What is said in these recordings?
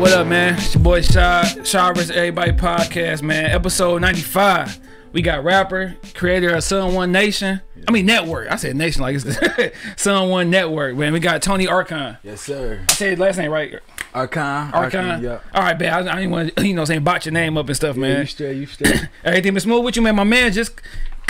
What up, what up, what up, man? It's your boy Shad, Shad vs. Everybody podcast, man. Episode 95. We got rapper, creator of Sun One Nation. I mean, network. I said nation like it's Sun One Network, man. We got Tonie Arcon. Yes, sir. I said last name right. Arcon. Arcon. Yeah. All right, man. I, I didn't want to, you know, saying botch your name up and stuff, Yeah, man. you straight, you straight. Everything been smooth with you, man. My man just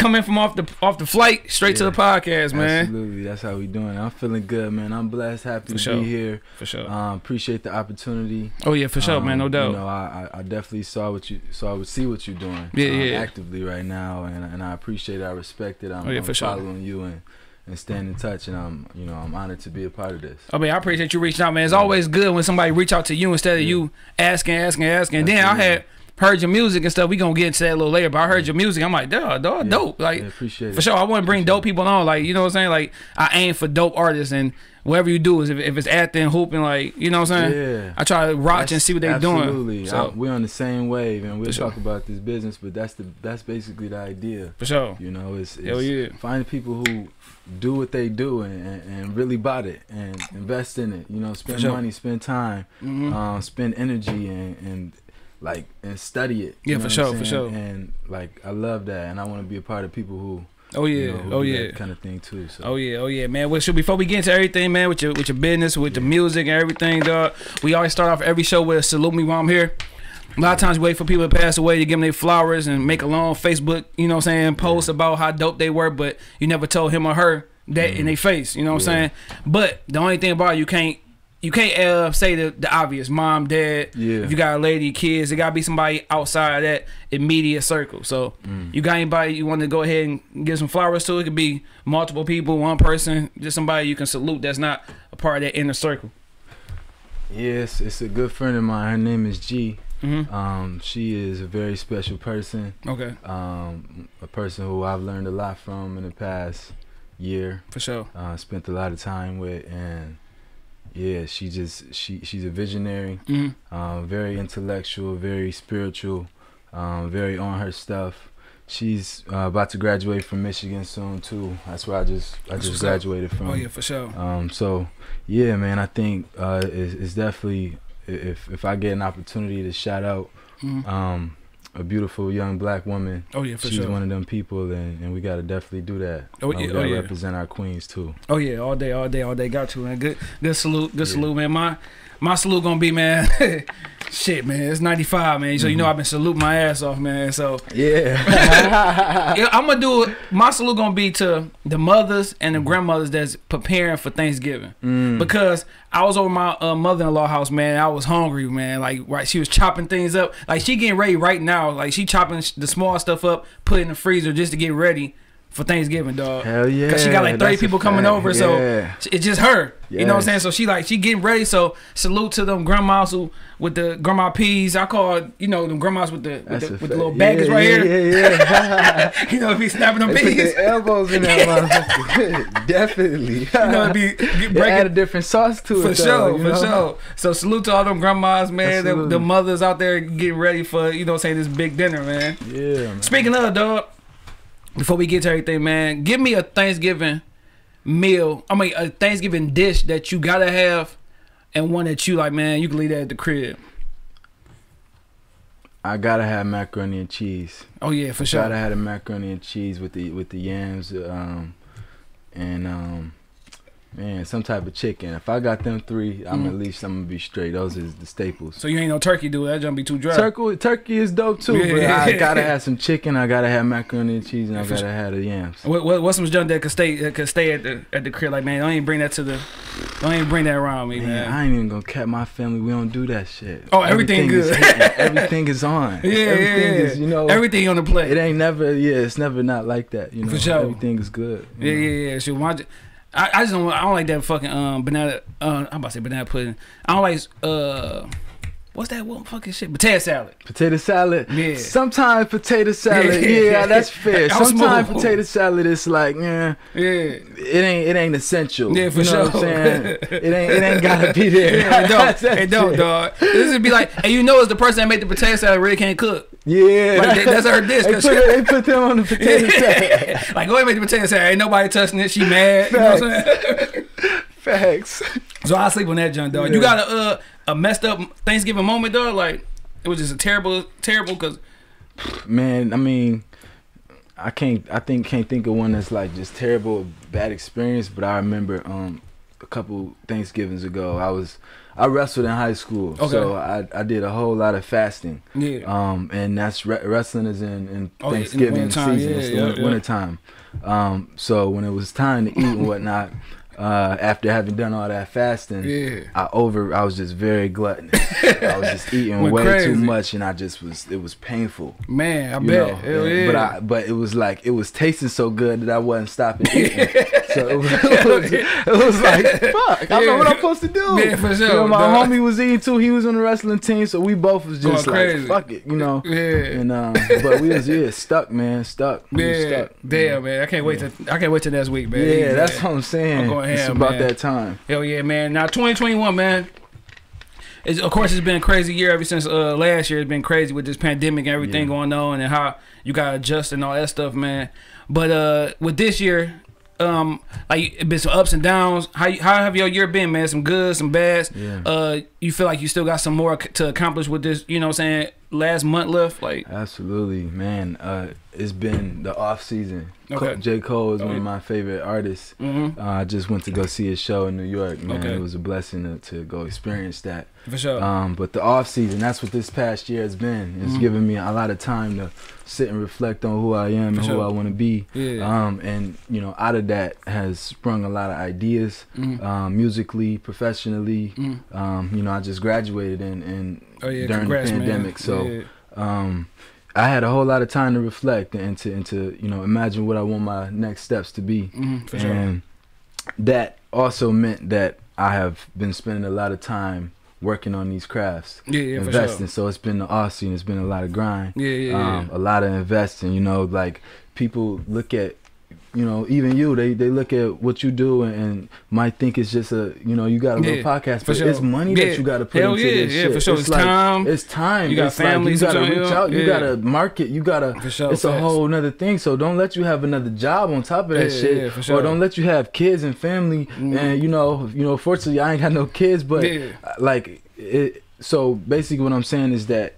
coming from off the off the flight straight to the podcast, man. Absolutely. That's how we doing. I'm feeling good, man. I'm blessed, happy For to sure. be here. For sure. Um, appreciate the opportunity. oh yeah, for sure, man. No Um, doubt. You know, I, I definitely saw what you saw. I would see what you're doing. Yeah, um, yeah. Actively right now, and and I appreciate it. I respect it. I'm, Oh, yeah, I'm for sure. following you and and staying in touch, and I'm you know I'm honored to be a part of this. I mean, I appreciate you reaching out, man. It's always good when somebody reach out to you instead of Yeah. you asking, asking, asking. Then I had heard your music and stuff. We gonna get into that a little later, but I heard your music. I'm like, dog, dog, Yeah. dope. Like yeah, appreciate for sure, I want to bring dope people on. Like you know what I'm saying? Like I aim for dope artists, and whatever you do is if, if it's acting, hooping, like you know what I'm saying. Yeah. I try to watch and see what they're doing. Absolutely. So I- we're on the same wave, and we'll For sure. talk about this business. But that's the that's basically the idea. for sure. You know, it's, it's Hell yeah. find people who do what they do and, and, and really bought it and invest in it. You know, spend sure. money, spend time, Mhm. um, spend energy, and, and like and study it. you Yeah, for sure, for sure. And like I love that, and I want to be a part of people who. Oh yeah. you know, oh yeah. kind of thing too. So. Oh yeah, oh yeah, man. Well, so before we get into everything, man, with your with your business, with the music and everything, dog, we always start off every show with a salute me while I'm here. A lot of times we wait for people to pass away to give them their flowers and make a long Facebook, you know what I'm saying, post about how dope they were, but you never told him or her that in mm. their face, you know what I'm saying? But the only thing about it, you can't you can't uh, say the, the obvious, mom, dad. Yeah. If you got a lady, kids, it gotta be somebody outside of that immediate circle. So Mm. you got anybody you want to go ahead and give some flowers to? It could be multiple people, one person, just somebody you can salute that's not a part of that inner circle. Yes, it's a good friend of mine. Her name is G. Mm-hmm. Um, she is a very special person. Okay, Um, a person who I've learned a lot from in the past year. for sure. uh, spent a lot of time with, and yeah, she just she she's a visionary, Mm-hmm. um, very intellectual, very spiritual, um, very on her stuff. She's uh, about to graduate from Michigan soon too. That's where I just I That's just what's up. graduated from. Oh yeah, for sure. Um, so yeah, man, I think uh, it's, it's definitely if if I get an opportunity to shout out Mhm. um, a beautiful young black woman, Oh yeah, for she's sure. She's one of them people, and, and we gotta definitely do that. Oh, yeah, we oh, gotta yeah. represent our queens too. Oh yeah, all day, all day, all day. Got to man. Good, good salute, good Yeah. salute, man. My my salute gonna be man. Shit, man. It's ninety five, man. So you know Mhm. I've been saluting my ass off, man. So Yeah. I'm gonna do it. My salute gonna be to the mothers and the grandmothers that's preparing for Thanksgiving Mm. because I was over my uh, mother-in-law house, man. I was hungry, man. Like right, she was chopping things up. Like she getting ready right now. Like she chopping the small stuff up, put it in the freezer just to get ready for Thanksgiving, dog. Hell yeah. Cause she got like 30 that's people coming over, so Yeah. it's just her. You know what I'm saying? So she like she getting ready. So salute to them grandmas who with the grandma peas. I call you know them grandmas with the with, the, with the little baggage yeah, right yeah, here. Yeah, yeah. you know, be snapping them they put peas. their elbows in that. Definitely. you know, be, They add a different sauce to for it. though, sure, for know? sure. So salute to all them grandmas, man. The, the mothers out there getting ready for you know saying this big dinner, man. Yeah, man. Speaking of dog, before we get to everything, man, give me a Thanksgiving meal. I mean, a Thanksgiving dish that you gotta have, and one that you like, man. You can leave that at the crib. I gotta have macaroni and cheese. Oh yeah, for sure. Gotta have the macaroni and cheese with the with the yams, um, and um, man, some type of chicken. If I got them three, I'm Mhm. at least I'm gonna be straight. Those is the staples. So you ain't no turkey, dude. That gonna be too dry. Turkey, turkey is dope too, but Yeah. I gotta have some chicken. I gotta have macaroni and cheese, and I gotta have the yams. What, what what's some junk that could stay that could stay at the at the crib? Like man, don't even bring that to the don't even bring that around me, Man, man. I ain't even gonna cap my family. We don't do that shit. Oh, everything Is good. hitting. everything is on. Yeah, yeah, everything yeah. is. You know, Everything on the plate. it ain't never. Yeah, it's never not like that. You know, For sure. everything is good. Yeah, know? yeah, yeah. So my, I, I just don't. I don't like that fucking um banana. Uh, I'm about to say banana pudding. I don't like uh, what's that one fucking shit? Potato salad. Potato salad. Yeah. Sometimes potato salad. Yeah. That's fair. Sometimes potato salad is like, yeah, Yeah. it ain't it ain't essential. Yeah, for you know What I'm sure. saying? it ain't it ain't gotta be there. Yeah, it don't. It don't, dog. This would be like, and you know, it's the person that made the potato salad really can't cook. Yeah, Like, they- that's her dish. They 'cause put, they put them on the potato salad. like, go ahead and make the potato salad. Ain't nobody touching it. She mad. You know what I'm saying? Facts. So I sleep on that junk, dog. You got a uh, a messed up Thanksgiving moment though? Like it was just a terrible, terrible because Man, I mean, I can't. I think can't think of one that's like just terrible, bad experience. But I remember um a couple Thanksgivings ago, I was I wrestled in high school, Okay. so I I did a whole lot of fasting. yeah, Um, and that's re- wrestling is in, in Oh, yeah, in the Thanksgiving season, yeah, it's the yeah, win- yeah. wintertime. Um, so when it was time to eat and whatnot, uh, after having done all that fasting, yeah, I over I was just very gluttonous. I was just eating way crazy. too much, and I just was it was painful. man, I bet. know, Hell and- yeah. But I but it was like it was tasting so good that I wasn't stopping eating. so it was, it was, it was like fuck. I don't know what I'm supposed to do. Yeah, for You know, my dog. homie was eating too. He was on the wrestling team, so we both was just Going like crazy. fuck it, you know. yeah. And um, but we was yeah stuck, man, stuck. We Yeah, stuck. damn man, I can't wait to I can't wait till next week, man. Yeah, that's what I'm saying. I'm going it's ham, about man. that time. Hell yeah, man. Now 2021, man. It's, of course, it's been a crazy year ever since uh, last year. It's been crazy with this pandemic and everything Yeah. going on, and how you gotta adjust and all that stuff, man. But uh, with this year, um, like been some ups and downs. How how have your year been, man? Some good, some bads. Yeah. Uh, you feel like you still got some more to accomplish with this. You know, what I'm saying last month left. Like, Absolutely, man. Uh, it's been the off season. Okay. J. Cole is Oh, one of my favorite artists. hmm Uh, I just went to go see his show in New York, man. Okay. It was a blessing to, to go experience that. for sure. Um, but the off season, that's what this past year has been. It's Mhm. given me a lot of time to sit and reflect on who I am For and sure. who I want to be. yeah. Um, and you know, out of that has sprung a lot of ideas, Mhm. um, musically, professionally. Mhm. Um, you know, I just graduated and in Oh yeah, during congrats, the pandemic, man. so yeah. um, I had a whole lot of time to reflect and to and to you know imagine what I want my next steps to be, Mhm, for sure. and that also meant that I have been spending a lot of time working on these crafts, Yeah, yeah, for investing. sure. So it's been season. It's been a lot of grind, Yeah, yeah, yeah. um, a lot of investing. You know, like people look at. You know, even you, they they look at what you do and, and might think it's just a, you know, you got a little Yeah, podcast, but sure. it's money Yeah. that you got to put Hell into yeah, this yeah, shit. for sure. It's, like, time. it's time. You got it's like family you gotta sometimes, reach out. You Yeah. gotta market. You gotta. for sure. It's a whole nother thing. So don't let you have another job on top of that shit, yeah, for sure. or don't let you have kids and family. Mhm. And you know, you know, fortunately, I ain't got no kids, but uh, like, it, so basically, what I'm saying is that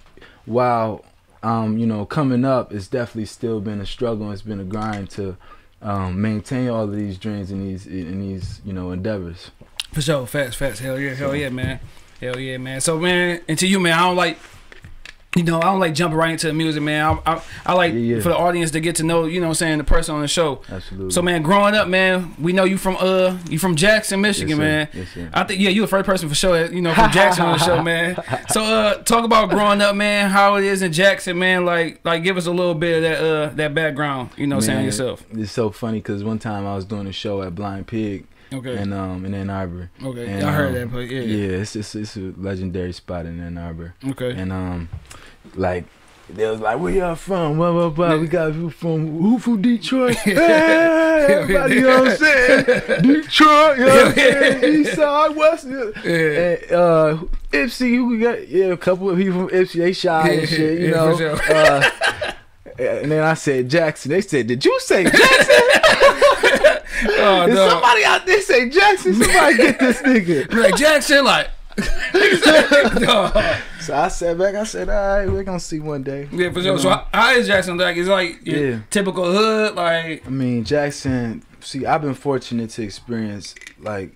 while um, you know, coming up, it's definitely still been a struggle. It's been a grind to um, maintain all of these dreams and these in these you know endeavors. For sure, facts, facts. Hell yeah, hell yeah, man. Hell yeah, man. So man, and to you, man, I don't like, you know, I don't like jumping right into the music, man. I, I, I like Yeah, yeah. for the audience to get to know, you know, what I'm saying the person on the show. Absolutely. So man, growing up, man, we know you from uh, you from Jackson, Michigan, sir. man. Yes, sir. I think yeah, you the first person for sure, you know, from Jackson on the show, man. So uh, talk about growing up, man. How it is in Jackson, man. Like, like give us a little bit of that uh, that background. You know, what I'm saying yourself. It's so funny because one time I was doing a show at Blind Pig Okay. and um in Ann Arbor. okay. and, I heard um, that, place. yeah. Yeah, it's it's it's a legendary spot in Ann Arbor. Okay. And um, like they was like, "Where y'all from?" Blah blah blah. We got people from who from Detroit. Hey, everybody, you know what I'm saying? Detroit, you know what I'm saying? East Side, West. yeah. And uh, Ypsi, who we got? Yeah, a couple of people from Ypsi. They shy and shit, you Yeah, know. sure. Uh, and then I said Jackson. They said, "Did you say Jackson?" Oh, Did no. somebody out there say Jackson? Somebody get this nigga. like Jackson, like. Yeah, So I sat back. I said, "All right, we're gonna see one day." Yeah, for sure. So how- how is Jackson like? It's like Yeah. typical hood, like I mean, Jackson. See, I've been fortunate to experience like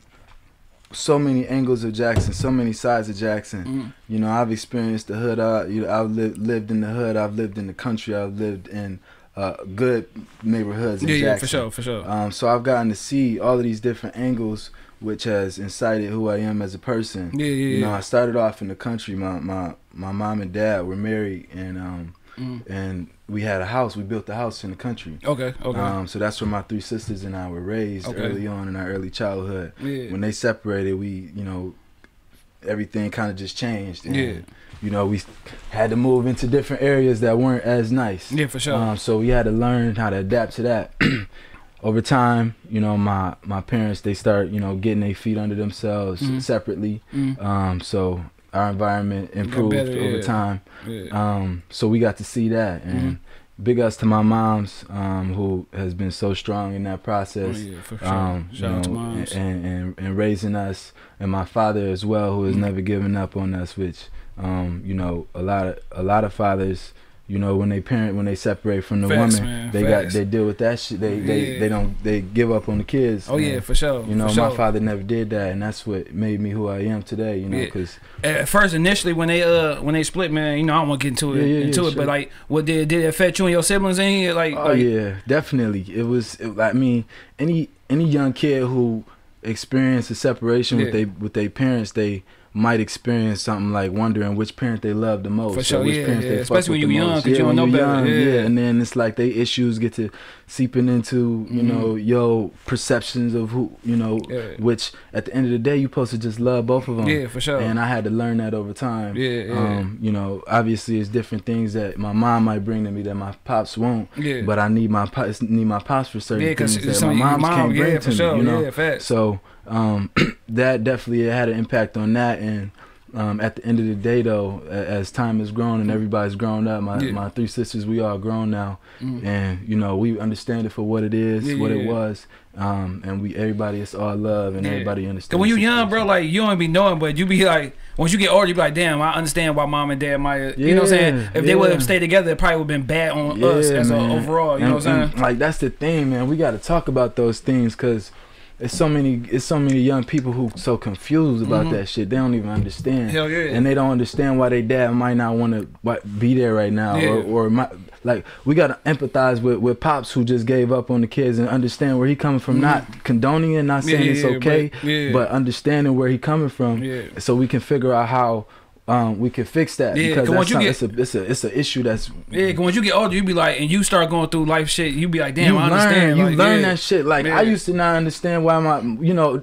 so many angles of Jackson, so many sides of Jackson. mm, You know, I've experienced the hood. Uh, you know, I've lived lived in the hood. I've lived in the country. I've lived in uh, good neighborhoods in yeah, Jackson. yeah, for sure, for sure. Um, so I've gotten to see all of these different angles, which has incited who I am as a person. Yeah, yeah, You know, yeah. I started off in the country. My my my mom and dad were married, and um Mm. and we had a house. We built a house in the country. Okay, okay. Um, so that's where my three sisters and I were raised Okay. early on in our early childhood. yeah. When they separated, we, you know, everything kind of just changed. And, Yeah. You know, we had to move into different areas that weren't as nice. yeah, for sure. Um, so we had to learn how to adapt to that. Over time, you know, my my parents they start, you know, getting their feet under themselves Mhm. separately. mm, Um, so our environment improved better, over yeah. time. yeah. Um, so we got to see that, and Mhm. big ups to my mom's, um, who has been so strong in that process, Oh, yeah, for sure. Um, you Shout out to moms. and, and and raising us, and my father as well, who has Mm. never given up on us. Which, um, you know, a lot of a lot of fathers, you know, when they parent when they separate from the Facts, woman, man, they facts. got they deal with that shit. They they, Yeah. they don't they give up on the kids. oh yeah, for sure. You know, for my sure. father never did that, and that's what made me who I am today. You know, Yeah. because At first, initially, when they uh when they split, man, you know I don't want to get into it Yeah, yeah, into yeah, it, but like, what did did it affect you and your siblings? Any like, Oh like yeah, definitely. It was. It, I mean, any any young kid who experienced a separation with they with their parents, they might experience something like wondering which parent they love the most. For or sure, which yeah, parents yeah. they Especially when with the you young, most. 'cause you don't know better, young, yeah. and then it's like they issues get to seeping into you Mhm. know your perceptions of who you know. Yeah. Which at the end of the day, you supposed to just love both of them. yeah, for sure. And I had to learn that over time. yeah, yeah, Um, you know, obviously, it's different things that my mom might bring to me that my pops won't. yeah. But I need my pops need my pops for certain yeah, because things that my moms can't bring yeah, to for me. sure, You know, yeah, facts. so um, that definitely had an impact on that. And um, at the end of the day, though, as time has grown and everybody's grown up, my Yeah. my three sisters, we all grown now, Mm. and you know we understand it for what it is, Yeah, what yeah, it was, um, and we everybody it's all love and everybody understands. Cause when you young, bro, like you don't be knowing, but you be like, once you get older, you be like, damn, I understand why mom and dad might, you know what I'm saying? If they would have stayed together, it probably would have been bad on us as a man. overall. You And- know what I'm saying? Like that's the thing, man. We got to talk about those things because it's so many, it's so many young people who so confused about Mhm. that shit. They don't even understand, Hell yeah. and they don't understand why their dad might not want to be there right now, Yeah. or, or my, like we got to empathize with with pops who just gave up on the kids and understand where he coming from. Mhm. Not condoning it, not saying yeah, it's okay, but, but understanding where he coming from, yeah. so we can figure out how. Um, we can fix that Yeah, because 'cause once you not, it's a it's a it's a issue that's Yeah, cause once you get older, you be like, and you start going through life shit, you be like, damn, you I learn, understand. You like, learn yeah. that shit. Like Yeah. I used to not understand why my, you know,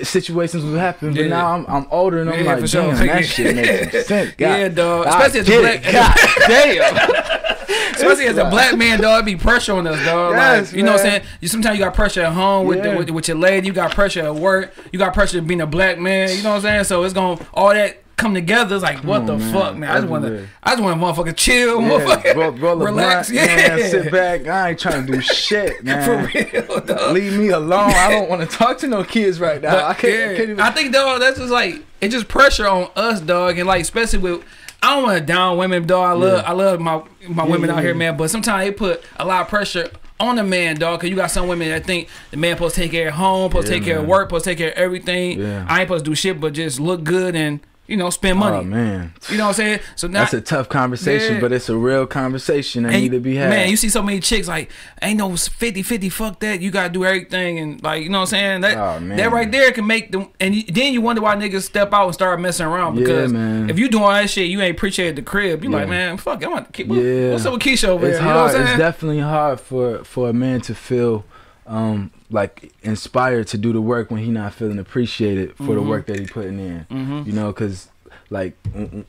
situations would happen, but Yeah. now I'm, I'm older and I'm Yeah, like, sure. damn, that shit makes sense. God, yeah, dog. Especially as a black. God damn. especially as a black man, dog. Be pressure on us, dog. Yes, like, you know what I'm saying? You sometimes you got pressure at home with, the, with with your lady. You got pressure at work. You got pressure being a black man. You know what I'm saying? So it's gonna all that come together. It's like, what on, the man. fuck, man? I just want to, I just want to motherfucker chill, Yeah, motherfucker, roll a relax, blunt, yeah, man, sit back. I ain't trying to do shit, man. for real, dog. Leave me alone. I don't want to talk to no kids right now. But, I can't, yeah, I can't even. I think dog, that's just like it's just pressure on us, dog, and like especially with I don't want to down women, dog. I love Yeah. I love my my women out here, man. But sometimes they put a lot of pressure on the man, dog. Cause you got some women that think the man supposed to take care of home, supposed to Yeah, take care of work, supposed to take care of everything. Yeah. I ain't supposed to do shit but just look good and you know spend money. Oh man, You know what I'm saying? So now that's a tough conversation, Yeah. but it's a real conversation that and need to be had. Man, you see so many chicks like, ain't no 50 50, fuck that. You gotta do everything. And like, you know what I'm saying? That Oh, man. that right there can make them. And you, then you wonder why niggas step out and start messing around. Yeah, Because man. if you doing all that shit, you ain't appreciated the crib. You like, man, fuck, about to keep. Yeah. What's up with Keisha over it's here? You know what I'm saying? it's definitely hard for for a man to feel um like inspired to do the work when he not feeling appreciated for the Mhm. work that he putting in. Mhm. You know, because like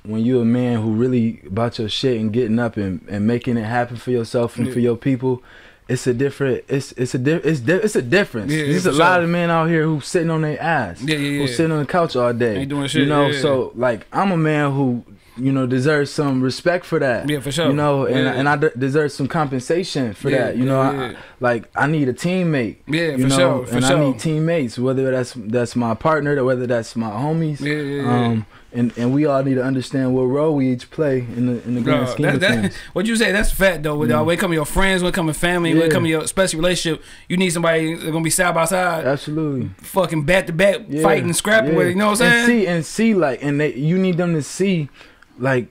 when you a man who really about your shit and getting up and, and making it happen for yourself and Yeah. for your people. It's a different. It's it's a di- it's di- it's a difference. Yeah, yeah, There's a for lot of men out here who sitting on their ass, Yeah, yeah, who sitting on the couch all day. Ain't doing shit, You know, yeah, yeah. so like I'm a man who you know deserve some respect for that. Yeah, for sure. You know, and Yeah. and I de- deserve some compensation for Yeah, that. You know, yeah, I, like I need a teammate. Yeah, you for know, sure, for and sure. I need teammates, whether that's that's my partner, or whether that's my homies. Yeah, yeah, yeah. Um, and and we all need to understand what role we each play in the in the grand Bro, scheme that, of that, things. what you say? That's fat though. With, uh, Mm. when it come to your friends, when it come to family, when it Yeah. come to your special relationship, you need somebody that's gonna be side by side, Absolutely. fucking back to back, Yeah, fighting, scrapping yeah. with. You know what I'm saying? And see and see like and they you need them to see like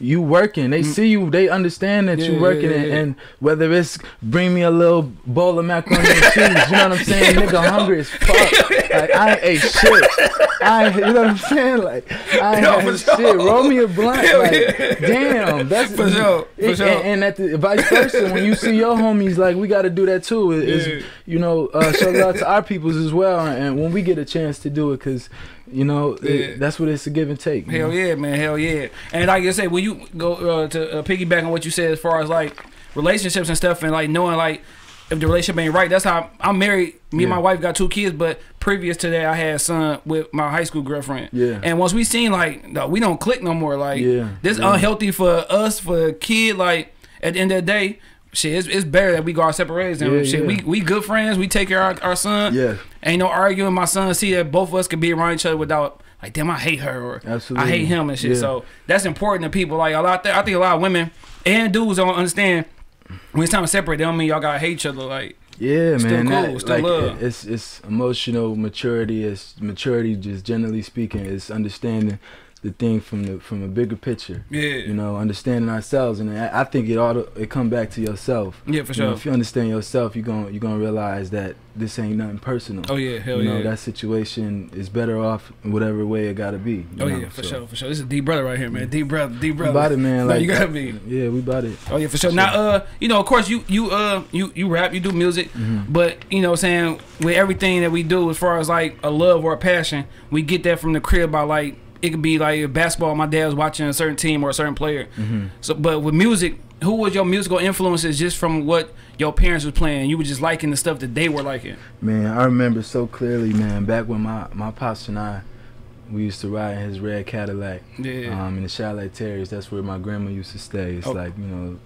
you working. They see you. They understand that Mm. Yeah, you working, yeah, and, yeah. and whether it's bring me a little bowl of macaroni and cheese. You know what I'm saying? Nigga, hungry as fuck. Like I ain't ate shit. I ain't, you know what I'm saying? Like I ain't had shit. sure. Roll me a blunt. Like damn, that's For sure, for it- sure. And, and at the vice versa, when you see your homies, like we got to do that too. It- Yeah. you know, uh, show love to our peoples as well. And when we get a chance to do it, because you know it- that's what it's a give and take. Hell know? yeah, man. Hell yeah. And like I said, when you go uh, to uh, piggyback on what you said as far as like relationships and stuff, and like knowing like if the relationship ain't right, that's how I'm married. Me and my wife got two kids, but previous to that, I had a son with my high school girlfriend. Yeah. And once we seen like no, we don't click no more. Like Yeah, this yeah. unhealthy for us for a kid. Like at the end of the day. Shit, it's, it's better that we go our separate ways. And Yeah, shit, yeah. we we good friends. We take care of our, our son. Yeah, Ain't no arguing. My son see that both of us can be around each other without like, damn, I hate her or absolutely. I hate him and shit. Yeah. So that's important to people. Like a lot, I think a lot of women and dudes don't understand when it's time to separate. They don't mean y'all gotta hate each other. Like Yeah, Still man. cool, that- still like, love. It's it's emotional maturity. It's maturity, just generally speaking. It's understanding the thing from the from a bigger picture. yeah, You know, understanding ourselves, and I, I think it ought to it come back to yourself. yeah, for You know, sure. if you understand yourself, you're gonna you're gonna realize that this ain't nothing personal. Oh yeah, hell you know yeah. that situation is better off whatever way it gotta be. oh know, yeah, for so. sure, for sure. This is D brother right here, man. D brother, D We brother. about it, man. No, Like you gotta be. Yeah, we about it. Oh yeah, for sure. Now, uh, you know, of course, you you uh you you rap, you do music, Mhm. but you know, what I'm saying with everything that we do, as far as like a love or a passion, we get that from the crib by like it could be like basketball. My dad was watching a certain team or a certain player. Mhm. So, but with music, who was your musical influences just from what your parents was playing? You were just liking the stuff that they were liking. Man, I remember so clearly, man. Back when my my pops and I, we used to ride in his red Cadillac. Yeah. Um, in the Chalet Terrace, that's where my grandma used to stay. It's Oh. like you know,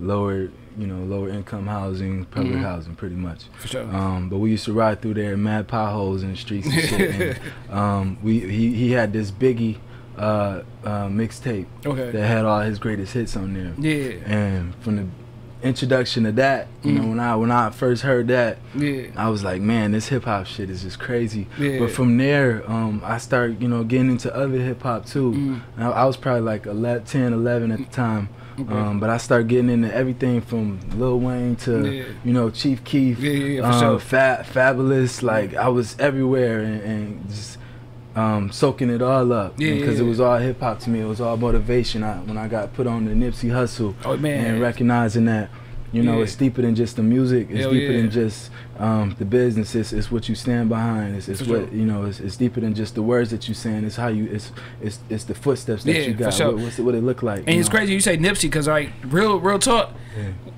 lower you know lower income housing, public Mhm. housing, pretty much. for sure. Um, but we used to ride through there, mad potholes in the streets and shit. and, um, we he he had this Biggie uh, uh, mixtape okay. that had all his greatest hits on there. Yeah. And from the introduction to that, you know, Mhm. when I when I first heard that, Yeah. I was like, man, this hip hop shit is just crazy. Yeah. But from there, um, I started, you know, getting into other hip hop too. Mm. I, I was probably like 11, 10, 11 at the time. Okay. Um, but I started getting into everything from Lil Wayne to, Yeah. you know, Chief Keef, Yeah, yeah, um, sure. Fa- Fabolous. Like I was everywhere and, and just um, soaking it all up. Yeah, Because it was all hip hop to me. It was all motivation. I, when I got put on the Nipsey Hussle Oh man. and recognizing that you know Yeah. it's deeper than just the music it's Hell deeper yeah. than just um, the business it's, it's what you stand behind it's, it's For what sure. you know it's, it's deeper than just the words that you saying it's how you it's it's, it's the footsteps that Yeah, you got sure. what, what's it, what it look like and it's know? crazy you say Nipsey because like real real talk.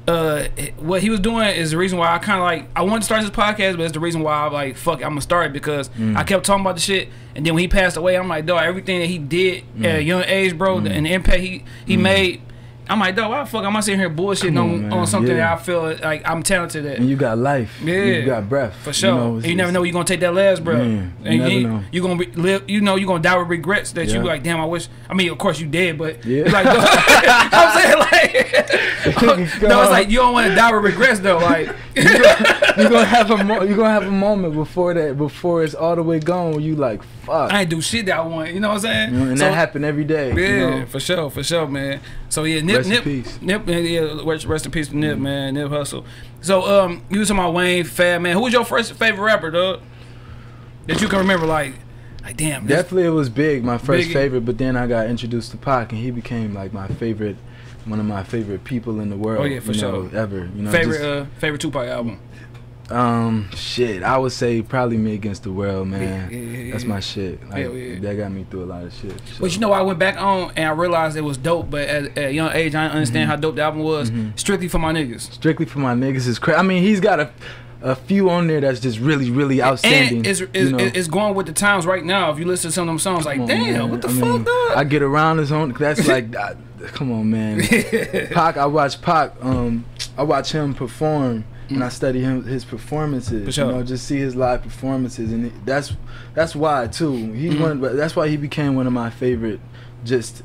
Uh what he was doing is the reason why I kind of like I wanted to start this podcast, but it's the reason why I'm like fuck it, I'm gonna start it because Mm. I kept talking about the shit, and then when he passed away, I'm like, dog, everything that he did at a Mm. young age, bro, Mm. and the impact he he Mm. made. I'm like, dog, why the fuck am I sitting here bullshitting Come on, on, on something Yeah. that I feel like I'm talented at? and you got life Yeah. you got breath For sure. you, know, and you never know you're gonna take that last breath. Man, you and you, know. you gonna be, live. You know you're gonna die with regrets that you Yeah. be like, damn, I wish. I mean, of course you did, but Yeah. like, I'm saying like, no, it's like you don't want to die with regrets though. Like, you're gonna have a mo- you're gonna have a moment before that before it's all the way gone where you like fuck I ain't do shit that I want. You know what I'm saying? You know, and So- that happened every day Yeah, you know? for sure, for sure, man. So yeah, Nip, Rest in Nip, peace. Nip, yeah, rest, rest in peace Nip, man. Nip Hussle. So um, you was talking about Wayne, Fab, man. Who was your first favorite rapper, dog? That you can remember, like, like damn, Definitely, it was big, my first Biggie. favorite. But then I got introduced to Pac, and he became like my favorite, one of my favorite people in the world. Oh, yeah, for you know, sure. ever. You know, favorite just- uh favorite Tupac album. um, shit. I would say probably Me Against the World, man. Yeah, yeah, yeah, That's my shit. Like. That got me through a lot of shit. so. But you know, I went back on and I realized it was dope. But at, at a young age, I didn't understand Mhm. how dope the album was. Mhm. Strictly for my niggas. strictly for my niggas is crazy. I mean, he's got a, a few on there that's just really, really outstanding. And it's, you it's, know. it's going with the times right now. If you listen to some of them songs, like, on, damn, man. what the I fuck, mean. I get around his own. That's like, I, come on, man. Pac, I watch Pac. Um, I watch him perform, and I study him his performances. Mm. For sure. You know, just see his live performances, and it, that's that's why too. He's Mhm. one. That's why he became one of my favorite, just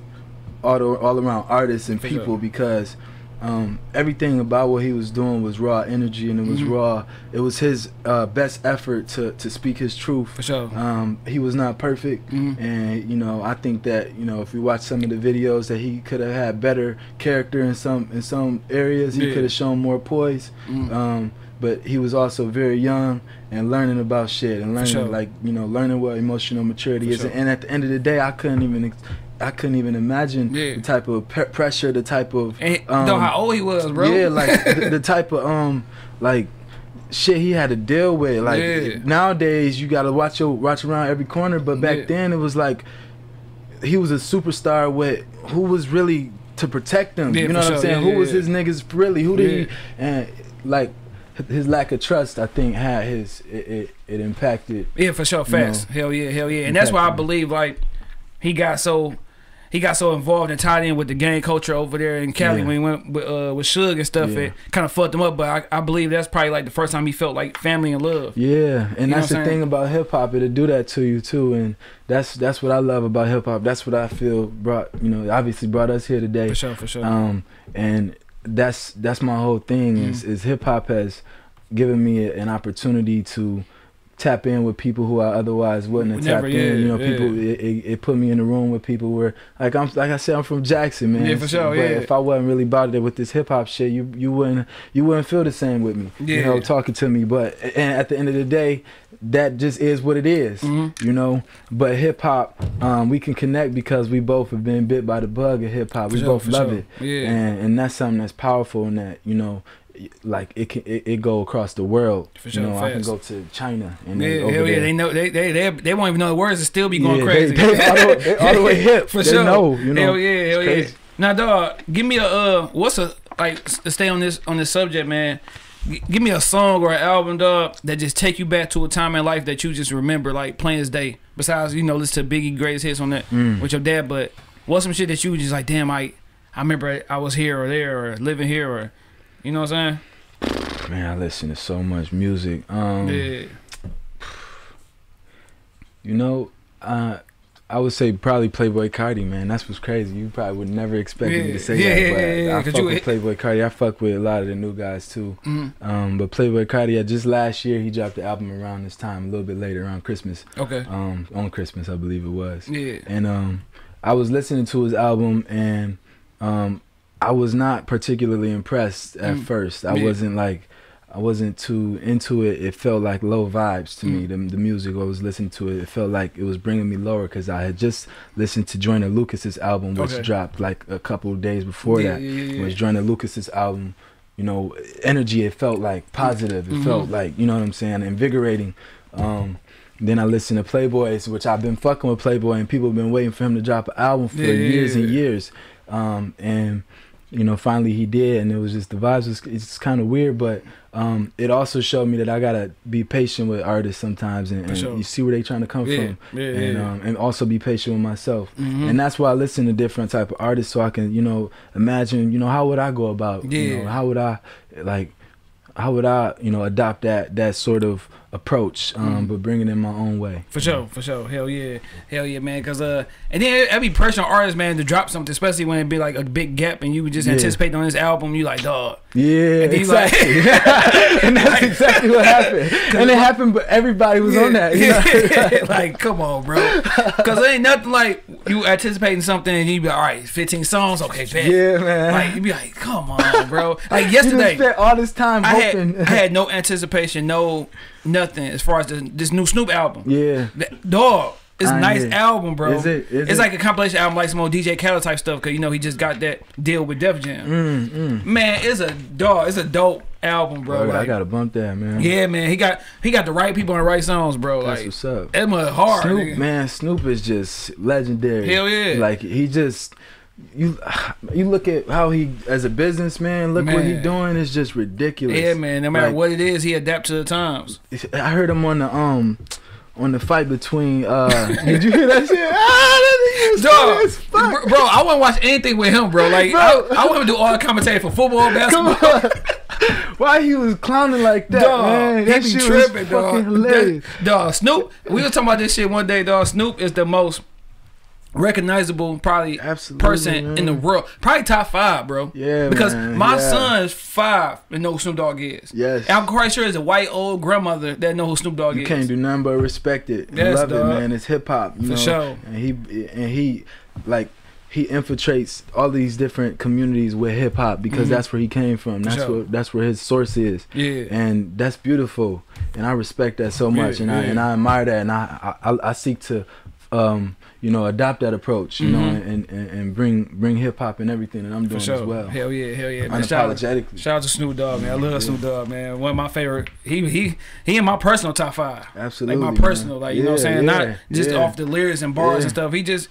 all all around artists and For people sure. because. Um, everything about what he was doing was raw energy, and it was Mhm. raw. It was his uh, best effort to, to speak his truth. For sure. Um, he was not perfect, Mhm. and you know I think that you know if you watch some of the videos that he could have had better character in some in some areas. He Yeah. could have shown more poise. Mm. Um, but he was also very young and learning about shit and learning sure. like you know learning what emotional maturity For is. sure. And at the end of the day, I couldn't even I couldn't even imagine Yeah. the type of pressure, the type of And um, know how old he was, bro. yeah, like the, the type of um, like shit he had to deal with. Like Yeah. nowadays, you gotta watch your watch around every corner, but back Yeah. then it was like he was a superstar with who was really to protect him. You know what I'm saying? Who was his niggas really? Who did he and like his lack of trust? I think had his it it, it impacted. Yeah, for sure. You know, Fast. hell yeah, hell yeah. And that's why I believe like he got so he got so involved and tied in with the gang culture over there in Cali Yeah. when he went with uh, with Suge and stuff. Yeah. It kind of fucked him up, but I, I believe that's probably like the first time he felt like family and love. Yeah, and know that's the thing about hip hop. It'll do that to you too, and that's that's what I love about hip hop. That's what I feel brought you know obviously brought us here today. For sure, for sure. Um, and that's that's my whole thing Mm. is is hip hop has given me an opportunity to tap in with people who I otherwise wouldn't have Never, tapped in. You know, yeah, people yeah. it, it, it put me in a room with people where like I'm like I said I'm from Jackson, man. Yeah, for sure, But yeah. if I wasn't really bothered with this hip hop shit, you you wouldn't you wouldn't feel the same with me. Yeah. You know, talking to me. But and at the end of the day, that just is what it is, Mhm. You know. But hip hop, um, we can connect because we both have been bit by the bug of hip hop. For We sure, both love sure. it Yeah. and and that's something that's powerful and that you know like it can it, it go across the world For sure, you know i can go to china and Yeah, hell yeah, there. they know they they they, they won't even know the words and still be going Yeah, crazy. they, they, all the, way- they all the way hip For they sure. know you know hell yeah, hell yeah. Now, dog, give me a uh, what's a like to stay on this on this subject, man. G- Give me a song or an album, dog, that just take you back to a time in life that you just remember, like plain as day. Besides, you know, listen to Biggie greatest hits on that Mm. with your dad, but what's some shit that you just like, damn, I I remember I was here or there or living here or, you know what I'm saying? man i listen to so much music um saying? you know uh I would say probably Playboi Carti, man. That's what's crazy. You probably would never expect me to say Yeah, that, yeah, but yeah, yeah, I fuck you- with Playboi Carti. I fuck with a lot of the new guys too. Yeah. Mm, Um, but Playboi Carti, just last year he dropped the album around this time, a little bit later, around Christmas. okay. Um, on Christmas, I believe it was. Yeah. and um I was listening to his album and um I was not particularly impressed at Mm. first. I Yeah. wasn't like I wasn't too into it. It felt like low vibes to me. Mm. The, the music I was listening to it, it felt like it was bringing me lower because I had just listened to Joyner Lucas's album, which Okay. dropped like a couple of days before yeah, that. Yeah, yeah, was Joyner Lucas's album. You know, energy. It felt like positive. It Mhm. felt like you know what I'm saying, invigorating. Um, then I listened to Playboi's, which I've been fucking with Playboi, and people have been waiting for him to drop an album for years and years. Um, and you know, finally he did, and it was just the vibes was it's kind of weird, but um, it also showed me that I gotta be patient with artists sometimes, and, and sure. you see where they trying to come yeah, from, yeah, and yeah. um, and also be patient with myself. Mhm. And that's why I listen to different type of artists, so I can, you know, imagine, you know, how would I go about, you Yeah. know, how would I, like, how would I, you know, adopt that that sort of approach, um, Mhm. but bring it in my own way. For sure, for sure. Hell yeah. Hell yeah, man. Cause uh and then every personal artist, man, to drop something, especially when it be like a big gap and you would just Yeah. anticipate on this album, you like, dog. Yeah, And then like- exactly. and that's exactly what happened. And it happened, but everybody was on that. You know? like, come on, bro. Cause it ain't nothing like you anticipating something and you be like, all right, 15 songs, okay, bet. yeah, man. Like you be like, come on, bro. Like yesterday, done spent all this time I hoping. had, I had no anticipation, no nothing as far as the, this new Snoop album. yeah. That- Dog, it's a nice album, bro. Is it? Is it's it? like a compilation album, like some old DJ Khaled type stuff, cause you know he just got that deal with Def Jam. Mm, mm. Man, it's a dog. It's a dope album, bro. Word, I gotta bump that, man. yeah, man, he got he got the right people on the right songs, bro. That's like what's up. that hard. Snoop, nigga. man, Snoop is just legendary. Hell yeah. Like he just you you look at how he as a businessman, look what he doing is just ridiculous. Yeah, man. No matter Like, what it is, he adapt to the times. I heard him on the um on the fight between uh did you hear that shit? Ah, that Dog, funny as fuck. bro, bro, I wouldn't watch anything with him, bro. Like, Bro. I, I want to do all the commentary for football, basketball. Why he was clowning like that, Dog, man? he That be shit tripping, was dog. fucking hilarious. That- dog, Snoop. We was talking about this shit one day, dog. Snoop is the most recognizable, probably Absolutely, person man. in the world. Probably top five, bro. Yeah, Because man, my yeah. son is five and know who Snoop Dogg is. Yes. And I'm quite sure it's a white old grandmother that know who Snoop Dogg You is. can't do nothing but respect it. Yes, love dog. it, man. It's hip hop, you For know. sure. And he and he like he infiltrates all these different communities with hip hop because Mhm. that's where he came from. That's sure. where that's where his source is. yeah. And that's beautiful. And I respect that so much Yeah, and I and I admire that and I I, I seek to um you know, adopt that approach, you know, Mhm. and, and, and bring bring hip hop and everything that I'm doing sure. as well. Hell yeah, hell yeah. Man, shout, out, Unapologetically. shout out to Snoop Dogg, man. I love Snoop Dogg, man. One of my favorite. He he he in my personal top five. Absolutely. Like my man. personal, like you know what I'm Yeah, saying, not just yeah. off the lyrics and bars Yeah. and stuff. He just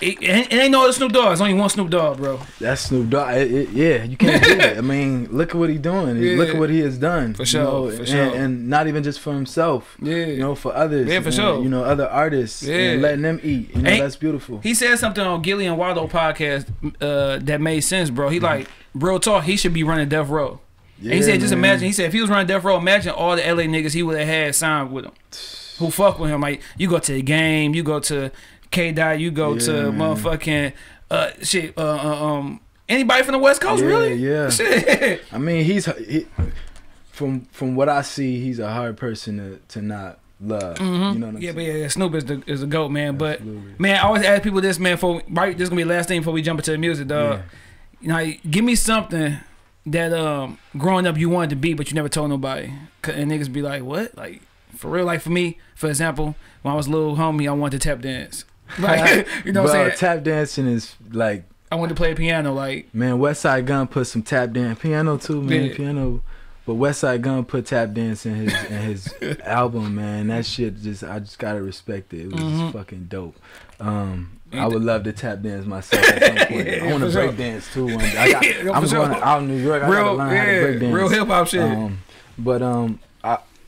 It, it ain't no other Snoop Dogg. It's only one Snoop Dogg, bro. That's Snoop Dogg. It, it, yeah, you can't do it. I mean, look at what he's doing. Yeah. Look at what he has done. For sure, know, for and, sure. and not even just for himself. Yeah. You know, for others. Yeah, for and, sure. You know, other artists. Yeah. And letting them eat. You know, Ain't- that's beautiful. He said something on Gillie and Wallo podcast uh, that made sense, bro. He like real talk. He should be running Death Row. and he said, just man. imagine. He said if he was running Death Row, imagine all the LA niggas he would have had signed with him. Who fuck with him? Like you go to the game, you go to K Dot, you go to Yeah, man. motherfucking uh shit. Uh, uh, um, anybody from the West Coast, Yeah, really? yeah. Shit. I mean, he's he, from from what I see, he's a hard person to, to not love. You know what I'm yeah, but yeah, Snoop is the is the goat, man. But man, I always ask people this, man. For right, this is gonna be the last thing before we jump into the music, dog. You know, give me something that um growing up you wanted to be, but you never told nobody. And niggas be like, what? Like for real? Like for me, for example, when I was a little homie, I wanted to tap dance. Like you know what Bro, I'm saying? tap dancing is like I wanted to play piano. Like man. Westside Gunn put some tap dance piano too, man. Yeah. Piano. But Westside Gunn put tap dance in his in his album, man. That shit just I just gotta respect it. It was Mhm. fucking dope. Um, I would love to tap dance myself at some point. Yeah, I want to for sure. break dance too one day. I Yeah, for going sure. out in New York. I gotta real, learn how to break yeah, dance. real hip hop shit. Um, but um,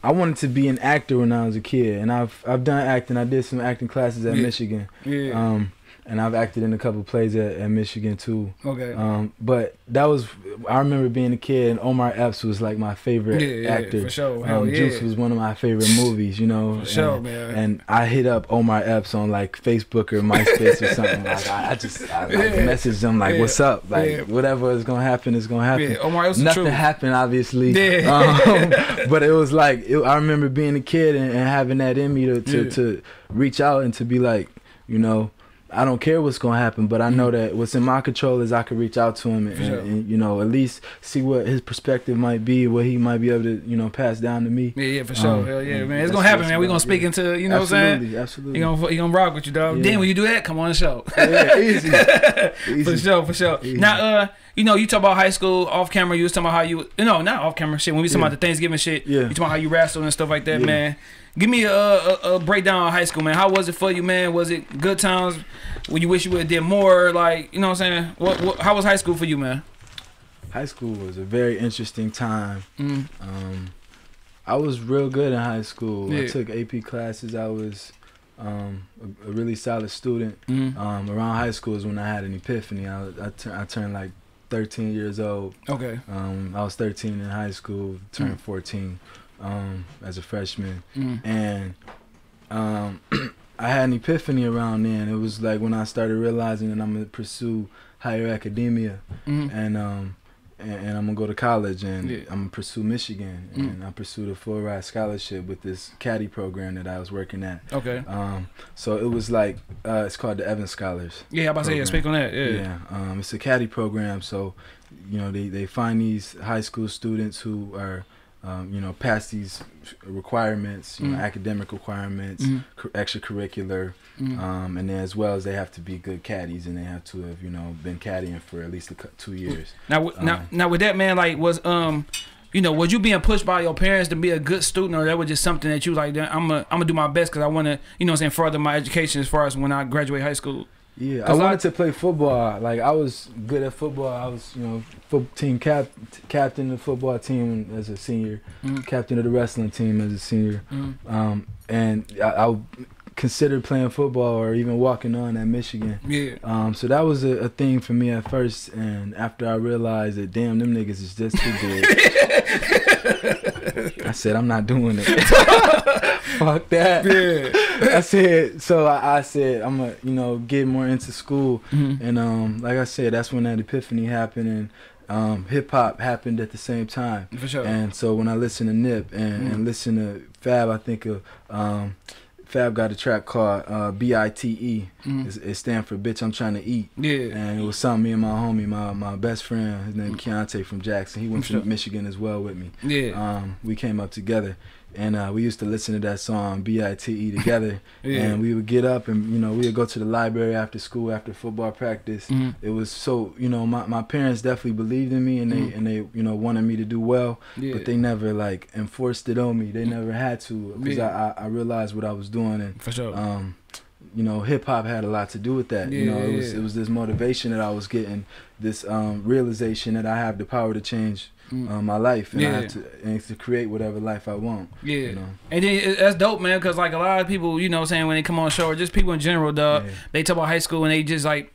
I wanted to be an actor when I was a kid, and I've I've done acting. I did some acting classes at Yeah. Michigan. yeah. Um, and I've acted in a couple plays at, at Michigan too. okay. Um, but that was I remember being a kid, and Omar Epps was like my favorite yeah, yeah, actor. for sure. Hell Um, yeah. Juice was one of my favorite movies, you know. for sure, and, man. and I hit up Omar Epps on like Facebook or MySpace or something. Like I, I just I, like, messaged him like. "What's up?" Like whatever is gonna happen is gonna happen. yeah, Omar, the Nothing happened, obviously. Yeah. Um, but it was like it, I remember being a kid and, and having that in me to to, to reach out and to be like, you know, I don't care what's gonna happen, but I know that what's in my control is I could reach out to him and, sure. and, you know at least see what his perspective might be, what he might be able to you know pass down to me. Yeah, yeah, for sure. Um, Hell yeah, man. It's gonna happen, man. We gonna speak yeah. into, you know what I'm saying? absolutely, absolutely. He gonna he gonna rock with you, dog. Yeah. Then when you do that, come on the show. yeah, easy, for easy. sure, for sure. Easy. Now, uh, you know, you talk about high school off camera. You was talking about how you, you no, not off camera shit. When we talking about the Thanksgiving shit, Yeah. you talking about how you wrestled and stuff like that, man. Give me a, a, a breakdown of high school, man. How was it for you, man? Was it good times? When you wish you would have did more, like you know what I'm saying? What, what how was high school for you, man? High school was a very interesting time. Mm. Um, I was real good in high school. I took AP classes. I was um, a, a really solid student. Mm. Um, around high school is when I had an epiphany. I, I, tur- I turned like 13 years old. Okay. Um, I was 13 in high school, turned Mm. 14 um, as a freshman. Mm. And um, I had an epiphany around then. It was like when I started realizing that I'm going to pursue higher academia Mm. and um and, and I'm gonna go to college and Yeah. I'm gonna pursue Michigan Mm. and I pursued a full ride scholarship with this caddy program that I was working at. Okay. Um, so it was like uh, it's called the Evans Scholars. Yeah, I'm about to say, yeah, speak on that. Yeah. Yeah, um, it's a caddy program. So you know they they find these high school students who are um, you know pass these requirements, you know Mm. academic requirements, Mm. cur- extracurricular, Mm. um, and then as well as they have to be good caddies and they have to have you know been caddying for at least two years. Now, w- now, Um, now, with that man, like, was um, you know, was you being pushed by your parents to be a good student, or that was just something that you like? I'm gonna, I'm gonna do my best because I want to, you know, what I'm saying further my education as far as when I graduate high school. Yeah, I- wanted to play football. Like I was good at football. I was, you know, team cap captain of the football team as a senior, Mm. captain of the wrestling team as a senior. Mm. Um, and I, I considered playing football or even walking on at Michigan. Yeah. Um, so that was a, a thing for me at first. And after I realized that, damn, them niggas is just too good. I said, I'm not doing it. Fuck that. Yeah. I said, so I, I said, I'm gonna, you know, get more into school. Mhm. And um, like I said, that's when that epiphany happened, and um, hip hop happened at the same time. For sure. And so when I listen to Nip and, Mm. and listen to Fab, I think of um, Fab got a track called uh, B.I.T.E. Mm. It's- It stands for "Bitch I'm Trying to Eat." Yeah. And it was something me and my homie, my my best friend, his name Keontae from Jackson. He went Sure. to Michigan as well with me. Yeah. Um, we came up together, and uh, we used to listen to that song "B.I.T.E." together. yeah. And we would get up and you know we would go to the library after school after football practice. Mhm. It was so you know my, my parents definitely believed in me and they Mhm. and they you know wanted me to do well, Yeah. but they never like enforced it on me. They never had to because Yeah. I, I realized what I was doing and For sure. um you know, hip hop had a lot to do with that. you know, it was Yeah. it was this motivation that I was getting, this um, realization that I have the power to change Mm. Uh, my life and I Yeah. to and to create whatever life I want. Yeah. You know. And then that's dope, man, because like a lot of people, you know what I'm saying, when they come on show, or just people in general, dog, Yeah. they talk about high school and they just like,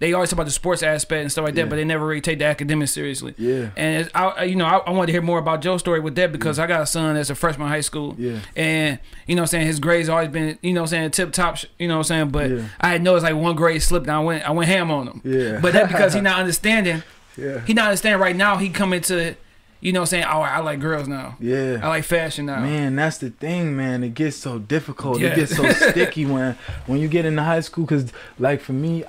they always talk about the sports aspect and stuff like that, Yeah. but they never really take the academics seriously. Yeah. And it's, I, you know, I, I wanted to hear more about Joe's story with that because I got a son that's a freshman in high school. Yeah. And, you know what I'm saying, his grades always been, you know what I'm saying, tip top, you know what I'm saying, but Yeah. I had noticed like one grade slipped and I went, I went ham on him. Yeah. But that because he not understanding, Yeah. he not understand right now, he come into, you know saying, oh, I like girls now. Yeah. I like fashion now. Man, that's the thing, man. It gets so difficult. Yeah. It gets so sticky when when you get into high school. Cause like for me,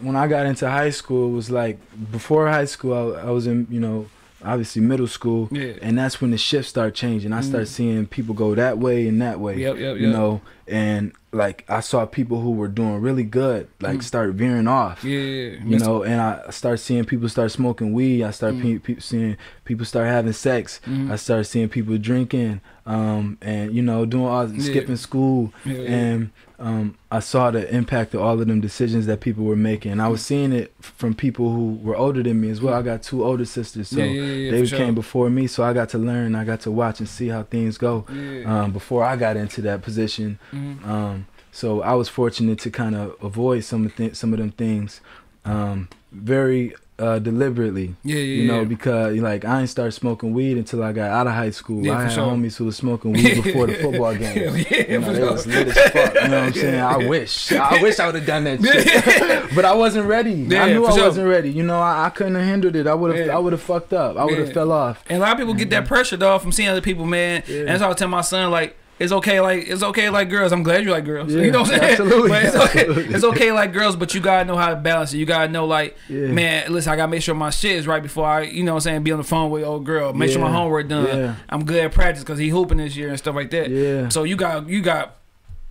when I got into high school, it was like before high school, I, I was in you know obviously middle school, Yeah. and that's when the shifts start changing. I start Mm. seeing people go that way and that way. Yep, yep, You yep. know, and like I saw people who were doing really good, like Mm. start veering off. Yeah, You know, and I start seeing people start smoking weed. I start Mm. pe- pe- seeing people start having sex. Mhm. I start seeing people drinking, um, and you know, doing all Yeah. skipping school, yeah. and um, I saw the impact of all of them decisions that people were making. And I was seeing it from people who were older than me as well. I got two older sisters, so yeah, yeah, yeah, they for sure. came before me, so I got to learn. I got to watch and see how things go um, before I got into that position. Mhm. Um, so I was fortunate to kind of avoid some of th- some of them things, um, very uh, deliberately. yeah, yeah, You know, yeah. because like I ain't start smoking weed until I got out of high school. Yeah, I had sure. homies who was smoking weed before the football Hell game. yeah, You know, for they sure. was lit as fuck. You know what I'm saying? I wish. I wish I would have done that shit. but I wasn't ready. I knew I sure. wasn't ready. You know, I, I couldn't have hindered it. I would have. I would have fucked up. I would have fell off. And a lot of people get that pressure though from seeing other people, man. Mm-hmm. And that's why I tell my son like. It's okay, like it's okay, like girls. I'm glad you like girls. Yeah, you know what I'm saying? absolutely, But it's okay. absolutely. It's okay, like girls, but you gotta know how to balance it. You gotta know, like, Yeah. man, listen, I gotta make sure my shit is right before I, you know, what I'm saying, be on the phone with old girl. Make sure my homework done. yeah. I'm good at practice because he hooping this year and stuff like that. Yeah. So you got you got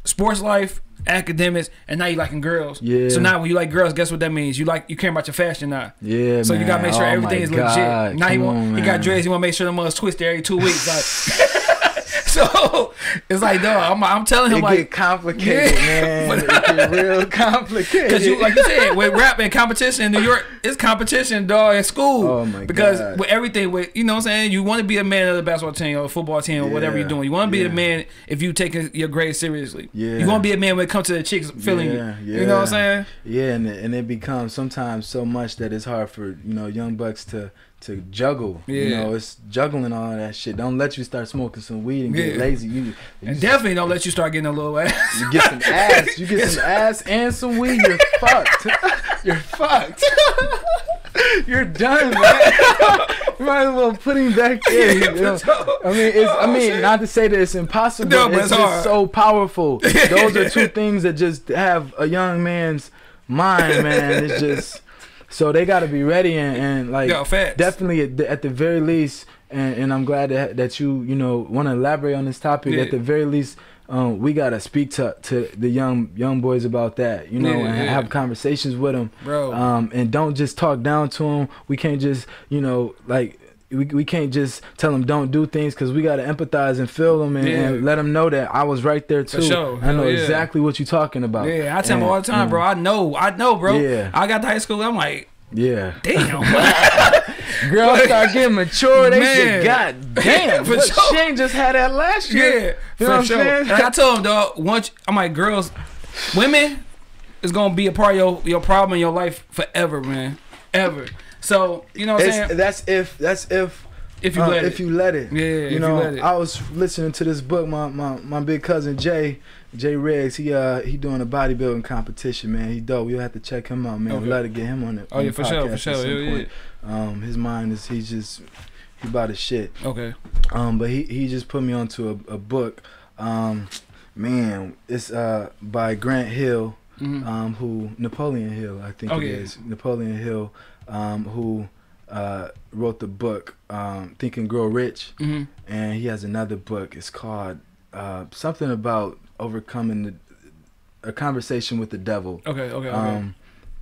sports life, academics, and now you liking girls. Yeah. So now when you like girls, guess what that means? You like you care about your fashion now. Yeah, So you gotta make sure Oh everything is God. legit. Now he want on, he got man. dreads. He want to make sure the mother's twisted every two weeks. Like, so it's like, dog, I'm, I'm telling him It like get complicated, Yeah. man. it get real complicated. Because you, like you said, with rap and competition in New York, it's competition, dog, at school. Oh, my because God. with everything, with you know what I'm saying, you want to be a man of the basketball team or football team or whatever you're doing. You want to be yeah. a man if you taking your grades seriously. Yeah. You want to be a man when it comes to the chicks feeling Yeah, you. You know what I'm saying? Yeah, and it, and it becomes sometimes so much that it's hard for you know young bucks to to juggle. You know, it's juggling all that shit. Don't let you start smoking some weed and get Yeah. lazy. You, you, And definitely don't let you start getting a little ass. you get some ass. You get some ass and some weed. You're fucked. You're fucked. You're done, man. you might as well put him back there. you know? I mean, it's. I oh, mean, not to say that it's impossible. No, but it's it's just hard. so powerful. Those are two things that just have a young man's mind, man. It's just so they got to be ready and, and like Yo, definitely at the, at the very least. And, and I'm glad that that you you know want to elaborate on this topic. Yeah. At the very least, um, we gotta speak to to the young young boys about that. You know, Yeah, and yeah. have conversations with them. Bro. Um, and don't just talk down to them. We can't just you know like. We, we can't just tell them don't do things because we got to empathize and feel them and, Yeah. and let them know that I was right there too. sure. I know yeah. exactly what you're talking about. Yeah, I tell And, all the time, um, bro. I know, I know, bro. Yeah. I got to high school. I'm like, Yeah. damn. Girls start getting mature. They Man. God damn, For what, sure. Shane just had that last year. Yeah, You for know what I'm sure. saying? And I told him, dog, once I'm like, girls, women is gonna be a part of your, your problem in your life forever, man, ever. So you know what I'm saying? that's if that's if If you uh, let if it, you let it. yeah, if you know, you let it. I was listening to this book. My, my my big cousin Jay Jay Riggs. He uh he doing a bodybuilding competition. Man, he dope. You'll have to check him out, man. Okay. Love to get him on it. oh on yeah, for sure, for sure. Yeah, yeah. Um, his mind is he's just he about his shit. Okay. Um, but he he just put me onto a, a book. Um, man, it's uh by Grant Hill. Mhm. um, who Napoleon Hill, I think Oh, it yeah. is Napoleon Hill, um, who uh, wrote the book um, Think and Grow Rich, Mhm. and he has another book. It's called uh, something about overcoming the a conversation with the devil. Okay. Okay. Okay. Um,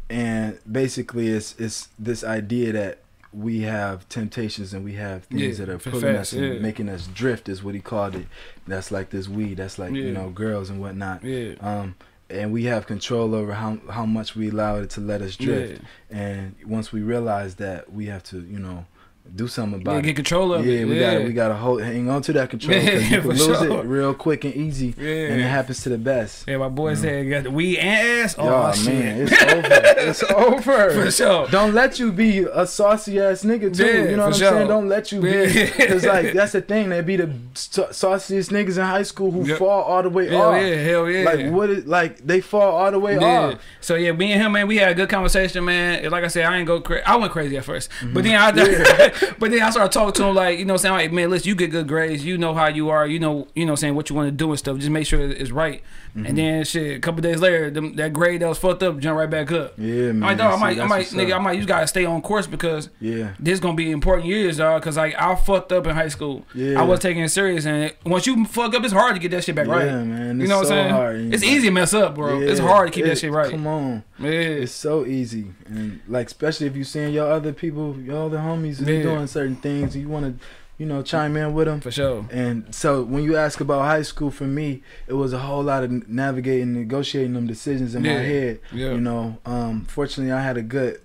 and basically, it's it's this idea that we have temptations and we have things Yeah, that are pulling us and yeah. making us drift, is what he called it. That's like this weed. That's like you know girls and whatnot. yeah. Um, and we have control over how how much we allow it to let us drift. Yeah. And once we realize that, we have to, you know, do something Yeah, about it. get control of yeah, it. we yeah. gotta we gotta hold hang on to that control. 'cause Yeah, you can lose sure. it real quick and easy, Yeah. and it happens to the best. Yeah, my boy said got the weed and ass. Oh, man, it's over. It's over. for sure. Don't let you be a saucy ass nigga too. Yeah, you know what I'm sure. saying? Don't let you be, Yeah. because like that's the thing. They be the sauciest niggas in high school who Yep. fall all the way Hell off. yeah, hell yeah. Like what? Is, like they fall all the way Yeah. off. So yeah, me and him, man, we had a good conversation, man. Like I said, I ain't go crazy. I went crazy at 1st Mm-hmm. but then I, but then I started talking to him like, you know, saying like, man, listen, you get good grades, you know how you are, you know, you know, saying what you want to do and stuff. Just make sure it's right. Mm-hmm. And then shit, a couple days later, them, that grade that was fucked up, jumped right back up. Yeah, man. I'm like, dog, I might, I might, nigga, I might, you gotta stay on course because Yeah. this gonna be important years, dog. Cause like I fucked up in high school. Yeah. I was taking it serious, and once you fuck up, it's hard to get that shit back Yeah, right. man. You It's know what so I'm saying? hard. It's you- easy to mess up, bro. it's hard to keep it- that shit right. Come on. Yeah. It's so easy, and like especially if you seeing your other people, your other homies Yeah. doing certain things, you want to, you know, chime in with them. For sure. And so when you ask about high school, for me, it was a whole lot of navigating, negotiating them decisions in Yeah. my head. Yeah. You know, um, fortunately, I had a good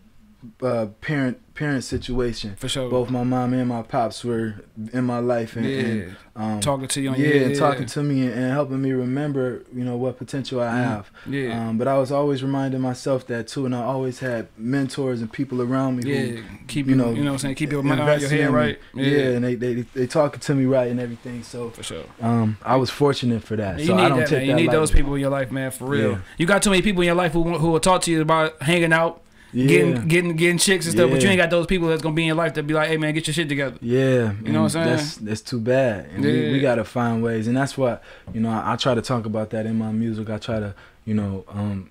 uh, parent parent situation. For sure. Both my mom and my pops were in my life, and, yeah. and um, talking to you on yeah, your and talking to me and, and helping me remember, you know, what potential I Mhm. have. Yeah. Um, but I was always reminding myself that too, and I always had mentors and people around me yeah. who Keep you know, you know what I'm saying? Keep your mind your head right. Yeah, and they, they they talking to me right and everything. So For sure. um, I was fortunate for that. you so need I don't that, take man. that You need those people in your life, man, for real. Yeah. You got too many people in your life who who will talk to you about hanging out, Yeah, getting getting getting chicks and stuff, but you ain't got those people that's gonna be in your life that be like, hey man, get your shit together. yeah. You know what I'm saying? That's that's too bad, and we, Yeah. we gotta find ways, and that's what you know. I, I try to talk about that in my music. I try to you know um,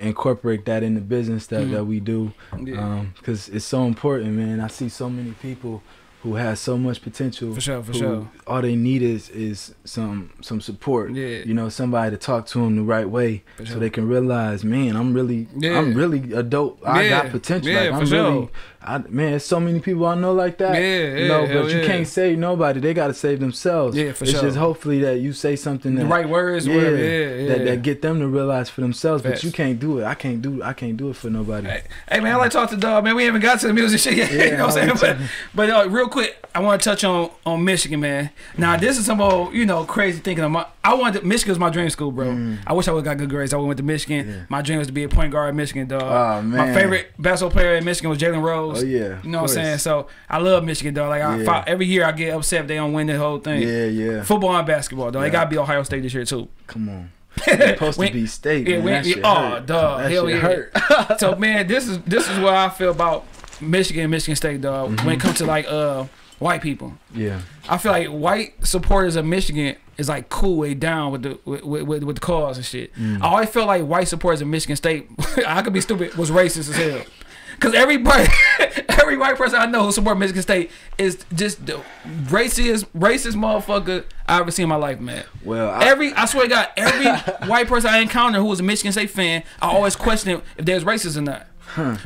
incorporate that in the business that Mhm. that we do. Yeah. because it's so important, man. I see so many people who has so much potential. for sure, for who sure. All they need is is some some support. Yeah. You know, somebody to talk to them the right way, For so they can realize, man, I'm really, Yeah. I'm really a dope. I Yeah. got potential. Yeah, like, I'm sure. I, man, there's so many people I know like that. Yeah, you know, but you yeah. can't save nobody. They got to save themselves. Yeah, for it's sure. just hopefully that you say something that the right words, yeah. Yeah, yeah. that that get them to realize for themselves. Facts. But you can't do it. I can't do. I can't do it for nobody. Hey, hey, man, I like to talk to dog, man. We haven't got to the music shit yet. you know what I'm saying? But, but uh, real quick, I want to touch on on Michigan, man. Now this is some old, you know, crazy thinking of my. I wanted Michigan was my dream school, bro. Mm. I wish I would have got good grades. I went to Michigan. Yeah. My dream was to be a point guard at Michigan, dog. Oh man. my favorite basketball player in Michigan was Jalen Rose. Oh yeah. You know what I'm saying? So I love Michigan, dog. Like I Yeah. every year, I get upset if they don't win the whole thing. Yeah, yeah. Football and basketball, though. They gotta be Ohio State this year too. Come on. Supposed When- to be state. yeah, man. when- oh, hurt. dog, That hell yeah. hurt. so man, this is this is what I feel about Michigan, and Michigan State, dog. Mm-hmm. When it comes to like uh white people, yeah. I feel like white supporters of Michigan is like cool way down with the with, with, with the cause and shit. Mm. I always felt like white supporters of Michigan State, I could be stupid, was racist as hell. Cause everybody, every white person I know who support Michigan State is just the racist, racist motherfucker I ever seen in my life, man. Well, I, Every I swear to God, every white person I encounter who was a Michigan State fan, I always question if there's racist or not.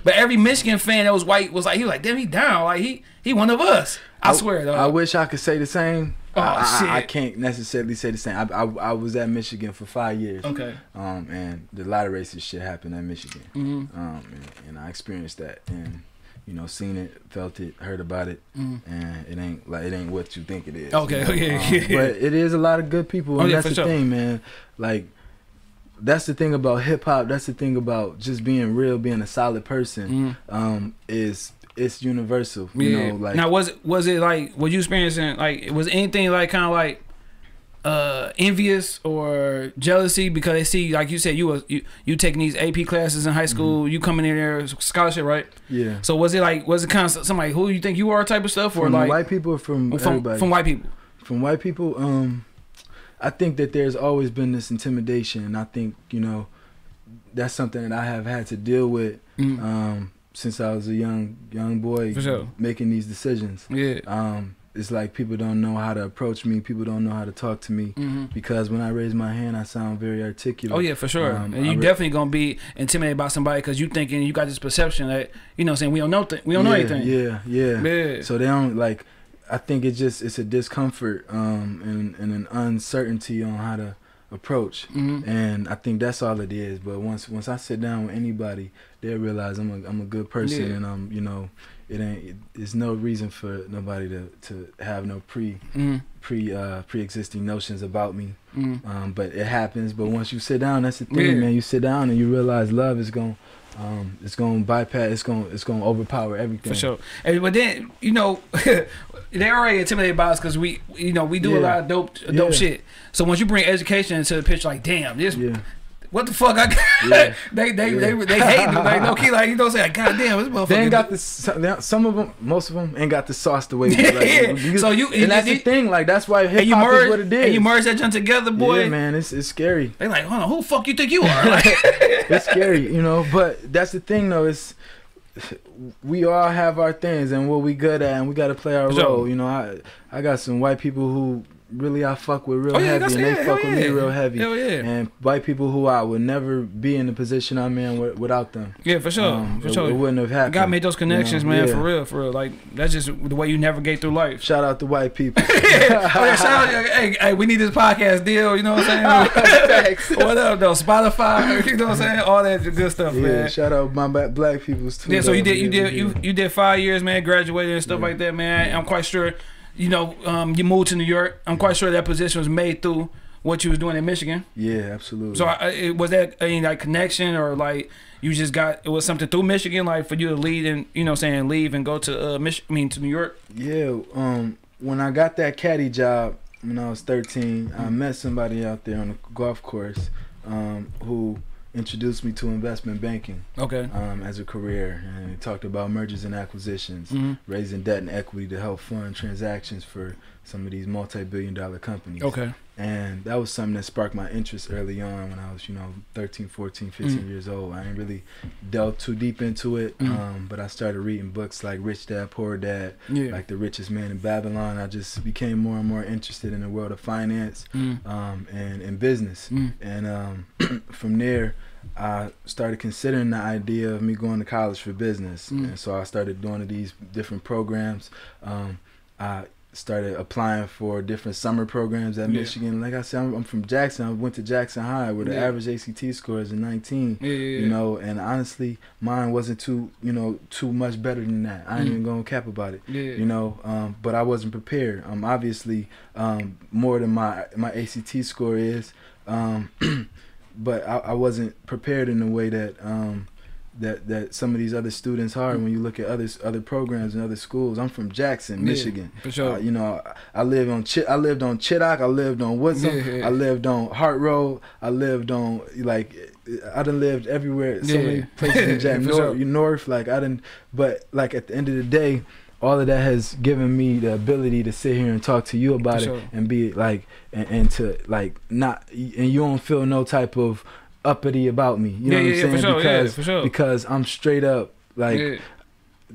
But every Michigan fan that was white was like, he was like, damn, he down, like he he one of us. I, swear, though. I wish I could say the same. Oh, I, I-. I can't necessarily say the same. I, I, I was at Michigan for five years. okay. Um, and a lot of racist shit happened at Michigan. hmm Um, and, and I experienced that, and you know, seen it, felt it, heard about it, mm and it ain't like it ain't what you think it is. Okay, you know? okay, Um, yeah. but it is a lot of good people, Oh, and yeah, that's the sure. thing, man. Like. That's the thing about hip hop. That's the thing about just being real, being a solid person. mm Um, is it's universal. You Yeah. know, like now was it was it like was you experiencing like was anything like kind of like uh envious or jealousy because they see like you said you was you, you taking these AP classes in high school you coming in there scholarship right yeah. so was it like was it kind of somebody who you think you are type of stuff or From like white people, or from, from everybody. from white people from white people um i think that there's always been this intimidation and i think you know that's something that i have had to deal with mm. um since i was a young young boy For sure. making these decisions yeah um it's like people don't know how to approach me people don't know how to talk to me hmm because when i raise my hand i sound very articulate Oh yeah, for sure. Um, and you definitely gonna be intimidated by somebody because you thinking you got this perception that you know, what I'm saying we don't know th- we don't know anything. yeah yeah Yeah. so they don't like i think it's just it's a discomfort um and, and an uncertainty on how to approach, Mhm. and I think that's all it is. But once once I sit down with anybody, they realize I'm a I'm a good person, Yeah. and I'm you know it ain't it, there's no reason for nobody to to have no pre Mm, pre uh pre existing notions about me. mm. Um, but it happens. But once you sit down, that's the thing, Yeah. man. You sit down and you realize love is going, um, it's going to bypass. It's going, it's going to overpower everything. For sure. And, but then, you know, they're already intimidated by us because we, you know, we do a lot of dope, dope Yeah. shit. So once you bring education into the picture, like, damn, this, Yeah, what the fuck? I got, Yeah. they, they, Yeah. they, they, hate them. Like, no key, like, you don't say, like, God damn, this motherfucker. they ain't got the some some of them, most of them ain't got the sauce the way. Yeah. Like, you- So you- and that's you- the thing. Like that's why hip hop merge, is what it is. and you merge that junk together, boy. Yeah, man, it's it's scary. They like, hold on, who the fuck you think you are? Like, it's scary, you know. But that's the thing, though. It's we all have our things and what we good at, and we got to play our Sure. role. You know, I I got some white people who really I fuck with real oh yeah, heavy, and they hell fuck with yeah. me real heavy. Hell yeah, And white people who I would never be in the position I'm in without them. yeah, for sure, Um, for it, sure. it wouldn't have You happened. gotta make those connections, know, man, yeah. for real, for real. Like that's just the way you navigate through life. Shout out to white people. oh, yeah, shout out, hey, hey, we need this podcast deal. You know what I'm saying? what up, though? Spotify. You know what I'm saying? All that good stuff, yeah, man. shout out my black peoples too. Yeah, so you did, you did, you you did five years, man. Graduated and stuff Yeah. like that, man. I'm quite sure, you know, um, you moved to New York. I'm quite sure that position was made through what you was doing in Michigan. Yeah, absolutely. So I, it, was that any like connection or like you just got it was something through Michigan, like for you to lead and you know, saying leave and go to uh, Mich- I mean to New York. Yeah, um, when I got that caddy job when I was 13, I met somebody out there on the golf course um, who introduced me to investment banking Okay. um, as a career, and he talked about mergers and acquisitions, hmm raising debt and equity to help fund transactions for some of these multi-billion-dollar companies. Okay. And that was something that sparked my interest early on when I was, you know, 13, 14, 15 Mm. years old. I didn't really delve too deep into it, Mm. um, but I started reading books like Rich Dad, Poor Dad, Yeah. like The Richest Man in Babylon. I just became more and more interested in the world of finance mm. um, and, and business. Mm. And um, from there, I started considering the idea of me going to college for business. Mm. And so I started doing these different programs. Um, I started applying for different summer programs at Yeah. Michigan. Like I said, I'm, I'm from Jackson. I went to Jackson High where the Yeah. average ACT score is a 19. Yeah. You know, and honestly, mine wasn't too, you know, too much better than that. I ain't Mm. even gonna cap about it you know um, but i wasn't prepared um, obviously um, more than my my act score is um, but I, I wasn't prepared in the way that um, that that some of these other students are when you look at other other programs and other schools i'm from jackson Yeah, michigan for sure. uh, you know, I lived on Ch- I lived on Chittock. I lived on Woodsum. Yeah, yeah. I lived on Hart Road. I lived on like I done lived everywhere. So Yeah. many places in Jackson, North, sure. North. Like I didn't. But like at the end of the day, all of that has given me the ability to sit here and talk to you about For it sure. and be like and, and to like not and you don't feel no type of uppity about me. You know Yeah, what I'm yeah, saying? sure, yeah, because for sure. because I'm straight up like yeah.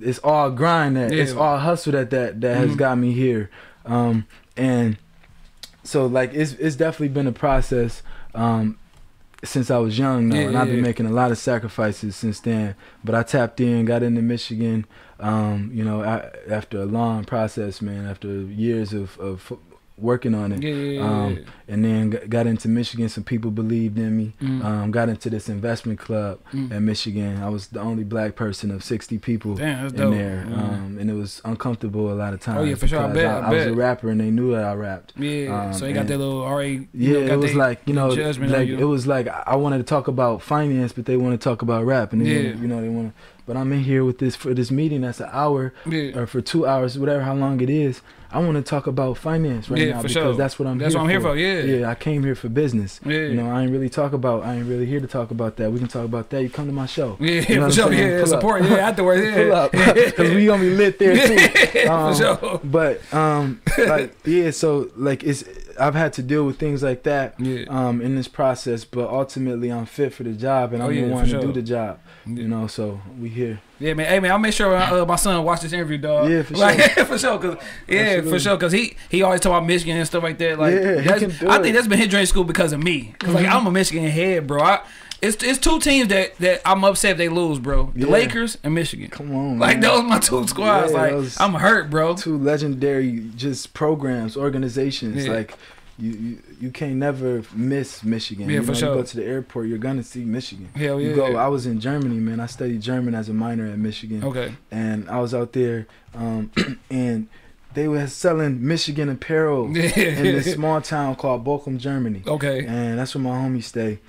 it's all grind that it's all hustle that that that has Mhm. got me here um and so like it's it's definitely been a process um since I was young though Yeah, and I've been yeah. making a lot of sacrifices since then but I tapped in got into Michigan um you know I, after a long process man after years of of working on it Yeah, yeah, um, yeah. and then got into Michigan some people believed in me Mm. um got into this investment club Mm. at Michigan I was the only black person of 60 people Damn, in there, Mm. um, and it was uncomfortable a lot of times. Oh, yeah, for sure. I bet, I, I I was a rapper, and they knew that I rapped. yeah, um, so you got that little already. you Yeah, know, it was like you know, judgment like it was like I wanted to talk about finance, but they want to talk about rap, and Yeah. you know they want to. But I'm in here with this for this meeting that's an hour yeah. or for two hours, whatever how long it is. I want to talk about finance right Yeah, now for because sure. that's what I'm. That's here what I'm here for. Yeah, Yeah, I came here for business. yeah, You know, I ain't really talk about. I ain't really here to talk about that. We can talk about that. You come to my show. yeah, You know for sure. Yeah, Pull up. support. Yeah, afterwards. Yeah, Pull up because we gonna be lit there too. Um, for sure. But um, like yeah, so like it's I've had to deal with things like that Yeah, um in this process, but ultimately I'm fit for the job and Oh, I'm yeah, the one to sure. do the job. yeah. You know, so we here. Yeah, man. Hey, man. I'll make sure uh, my son watch this interview, dog. Yeah, for Like, for sure. Cause yeah, Absolutely. for sure. Cause he he always talk about Michigan and stuff like that. Like, Yeah, he can do I think that's been his dream school because of me. because like Mhm. I'm a Michigan head, bro. I, it's it's two teams that that I'm upset if they lose, bro. The Yeah. Lakers and Michigan. Come on, Like man. those my two squads. Yeah, like I'm hurt, bro. two legendary just programs, organizations. Yeah. Like you, you you can't never miss Michigan. Yeah, you for know, sure. You go to the airport, you're gonna see Michigan. Hell yeah. You go. I was in Germany, man. I studied German as a minor at Michigan, okay. and I was out there, um, and they were selling Michigan apparel in this small town called Bochum, Germany, okay. and that's where my homie stay.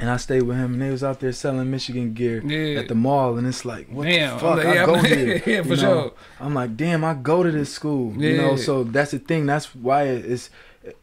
And I stayed with him, and they was out there selling Michigan gear Yeah. at the mall, and it's like, what Damn. the fuck? Like, yeah, I go here. yeah, for you know? sure. I'm like, damn, I go to this school. You know, so that's the thing. That's why it's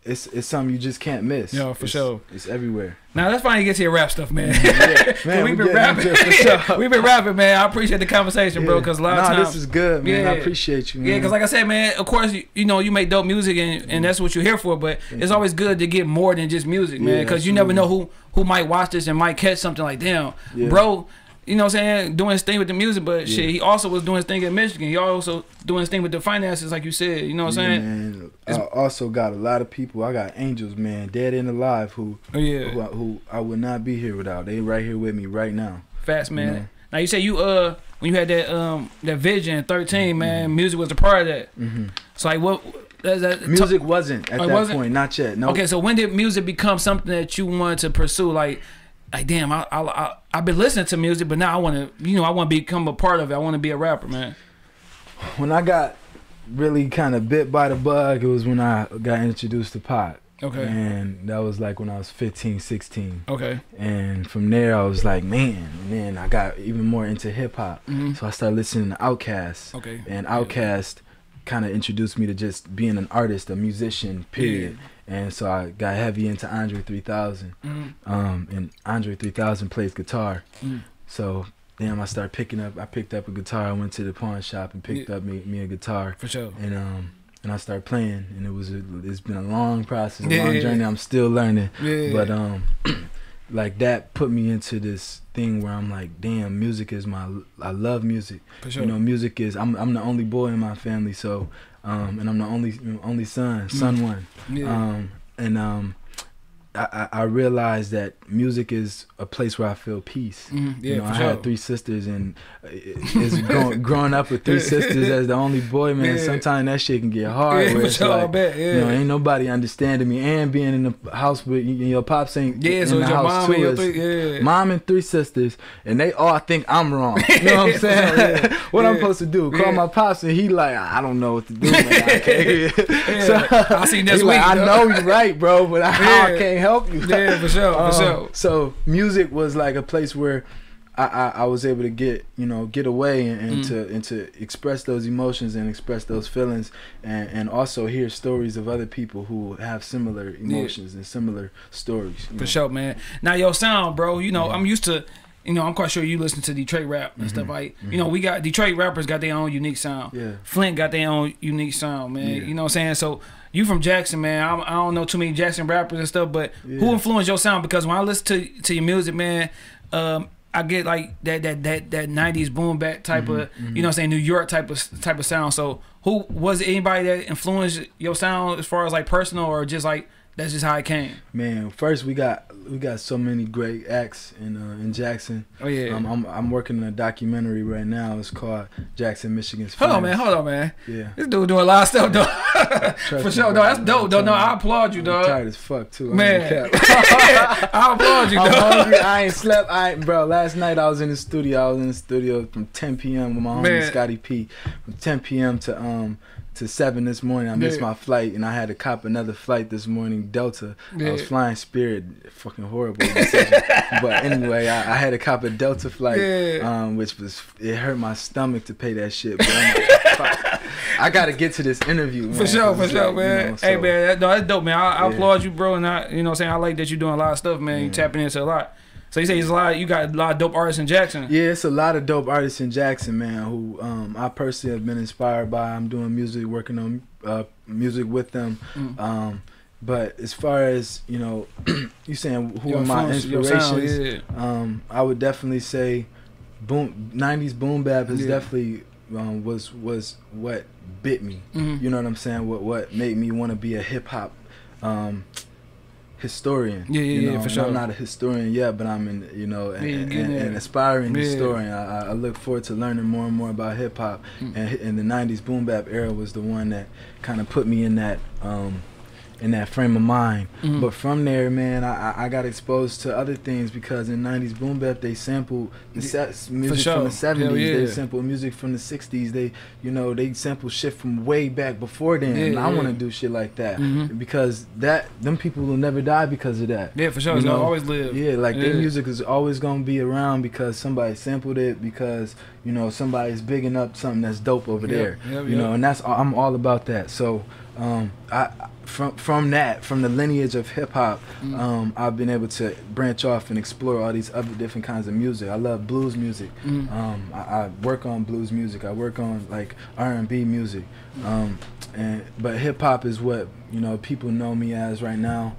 it's it's something you just can't miss. Yeah, for It's- sure. It's everywhere. Now let's finally get to your rap stuff, man. Yeah, Man, we've been rapping. sure. we've been rapping, man. I appreciate the conversation, bro. Because a lot of nah, times, this is good, man. Yeah. I appreciate you, man. Yeah, because like I said, man, of course, you, you know, you make dope music and, and that's what you're here for. But it's always good to get more than just music, man, Yeah, because you never know who who might watch this and might catch something like, damn, Yeah. bro. You know what I'm saying? Doing his thing with the music, but shit, he also was doing his thing in Michigan. He also doing his thing with the finances, like you said. You know what I'm Yeah, saying? man. I also got a lot of people. I got angels, man, dead and alive, who Oh yeah, who, I- who I would not be here without. They right here with me right now. fast man. know. Now you say you uh when you had that um that vision 13 man, music was a part of that. hmm So like what? That, that, Music wasn't at Oh, that wasn't? point, not yet. No. Okay, so when did music become something that you wanted to pursue? Like, like damn, I I, I I've been listening to music, but now I want to, you know, I want to become a part of it. I want to be a rapper, man. When I got really kind of bit by the bug, it was when I got introduced to pot. Okay, And that was like when I was 15, 16. okay, And from there, I was like, man, and then I got even more into hip hop. hmm So I started listening to Outkast. okay, And Outkast kind of introduced me to just being an artist, a musician, period. And so I got heavy into Andre 3000. Mhm. Um, and Andre 3000 plays guitar. Mm. So damn, I started picking up. I picked up a guitar. I went to the pawn shop and picked up me, me a guitar. for sure. And um, and I started playing. And it was a, it's been a long process, a Yeah, long yeah, journey. yeah. I'm still learning. Yeah, But um, like that put me into this thing where I'm like, damn, music is my. I love music. for sure. You know, music is. I'm I'm the only boy in my family, so um, and I'm the only only son, son one. yeah, Um, and um, I, I I realized that music is a place where I feel peace. Mhm. yeah, you know, for I sure. had three sisters, and it's growing, growing up with three sisters as the only boy, man. Yeah. Sometimes that shit can get hard. yeah, where for it's sure. I like, bet. Yeah, you know, ain't nobody understanding me, and being in the house with your pops ain't yeah. in So the your house mom too. and your three. Yeah, Mom and three sisters, and they all think I'm wrong. You know what I'm saying? What I'm supposed to do? Call my pops, and he like, I don't know what to do. Man. I can't. Yeah. I'll see you next he like, I know you're right, bro, but I, I can't help you. yeah, for sure, for Um, sure. So music was like a place where I, I, I was able to get you know get away and, and Mm. to and to express those emotions and express those feelings and, and also hear stories of other people who have similar emotions and similar stories. For know. sure, man. Now your sound, bro. You know, Yeah. I'm used to. You know, I'm quite sure you listen to Detroit rap and stuff Mhm, like. mhm. You know, we got Detroit rappers got their own unique sound. Yeah. Flint got their own unique sound, man. Yeah. You know what I'm saying? So you from Jackson, man. I, I don't know too many Jackson rappers and stuff, but who influenced your sound? Because when I listen to to your music, man, um, I get like that that that that '90s boom bap type of, Mhm, you know, what I'm saying New York type of type of sound. So who was it anybody that influenced your sound as far as like personal or just like that's just how it came? Man, first we got we got so many great acts in uh, in Jackson. Oh yeah. Um, I'm I'm working on a documentary right now. It's called Jackson, Michigan's. hold on, man. Hold on, man. Yeah. This dude doing a lot of stuff, though. For sure, though. That's dope, though. No. I applaud you, dog. tired as fuck too. Man. I applaud you, dog. I ain't slept. I ain't, bro. Last night I was in the studio. I was in the studio from 10 p.m. with my homie Scotty P. From 10 p.m. to um to seven this morning. I missed Yeah. my flight and I had to cop another flight this morning. Delta. I was flying Spirit. Fucking horrible decision. but anyway, I, I had to cop a Delta flight. Yeah. Um, which was it hurt my stomach to pay that shit. But I'm like. I gotta get to this interview. Man, For sure, for sure, like, you man. know, hey, man, that, no, that's dope, man. I, I Yeah. applaud you, bro, and I, you know, what I'm saying I like that you're doing a lot of stuff, man. You Yeah. tapping into a lot. So you say there's a lot. You got a lot of dope artists in Jackson. Yeah, it's a lot of dope artists in Jackson, man, who um, I personally have been inspired by. I'm doing music, working on uh, music with them. Mm. Um, but as far as you know, you saying who Your are my your sound, inspirations? yeah. Um, I would definitely say, boom, '90s boom bap is Yeah. definitely um, was was what bit me. Mhm. You know what I'm saying? What what made me want to be a hip hop um, historian? Yeah, yeah, you yeah, know? for And sure. I'm not a historian yet, but I'm in you know an, Yeah, an, an aspiring Yeah. historian. I, I- I look forward to learning more and more about hip hop. Mm. And, and the '90s boom bap era was the one that kind of put me in that. Um, in that frame of mind. Mhm. But from there, man, I, I- got exposed to other things because in '90s boom bap they sampled the Yeah, se- music sure. from the '70s. Hell They yeah. sampled music from the '60s. They, you know, they sample shit from way back before then. Yeah, and I yeah. want to do shit like that Mhm. because that them people will never die because of that. Yeah, for sure. You know, always live. Yeah, like their music is always gonna be around because somebody sampled it because you know somebody's bigging up something that's dope over there. you know, and that's I'm all about that. So um, I from from that from the lineage of hip hop, Mm. um, I've been able to branch off and explore all these other different kinds of music. I love blues music. Mhm. Um, I, I work on blues music. I work on like R and B music. Um, and but hip hop is what you know people know me as right now.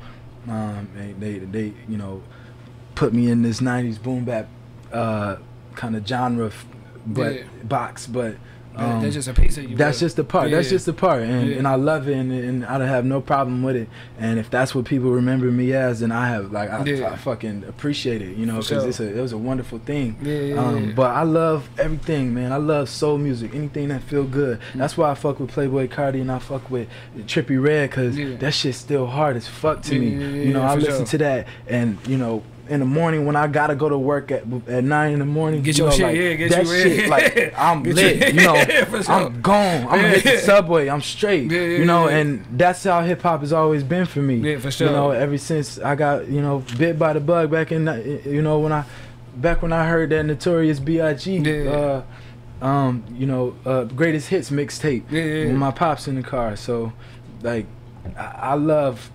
Um, they, they they you know put me in this '90s boom bap uh, kind of genre, f- but Yeah. box. But um, that's just a piece of you. that's just the part. That's just the part, and, Yeah. and I love it, and, and I don't have no problem with it. And if that's what people remember me as, then I have like I, Yeah. I fucking appreciate it, you know, because sure. it was a wonderful thing. Yeah, yeah, Um, yeah. but I love everything, man. I love soul music, anything that feel good. Mm. That's why I fuck with Playboi Carti and I fuck with Trippie Redd, cause Yeah. that shit's still hard as fuck to Yeah, me. yeah, yeah, you know, I listen sure. to that, and you know. In the morning when I gotta go to work at at nine in the morning, Get you your know, shit, like, yeah, get that you shit, ready. like I'm Get lit, you- you know, sure. I'm gone. I'm gonna hit the subway. I'm straight, Yeah, yeah, you know, yeah. and that's how hip hop has always been for me. Yeah, for sure. You know, ever since I got you know bit by the bug back in the- you know when I back when I heard that Notorious B.I.G. Yeah. Uh, um, you know, uh, greatest hits mixtape Yeah, yeah, with my pops in the car. So, like, I, I love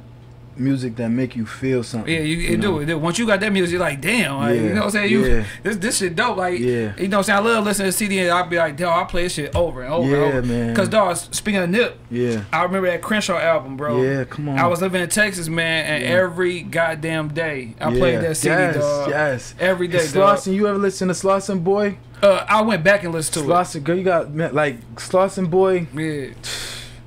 music that make you feel something. Yeah, you, it know? do it. Once you got that music, you're like, damn, like, you know what I'm saying? You yeah. this this shit dope. Like, Yeah. you know what I'm saying? I love listening to CD and I'll be like, dog, I play this shit over and over Yeah, and over. man. Cause dog, speaking of Nip, Yeah, I remember that Crenshaw album, bro. yeah. Come on. I was living in Texas, man, and Yeah. every goddamn day I Yeah. played that CD, yes, dog. Yes, Every day, dog. Slauson, you ever listen to Slauson Boy? Uh, I went back and listened to Slauson, girl, you got man, like Slauson Boy. Yeah.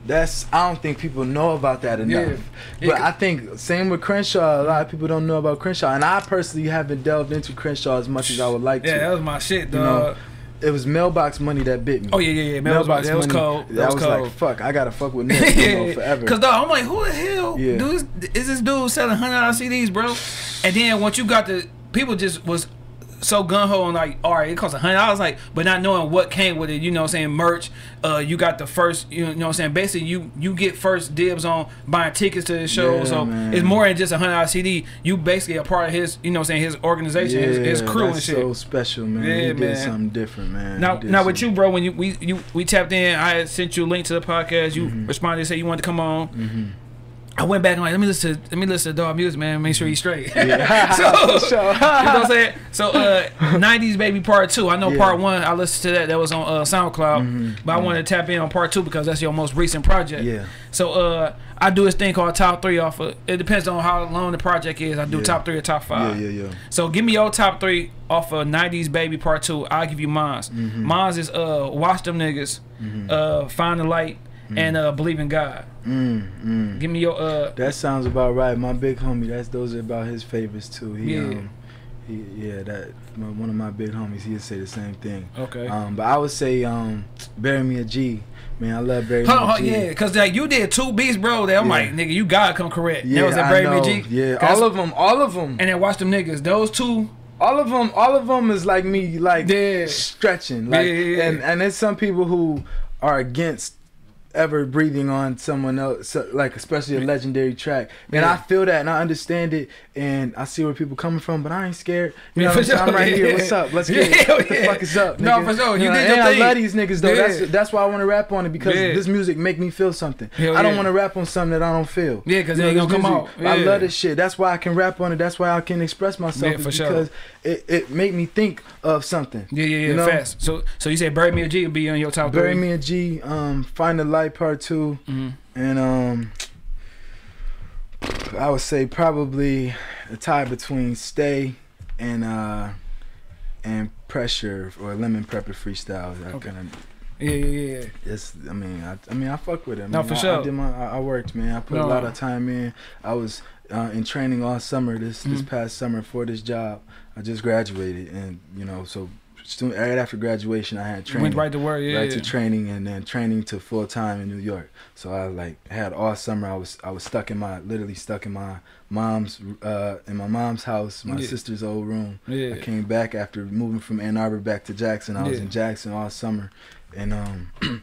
That's I don't think people know about that enough. Yeah. But Yeah. I think same with Crenshaw. A lot of people don't know about Crenshaw, and I personally haven't delved into Crenshaw as much as I would like Yeah, to. Yeah, that was my shit, You dog. know, It was mailbox money that bit me. oh yeah, yeah, yeah. That was, that was money. cold. That, That was, was cold. like fuck. I gotta fuck with Nip you know, forever. Cause dog, I'm like, who the hell Yeah. dude, is this dude selling hundred dollar CDs, bro? And then once you got the people just was so gun ho and like, all right, it costs a hundred dollars, like, but not knowing what came with it, you know what I'm saying? Merch, uh, you got the first, you know what I'm saying? Basically, you you get first dibs on buying tickets to the show, Yeah, so man. it's more than just a hundred dollar CD. You basically a part of his, you know what I'm saying? His organization, his, his crew and shit. so special, man. Yeah, he did man. something different, man. Now, now with you, bro, when you we you we tapped in, I had sent you a link to the podcast. You Mhm. responded and said you wanted to come on. Mhm. I went back and like, let me listen. To, let me listen to dog music, man. Make sure he's straight. Yeah. so, sure. you know what I'm saying? So, uh, '90s baby part two. I know Yeah. part one. I listened to that. That was on uh, SoundCloud. Mhm. But I wanted to tap in on part two because that's your most recent project. Yeah. So, uh, I do this thing called top three off of. It depends on how long the project is. I do Yeah. top three or top five. yeah, yeah. yeah. So give me your top three off of '90s Baby Part Two. I'll give you mine's. Mhm. Mine's is uh, Watch Them Niggas, Mhm. uh, Find the Light, and uh, Believe in God. Mm, mm. Give me your uh. That sounds about right. My big homie, that's those are about his favorites too. He, Yeah. um, he, yeah, that my, one of my big homies, he'd say the same thing. Okay. Um, but I would say, um, bury me a G. Man, I love bury me Huh, huh, yeah, cause like you did two beats, bro. That I'm Yeah. like, nigga, you gotta come correct. Yeah, that was at Brave know. G. Yeah, all of them, all of them, And then watch them niggas. Those two. all of them, all of them is like me, like Yeah. stretching, like, yeah, yeah. and and there's some people who are against ever breathing on someone else, so- like especially a legendary track. And Yeah. I feel that and I understand it and I see where people coming from, but I ain't scared. You know what I'm saying? I'm sure. right here. What's up? Let's get it. What the fuck is up? No, for sure. You know, did and your I thing. love these niggas though. That's that's why I want to rap on it because this music make me feel something. Hell I don't want to rap on something that I don't feel. Yeah, 'cause it You ain't gonna this come music- out. I love this shit. That's why I can rap on it. That's why I can express myself. Yeah, for sure. because it, it made me think of something. Yeah, yeah, yeah. You know? Fast. So, so you said Bury Me a G would be on your top Bury three. Me a G, um, Find the Light Part Two, Mhm. and um, I would say probably a tie between Stay and uh, and Pressure or Lemon Pepper Freestyle. Okay. kind of Yeah, yeah, yeah. it's. I mean, I, I mean, I fuck with it. I No, for I, sure. I did my. I, I worked, man. I put No. a lot of time in. I was uh, in training all summer. This this Mhm. past summer for this job. I just graduated, and you know, so right after graduation, I had training. Went right to work. Yeah. right to training and then training to full time in New York. So I like had all summer. I was I was stuck in my literally stuck in my mom's uh in my mom's house, my Yeah. sister's old room. yeah. I came back after moving from Ann Arbor back to Jackson. I was in Jackson all summer, and um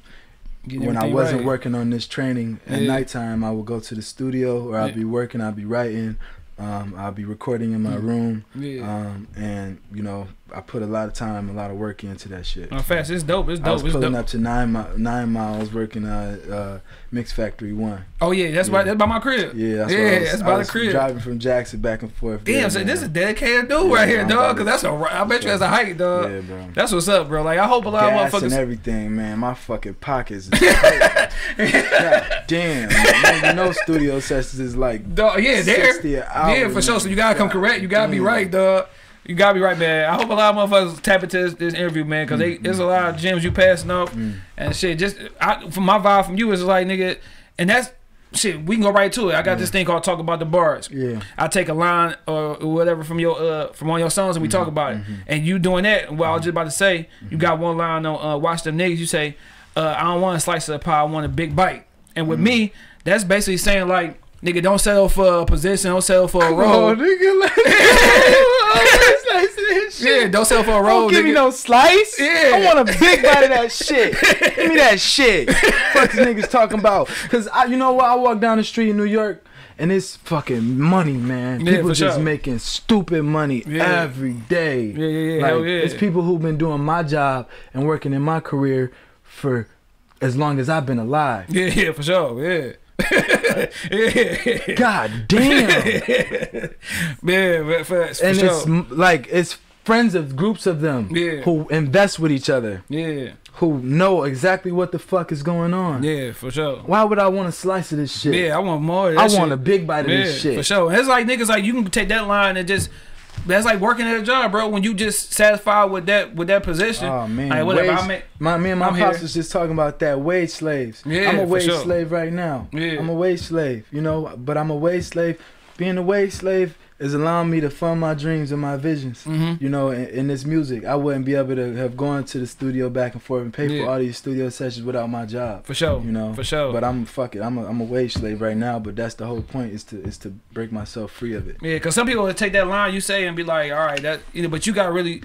when I wasn't right. working on this training at Yeah. nighttime, I would go to the studio or I'd Yeah. be working. I'd be writing. Um, I'll be recording in my Mm. room, Yeah. um, and you know I put a lot of time, a lot of work into that shit. No, fast. It's dope. It's dope. I was. It's pulling dope. up to nine mi- nine miles working uh, uh, Mix Factory One. Oh yeah, that's Yeah. by that's by my crib. Yeah, that's Yeah, was, that's by the crib. Driving from Jackson back and forth. Damn, there, so man. this is a dedicated dude Yeah, right here, I'm dog. Cause that's a. I bet you that's a height, dog. yeah, bro. That's what's up, bro. Like I hope a lot Gas of and everything, man. My fucking pockets. Is God damn, man. You know, studio sessions is like Dog, yeah, there. 60 hour, Yeah, for sure. So you gotta come God correct. You gotta be right, dog. You got me right, man. I hope a lot of motherfuckers tap into this, this interview, man, because they there's a lot of gems you passing off Mm. and shit. Just I, from my vibe from you is like nigga, and that's shit. We can go right to it. I got this thing called talk about the bars. Yeah. I take a line or whatever from your uh from one of your songs and we Mm-hmm. talk about it. And you doing that, well, I was just about to say, you got one line on uh, Watch Them Niggas. You say, uh, I don't want a slice of the pie, I want a big bite. And Mm-hmm. with me, that's basically saying like, nigga, don't settle for a position, don't settle for a Oh, role. nigga, like, slice of this shit. Yeah, don't sell for a roll. Don't give me no slice. Yeah. I want a big bite of that shit. Give me that shit. Fuck these niggas talking about. Cause I, you know what? I walk down the street in New York. And it's fucking money, man. Yeah, People just sure. making stupid money Yeah. every day. Yeah, yeah, yeah. Like, hell yeah. It's people who've been doing my job and working in my career for as long as I've been alive. Yeah, yeah, for sure. Yeah. God damn. Yeah, for, for, for and sure. it's like it's friends of groups of them Yeah. who invest with each other, yeah, who know exactly what the fuck is going on. yeah, for sure. Why would I want a slice of this shit? Yeah, I want more. Of I that want a big bite of Yeah, this shit. for sure. And it's like niggas like you can take that line and just that's like working at a job, bro. When you just satisfied with that with that position. Oh man, like whatever. wage- make, my me and my I'm pops was just talking about that wage slaves. Yeah, I'm a wage sure. slave right now. Yeah. I'm a wage slave, you know, but I'm a wage slave. Being a wage slave is allowing me to fund my dreams and my visions. Mhm. You know, in, in this music, I wouldn't be able to have gone to the studio back and forth and pay Yeah. for all these studio sessions without my job. for sure. You know, for sure. But I'm fuck it. I'm a, I'm a wage slave right now. But that's the whole point is to is to break myself free of it. Yeah, because some people would take that line you say and be like, all right, that you know, but you got really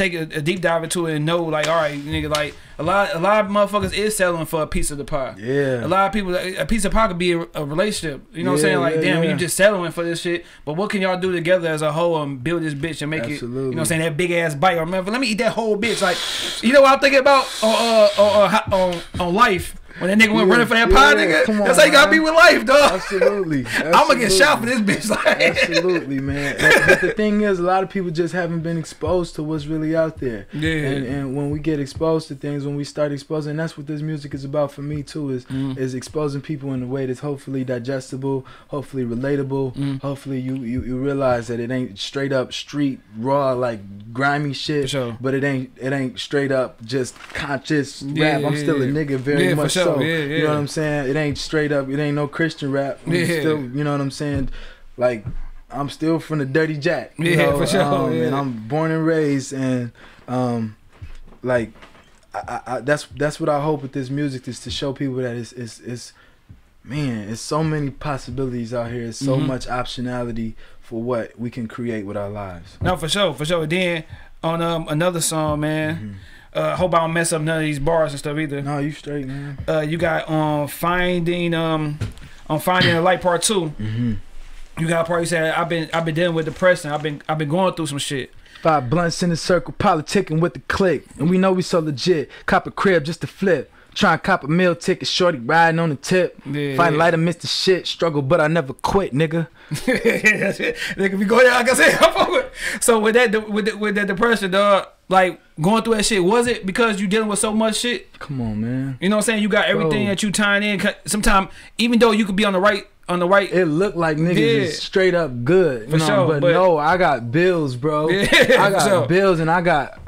take a, a deep dive into it and know, like, all right, nigga, like a lot, a lot of motherfuckers is selling for a piece of the pie. Yeah. A lot of people, a piece of pie could be a, a relationship. You know what I'm saying? Like, yeah, damn, yeah. you just settling for this shit. But what can y'all do together as a whole and build this bitch and make it? You know what I'm saying? That big ass bite. Or remember, let me eat that whole bitch. Like, you know what I'm thinking about on uh, on, uh, on on life when that nigga went Yeah, running for that pie, nigga. come on, That's how you gotta man. be with life, dog. Absolutely. I'm gonna get shot for this bitch. Like, Absolutely, man. But the thing is, a lot of people just haven't been exposed to what's really out there. Yeah. And and when we get exposed to things, when we start exposing, that's what this music is about for me too. Is Mm. is exposing people in a way that's hopefully digestible, hopefully relatable. Mm. Hopefully you, you you realize that it ain't straight up street raw like grimy shit. For sure. But it ain't it ain't straight up just conscious Yeah, rap. I'm yeah, still a nigga very Yeah, much sure. So. Yeah, You know what I'm saying? It ain't straight up. It ain't no Christian rap. Yeah. Still, you know what I'm saying? Like I'm still from the Dirty Jack. Yeah, know? for sure, Um, yeah. And I'm born and raised, and um, like I, I, that's that's what I hope with this music is to show people that it's it's, it's man, it's so many possibilities out here. It's so Mhm. much optionality for what we can create with our lives. No, for sure, for sure. Then on um another song, man. Uh, hope I don't mess up none of these bars and stuff either. No, you straight, man. Uh, you got um finding um on finding a light part two. Mm-hmm. You got a part you said I've been I've been dealing with depression. I've been I've been going through some shit. Five blunts in the circle, politicking with the clique. And we know we so legit. Cop a crib just to flip. Try and cop a meal ticket, shorty riding on the tip. Yeah, Fight yeah. light, I missed the shit. Struggle, but I never quit, nigga. Nigga, we go there like I said. I fuck with- so with that with the, with that depression, dog, like going through that shit, was it because you dealing with so much shit? Come on, man. You know what I'm saying? You got everything Bro. that you tying in. Sometimes even though you could be on the right on the right. It looked like niggas Yeah. is straight up good, you For know, sure, but, but- no, I got bills, bro. Yeah, I got sure. bills and I got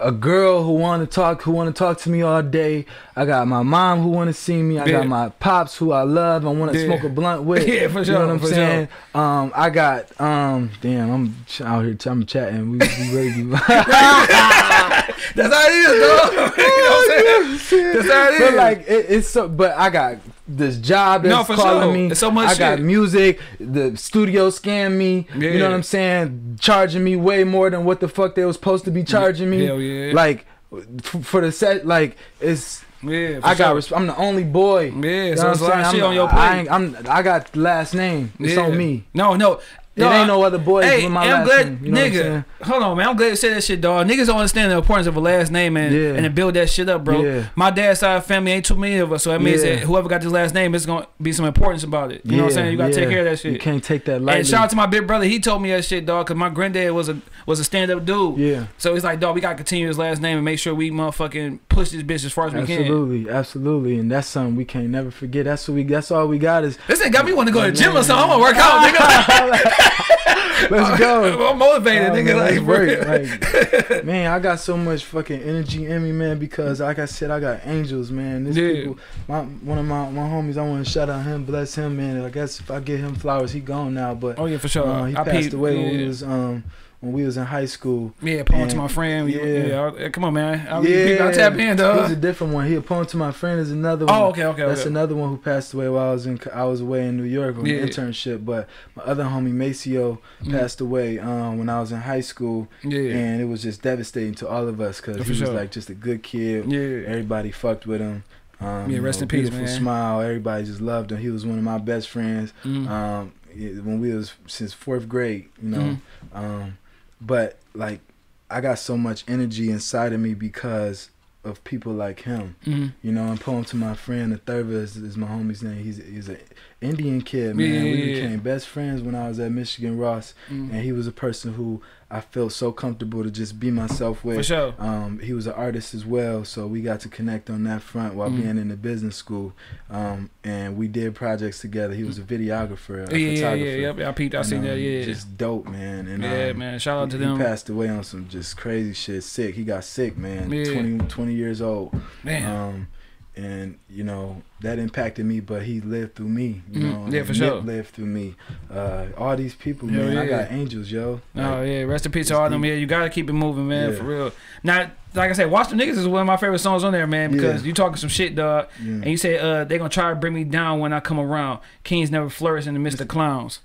a girl who want to talk, who want to talk to me all day. I got my mom who want to see me. I Yeah. got my pops who I love. I want to Yeah. smoke a blunt with. Yeah, for You sure, know what I'm saying? Um, I got um, damn, I'm out here. I'm chatting. We, we ready. That's how it is, dog. you know what I'm saying? That's how it is. But like it, it's so. But I got this job that's No, calling sure. me. It's so much I got music. The studio scam me. You know what I'm saying? Charging me way more than what the fuck they was supposed to be charging me. Hell yeah. Like f- for the set, like it's. yeah, I got. sure. Res- I'm the only boy. Yeah, You know so what it's a I'm lot of saying? shit I'm- on your plate. ain't, I'm. I got last name. It's Yeah. on me. No, no. It ain't no other boys Hey, with my I'm last glad, name. You know nigga. Hold on, man. I'm glad you said that shit, dog. Niggas don't understand the importance of a last name and Yeah. and to build that shit up, bro. Yeah. My dad's side of family ain't too many of us, so that means Yeah. that whoever got this last name, it's gonna be some importance about it. You know what I'm saying? You gotta take care of that shit. You can't take that lightly. And shout out to my big brother. He told me that shit, dog, because my granddad was a was a stand up dude. yeah. So he's like, dog, we gotta continue his last name and make sure we motherfucking push this bitch as far as we can. Absolutely, absolutely, and that's something we can't never forget. That's what we. That's all we got is. This ain't got me want to go to the gym or something. I'm gonna work out, nigga. Let's go. I'm motivated, Oh, nigga. man, Like, let's for work. real. Like, man, I got so much fucking energy in me, man. Because like I said, I got angels, man. This Yeah. people, my one of my my homies. I want to shout out him, bless him, man. I guess if I get him flowers, he gone now. But Oh yeah, for sure. uh, he I passed away when we yeah. was um when we was in high school. Yeah, poem to my friend. Yeah, yeah. yeah. come on, man. I, Yeah. I tap in, He was a different one. He a poem to my friend is another one. Oh, okay, okay, That's okay. another one who passed away while I was in I was away in New York on Yeah. an internship. But my other homie Maceo Mm. passed away um, when I was in high school, Yeah, and it was just devastating to all of us because he was sure. like just a good kid. yeah. Everybody fucked with him. Um, Yeah, you rest know, in peace, beautiful man. smile. Everybody just loved him. He was one of my best friends. Mm. Um, when we was since fourth grade, you know. Mhm. Um, but like, I got so much energy inside of me because of people like him. Mhm. You know, and poem to my friend, the third is, is my homie's name. He's he's an Indian kid, man. Yeah, we yeah, yeah. became best friends when I was at Michigan Ross, Mm. and he was a person who I felt so comfortable to just be myself with. For sure. Um, he was an artist as well, so we got to connect on that front while Mhm. being in the business school. Um, and we did projects together. He was a videographer, a Yeah, yeah, photographer. yeah, yep. I peeped. I and, seen that. um, Yeah, just dope, man. And yeah, um, man. Shout out to he, them. he passed away on some just crazy shit. Sick. He got sick, man. Yeah. 20, 20 years old. Man. And you know that impacted me, but he lived through me. You Mhm. know, Yeah, for Nip sure. lived through me. Uh, all these people, Hell man. I got angels, yo. Oh Like, yeah, rest in peace to all them. Yeah, you gotta keep it moving, man, Yeah. for real. Now, like I said, Watch the Niggas is one of my favorite songs on there, man, because Yeah. you talking some shit, dog. yeah. And you say uh they gonna try to bring me down when I come around. Kings never flourish in the midst of clowns.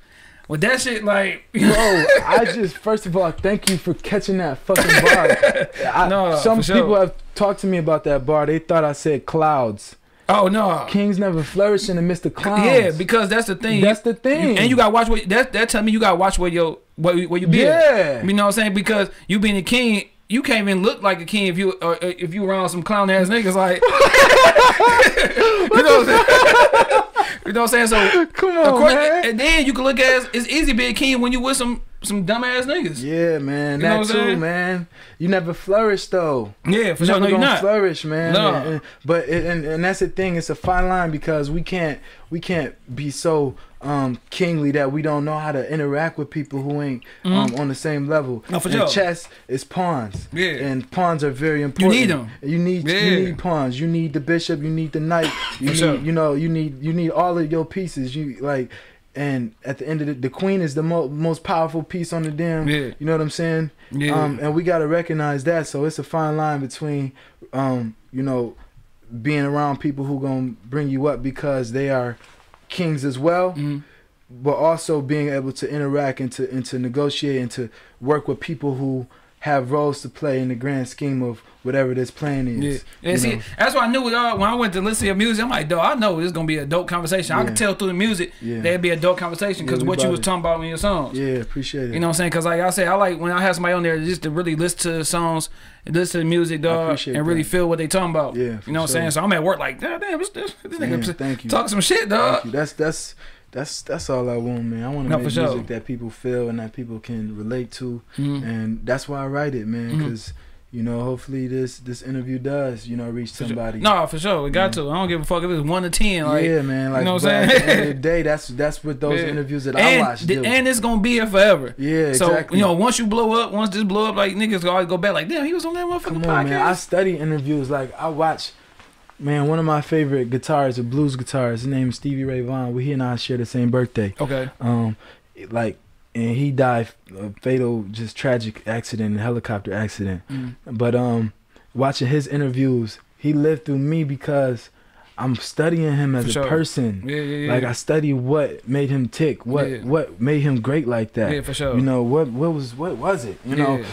With that shit, like Bro, I just first of all thank you for catching that fucking bar. I, No, some for sure. people have talked to me about that bar. They thought I said clouds. oh no, Kings never flourish in the midst of clouds. yeah, because that's the thing. that's the thing. You- and you gotta watch what that that tell me you gotta watch where your where, you- where you be. yeah. You know what I'm saying? Because you being a king, you can't even look like a king if you uh, if you around some clown ass niggas like. you know what I'm saying? You know what I'm saying? So Come on, course, man. and then you can look at it's easy being king when you with some some dumb ass niggas. Yeah, man. You that too, man. You never flourish though. Yeah, for You sure. never No, gonna not. flourish, man. No. And- and- but it, and and that's the thing. It's a fine line because we can't we can't be so um kingly that we don't know how to interact with people who ain't um on the same level. No, for and sure. chess is pawns. Yeah. And pawns are very important. need 'em. You need Yeah. you need pawns. You need the bishop. You need the knight. You For need sure. you know you need you need all of your pieces. You like. And at the end of the, the queen is the mo- most powerful piece on the damn. Yeah. You know what I'm saying? Yeah. Um, and we got to recognize that. So it's a fine line between, um, you know, being around people who gonna bring you up because they are kings as well, Mhm. but also being able to interact and to and to negotiate and to work with people who have roles to play in the grand scheme of whatever this plan Yeah, is. and see, know. that's why I knew it. When I went to listen to your music, I'm like, dog, I know it's gonna be a dope conversation. I Yeah. could tell through the music Yeah. that'd be a dope conversation because Yeah, what you was it. talking about in your songs. Yeah, appreciate it. You know what I'm saying? Because like I said, I like when I have somebody on there just to really listen to the songs, listen to the music, dog, and really feel what they talking about. Yeah, you know what I'm saying? So I'm at work like, damn, damn, this, this, this Man, nigga thank you. talk some shit, dog. Thank you. That's that's that's that's all I want, man. I want to No, make music sure. that people feel and that people can relate to. Mhm. and that's why I write it, man. Because you know, hopefully this this interview does, you know, reach For sure. somebody. No, for sure. We got to. I don't give a fuck if it's one to ten. Like, yeah, man. Like, you know what I'm at the saying? end of the day, that's that's what those Yeah. interviews that I and watch th- do. and it's gonna be here forever. yeah, So exactly. you know, once you blow up, once this blow up, like niggas always go back. Like, damn, he was on that motherfucking Come podcast. man. I study interviews. Like I watch, man. One of my favorite guitarists, a blues guitarist. His name is Stevie Ray Vaughan. We he and I share the same birthday. okay. Um, like, and he died a fatal, just tragic accident, helicopter accident. Mm. But um, watching his interviews, he lived through me because I'm studying him as For a sure. person. Yeah, yeah, yeah. Like I study what made him tick, what Yeah. what made him great like that. yeah, for sure. You know what what was what was it? You know.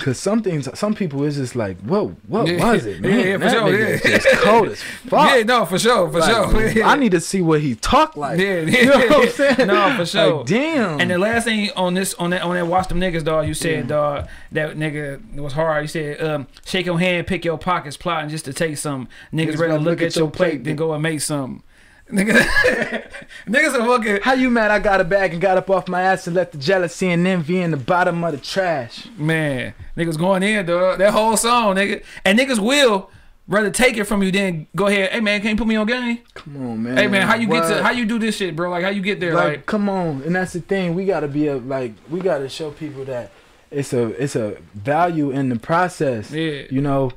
Cause some things, some people is just like, whoa, what Yeah. was it, man? yeah, for that sure, yeah. just cold as fuck. Yeah, no, for sure, for Like, sure. I need to see what he talk like. Yeah, You know what I'm saying? No, for sure. Like, damn. And the last thing on this on that on that watch them niggas dog, you said Yeah. dog that nigga was hard. You said um, shake your hand, pick your pockets, plotting just to take some. Niggas Niggas rather gonna look at your plate than go and make some. Nigga, niggas are fucking How you mad? I got a bag and got up off my ass and left the jealousy and envy in the bottom of the trash. man. Niggas going in dog. That whole song, nigga, and niggas will rather take it from you than go ahead. Hey man, can you put me on game? Come on, man. Hey man, how you get to how you do this shit, bro? Like how you get there? like, Like, come on, and that's the thing. We gotta be a like, we gotta show people that it's a it's a value in the process. yeah, You know,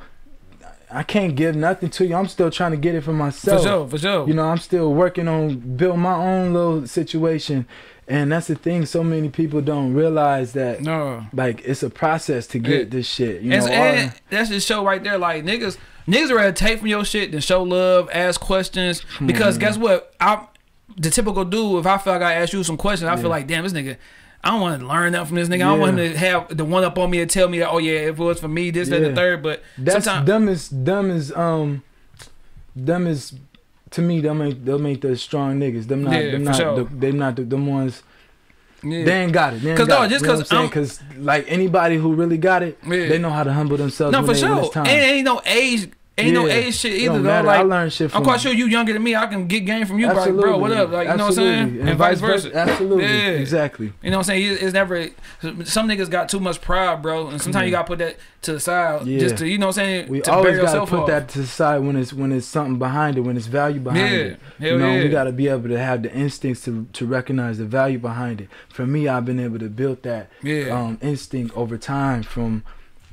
I can't give nothing to you. I'm still trying to get it for myself. for sure, for sure. You know, I'm still working on build my own little situation, and that's the thing. So many people don't realize that. no. Like it's a process to get Yeah. this shit. You And, know, and all- that's just show right there. Like niggas, niggas rather take from your shit than show love, ask questions. Because on, guess what? I'm the typical dude. If I feel like I ask you some questions, I Yeah. feel like damn this nigga. I don't want to learn that from this nigga. I don't want him to have the one up on me to tell me that oh yeah, if it was for me, this, that, and the third. But That's sometimes dumb as dumb as um, dumb as to me. Them ain't them ain't the strong niggas. Them not Yeah, them not sure. the, they not the, them ones. yeah, They ain't got it. They ain't 'Cause, got it. just You know 'cause what I'm saying? 'Cause, like anybody who really got it, Yeah. they know how to humble themselves. no for sure. And ain't no age, ain't no Yeah. age shit either. Though. matter. I Like learned shit from. I'm quite sure you younger than me. I can get game from you, like bro. What up? Like you know what I'm saying, Absolutely. and, vice versa. Absolutely. Yeah. Exactly. You know what I'm saying? It's never. Some niggas got too much pride, bro, and sometimes you gotta put that to the side Yeah. just to you know what I'm saying. We to always gotta put off. that to the side when it's when it's something behind it, when it's value behind Yeah, it. hell you know, yeah. we gotta be able to have the instincts to to recognize the value behind it. For me, I've been able to build that yeah, um, instinct over time from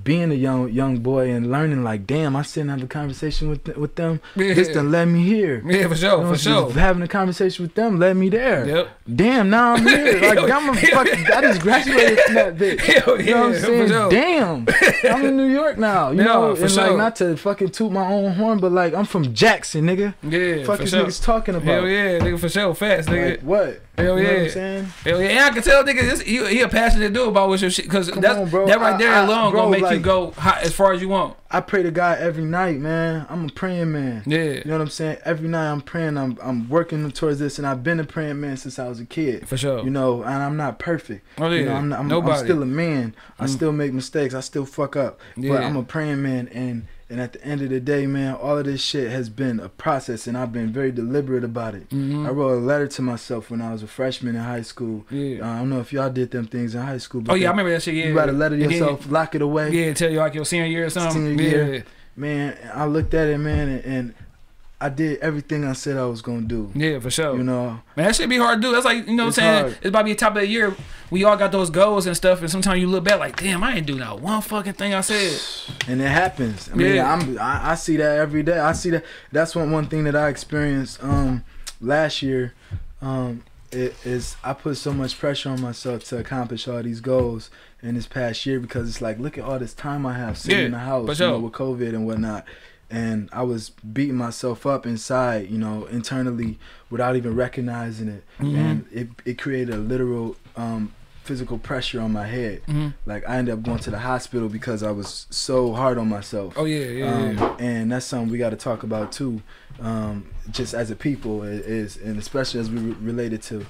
being a young young boy and learning like, damn, I sit and have a conversation with th- with them. yeah, This done let me here. yeah, for You sure, know, for sure. Having a conversation with them led me there. Yep. Damn, now I'm here. Like I'm a fucking. I just graduated from that bitch. Hell You know what I'm saying? sure. Damn, I'm in New York now. You Yeah, know, for and sure. like not to fucking toot my own horn, but like I'm from Jackson, nigga. Yeah, Fuck for sure. niggas talking about? Hell yeah, nigga, for sure, fast, nigga. Like what? Hell you know what yeah. I'm saying? Hell yeah, and I can tell nigga this, he, he a passionate dude about what your shit because that's on, that right there I- alone bro, gonna make you like- go hot as far as you want. I pray to God every night, man. I'm a praying man. Yeah, You know what I'm saying? Every night I'm praying. I'm I'm working towards this, and I've been a praying man since I was a kid. for sure. You know, and I'm not perfect. oh yeah, You know, I'm, not, I'm, nobody. I'm still a man. I Mm. still make mistakes. I still fuck up. Yeah. But I'm a praying man, and and at the end of the day, man, all of this shit has been a process, and I've been very deliberate about it. Mhm. I wrote a letter to myself when I was a freshman in high school. Yeah. Uh, I don't know if y'all did them things in high school. But oh yeah, I remember that shit. Yeah, You write a letter to And then- yourself, lock it away. Yeah, tell you like your senior year or something. Senior yeah, year. Man, I looked at it, man, and, and I did everything I said I was gonna do. yeah, for sure. You know, Man, that should be hard to do. That's like you know what I'm saying. hard. It's about to be the top of the year. We all got those goals and stuff, and sometimes you look back like, damn, I ain't do not one fucking thing I said. and it happens. I mean, Yeah. I'm I, I see that every day. I see that. That's one one thing that I experienced um last year. Um, it is I put so much pressure on myself to accomplish all these goals in this past year because it's like look at all this time I have sitting Yeah, in the house, you know, with COVID and whatnot. And I was beating myself up inside, you know, internally without even recognizing it. Mhm. And it, it created a literal um, physical pressure on my head. hmm Like I ended up going to the hospital because I was so hard on myself. Oh yeah, yeah, Um, yeah. and that's something we got to talk about too, um, just as a people is, and especially as we re- related to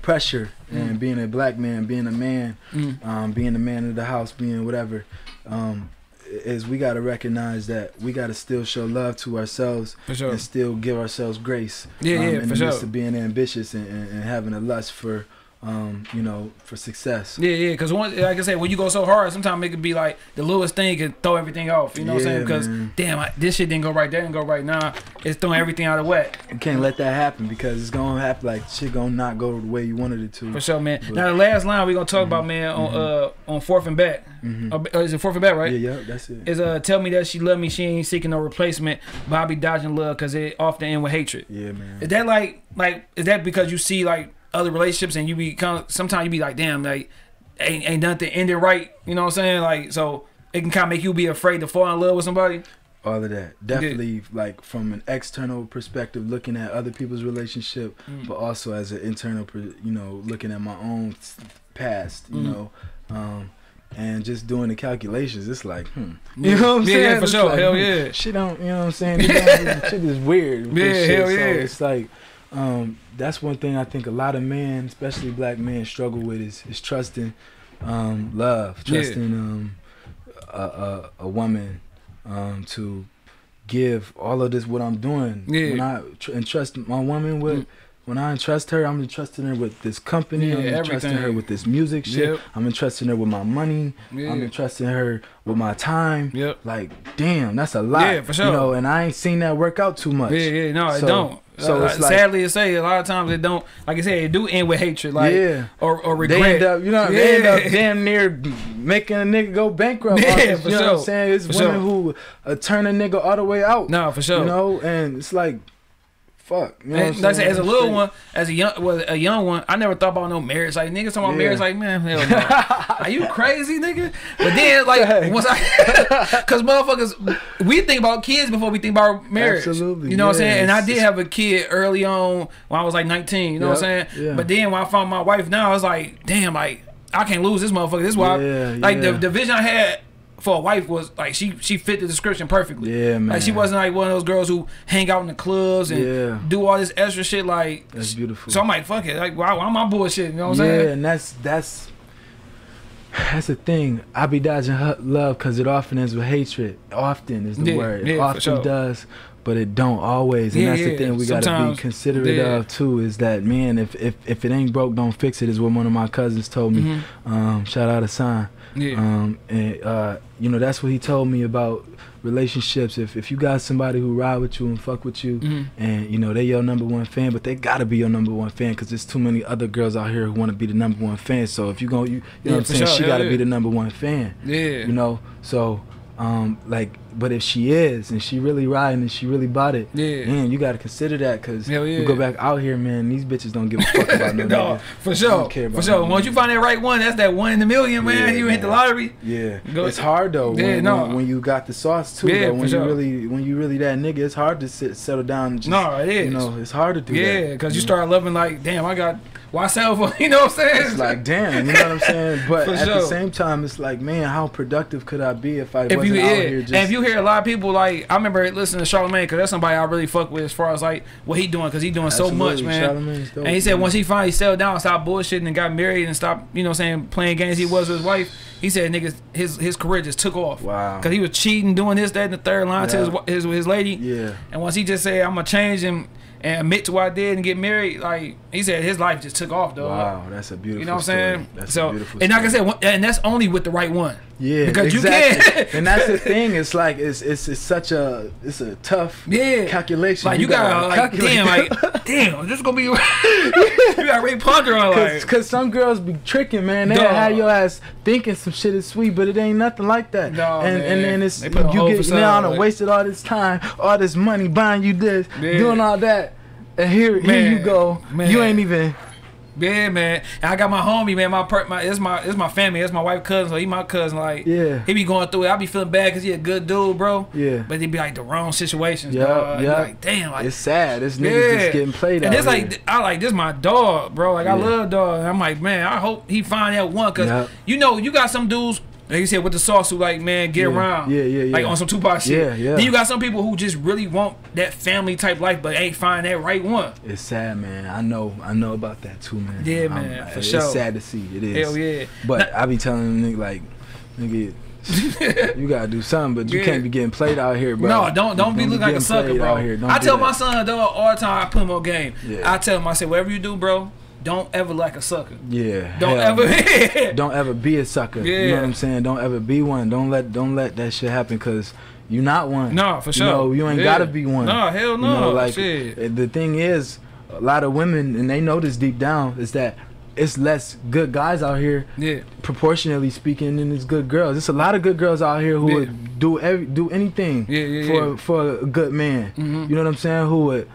pressure and Mm. being a black man, being a man, Mm. um, being the man of the house, being whatever. Um, is we got to recognize that we got to still show love to ourselves sure. and still give ourselves grace. Yeah, um, yeah, in for the sure. midst of being ambitious and, and, and having a lust for um, you know, for success. Yeah, yeah, because like I said, when you go so hard, sometimes it could be like the littlest thing can throw everything off. You know what I'm saying? Because damn, I, this shit didn't go right, that didn't go right. Nah, it's throwing everything out of whack. You can't let that happen because it's gonna happen. Like shit gonna not go the way you wanted it to. For sure, man. But- now the last line we gonna talk about, man, on uh on fourth and back. Mhm. Uh, is it fourth and back, right? Yeah, yeah, that's it. Is uh tell me that she love me, she ain't seeking no replacement. Bobby dodging love because it often end with hatred. Yeah, man. Is that like like is that because you see like other relationships and you be kind of sometimes you be like damn like ain't ain't nothing ended right you know what I'm saying like so it can kind of make you be afraid to fall in love with somebody all of that definitely like from an external perspective looking at other people's relationship Mm. but also as an internal you know looking at my own past you Mhm. know um and just doing the calculations it's like hmm you know what i'm Yeah, saying yeah, for It's sure. like, Hell hmm, yeah. shit don't you know what i'm saying shit is weird Yeah, shit. hell So yeah. it's like um that's one thing i think a lot of men especially black men struggle with is is trusting um love Yeah. trusting um a, a, a woman um, to give all of this what I'm doing. Yeah. When I tr- entrust my woman with, Mm. when I entrust her, I'm entrusting her with this company. Yeah, I'm entrusting everything. her with this music shit. Yep. I'm entrusting her with my money. yeah I'm entrusting her with my time. yep Like, damn, that's a lot. Yeah, for sure. You know, and I ain't seen that work out too much. yeah yeah no it So- don't so Uh, it's like- sadly to say a lot of times it don't like I said it do end with hatred like yeah. or or They regret end up, you know, they end up damn near making a nigga go bankrupt. Yeah, off for you know what sure. I'm saying? It's For women sure. who uh, turn a nigga all the way out. no for sure You know, and it's like, fuck. You know And like I said, as a little one, as a young, well, a young one, I never thought about no marriage. Like niggas talking about Yeah. marriage, like man, hell no. Are you crazy, nigga? But then, like once I, cause motherfuckers, we think about kids before we think about marriage. Absolutely, You know what I'm saying? And I did have a kid early on when I was like 19. You know what I'm saying? yeah. But then when I found my wife now, I was like, damn, like I can't lose this motherfucker. This is why, Yeah, like the the vision I had. For a wife was like she she fit the description perfectly. Yeah, man. Like she wasn't like one of those girls who hang out in the clubs and Yeah. do all this extra shit. Like That's beautiful. so I'm like, fuck it. Like, why, why am I bullshit? You know what I'm yeah, saying? Yeah, and that's that's that's the thing. I be dodging love because it often ends with hatred. Often is the Yeah, word. yeah, It for often sure. does, but it don't always. And Yeah, that's yeah. the thing we gotta be considerate yeah. of too. Is that man? If if if it ain't broke, don't fix it. Is what one of my cousins told me. Mhm. Um, shout out to Sign. Yeah. Um, and uh, you know that's what he told me about relationships. If if you got somebody who ride with you and fuck with you, Mhm. and you know they your number one fan, but they gotta be your number one fan because there's too many other girls out here who want to be the number one fan. So if you go, you, you know Yeah, what I'm saying, sure. she Hell gotta yeah. be the number one fan. Yeah. You know, so um, like, but if she is and she really riding and she really bought it, Yeah. man, you gotta consider that because yeah. you go back out here, man, these bitches don't give a fuck about no no, for sure. For sure. Once you find that right one, that's that one in a million, man. Yeah, you hit the lottery. Yeah, Go- it's hard though. Yeah, when, no. when, when you got the sauce too. Yeah, though, when sure. you really, when you really that nigga, it's hard to sit, settle down. And just, No, it is. You know, it's hard to do that. Yeah, because you start loving like, damn, I got why sell for you know what I'm saying? It's like, damn, you know what I'm saying? But at sure. the same time, it's like, man, how productive could I be if I if wasn't you out yeah, here just and if you hear a lot of people like I remember listening to Charlamagne because that's somebody I really fuck with as far as like what he doing because he doing so much, man. Dope, And he said man. once he finally settled down, stopped bullshitting, and got married and stopped, you know, what I'm saying playing games he was with his wife. He said niggas his his career just took off. Wow. Because he was cheating, doing this, that, and the third line to his, Yeah. his his lady. Yeah. And once he just said I'm gonna change and and admit to what I did and get married, like he said his life just took off, though. Wow, that's a beautiful You know what I'm saying? That's a so, beautiful and like I said, and that's only with the right one. Yeah, Because you exactly. can't- and that's the thing. It's like it's it's it's such a it's a tough Yeah. calculation. Like you, gotta, like calculate. damn, like damn, this is gonna be you gotta really ponder on like Cause some girls be tricking, man. They have your ass thinking some shit is sweet, but it ain't nothing like that. Dog, and and then it's you put a whole get now and wasted all this time, all this money buying you this, doing all that, and here here you go. man. You ain't even. Yeah, man. And I got my homie, man. My per, my it's my it's my family. It's my wife cousin. So he my cousin. Like Yeah. he be going through it. I be feeling bad because he a good dude, bro. Yeah. But he be like the wrong situations. Yeah, yeah. Like damn, like It's sad. This nigga's just getting played and out it's like. I like this my dog, bro. Like I love dog. And I'm like, man, I hope he find that one because Yeah. you know you got some dudes. Like you said with the sauce who like man get Yeah. around, Yeah, yeah, yeah. like on some Tupac shit. Yeah, yeah. Then you got some people who just really want that family type life, but ain't find that right one. It's sad, man. I know. I know about that too, man. Yeah, I'm- man, uh, for it's sure. sad to see. It is. Hell yeah. But I be telling them nigga like, nigga, you gotta do something. But you Yeah. can't be getting played out here, bro. No, don't don't be looking like a sucker, bro. Out here. Don't I tell that. my son dog all the time. I put him on game. Yeah. I tell him, I say, whatever you do, bro, don't ever like a sucker. Yeah. Don't ever. don't ever be a sucker. Yeah. You know what I'm saying? Don't ever be one. Don't let don't let that shit happen because you're not one. no, for You sure. know, you ain't Yeah. gotta be one. No, hell no. You know, like Shit. the thing is, a lot of women and they know this deep down is that it's less good guys out here Yeah. proportionally speaking than it's good girls. There's a lot of good girls out here who Yeah. would do every do anything Yeah, for for a good man. Mhm. You know what I'm saying? Who would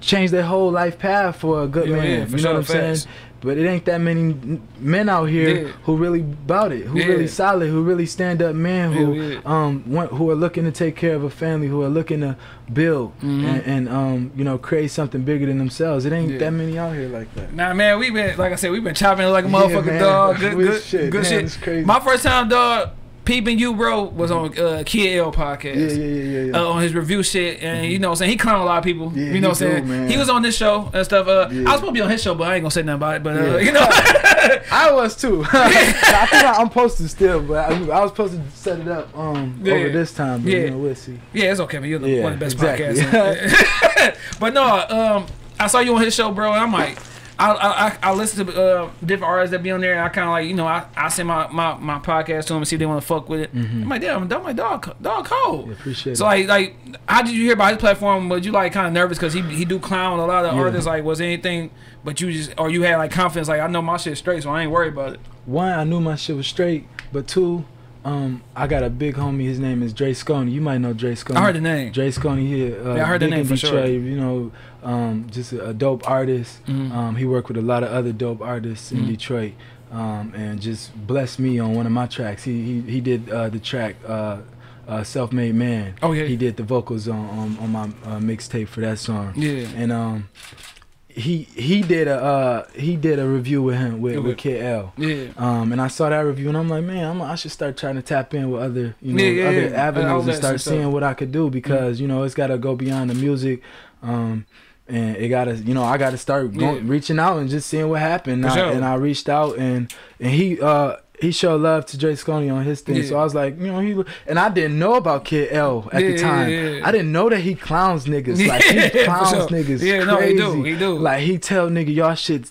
change their whole life path for a good Yeah, man. yeah, you know sure, what I'm facts. saying? But it ain't that many men out here Yeah. who really bout it, who really solid, who really stand up men, who um want, who are looking to take care of a family, who are looking to build Mhm. and, and um you know create something bigger than themselves. It ain't that many out here like that. Nah, man, we been like I said, we been chopping it like a motherfucker, dog. Good, good, shit, good man, shit. crazy. My first time, dog, peeping you, bro, was on uh, Kid L podcast. Yeah, yeah, yeah, yeah. yeah. Uh, on his review shit, and you know what I'm saying? He clowned a lot of people. Yeah, you know what I'm saying? man. He was on this show and stuff. Uh, Yeah. I was supposed to be on his show, but I ain't gonna say nothing about it. But, uh, Yeah. you know. I was too. I think I, I'm supposed to still, but I, I was supposed to set it up um Yeah. over this time. But Yeah. you know, we'll see. Yeah, it's okay, man. You're the, Yeah, one of the best exactly. podcasts. but no, um, I saw you on his show, bro, and I'm like, I I, I, I listen to uh, different artists that be on there, and I kind of like, you know, I, I send my, my, my podcast to them and see if they want to fuck with it. I'm like, damn, I'm my dog, dog cold. Yeah, appreciate So it. like, like, how did you hear about his platform? Was you like kind of nervous because he he do clown a lot of Yeah. artists? Like, was anything? But you just or you had like confidence, like I know my shit straight, so I ain't worried about it. One, I knew my shit was straight, but two, um, I got a big homie. His name is Dre Sconey. You might know Dre Sconey. I heard the name. Dre Sconey here. Uh, Yeah, I heard the name in for Detroit, sure. You know, um, just a, a dope artist. Mhm. Um, he worked with a lot of other dope artists in Mhm. Detroit, um, and just blessed me on one of my tracks. He he, he did uh, the track uh, uh, "Self Made Man." Oh yeah, He did the vocals on on, on my uh, mixtape for that song, yeah. and um, he he did a uh, he did a review with him with, with Kid L. Yeah. Um, and I saw that review, and I'm like, man, I'm, I should start trying to tap in with other, you know, Yeah, yeah, other yeah. avenues and start and stuff. seeing what I could do because you know it's got to go beyond the music, um, and it got to, you know, I got to start going, reaching out and just seeing what happened. I, sure. and I reached out, and and he uh he showed love to Dre Sconey on his thing, so I was like, you know, he and I didn't know about Kid L at Yeah, the time. yeah, yeah. I didn't know that he clowns niggas. Like Yeah, he clowns sure. niggas. Yeah, no, he do, he do. Like he tell nigga y'all shit.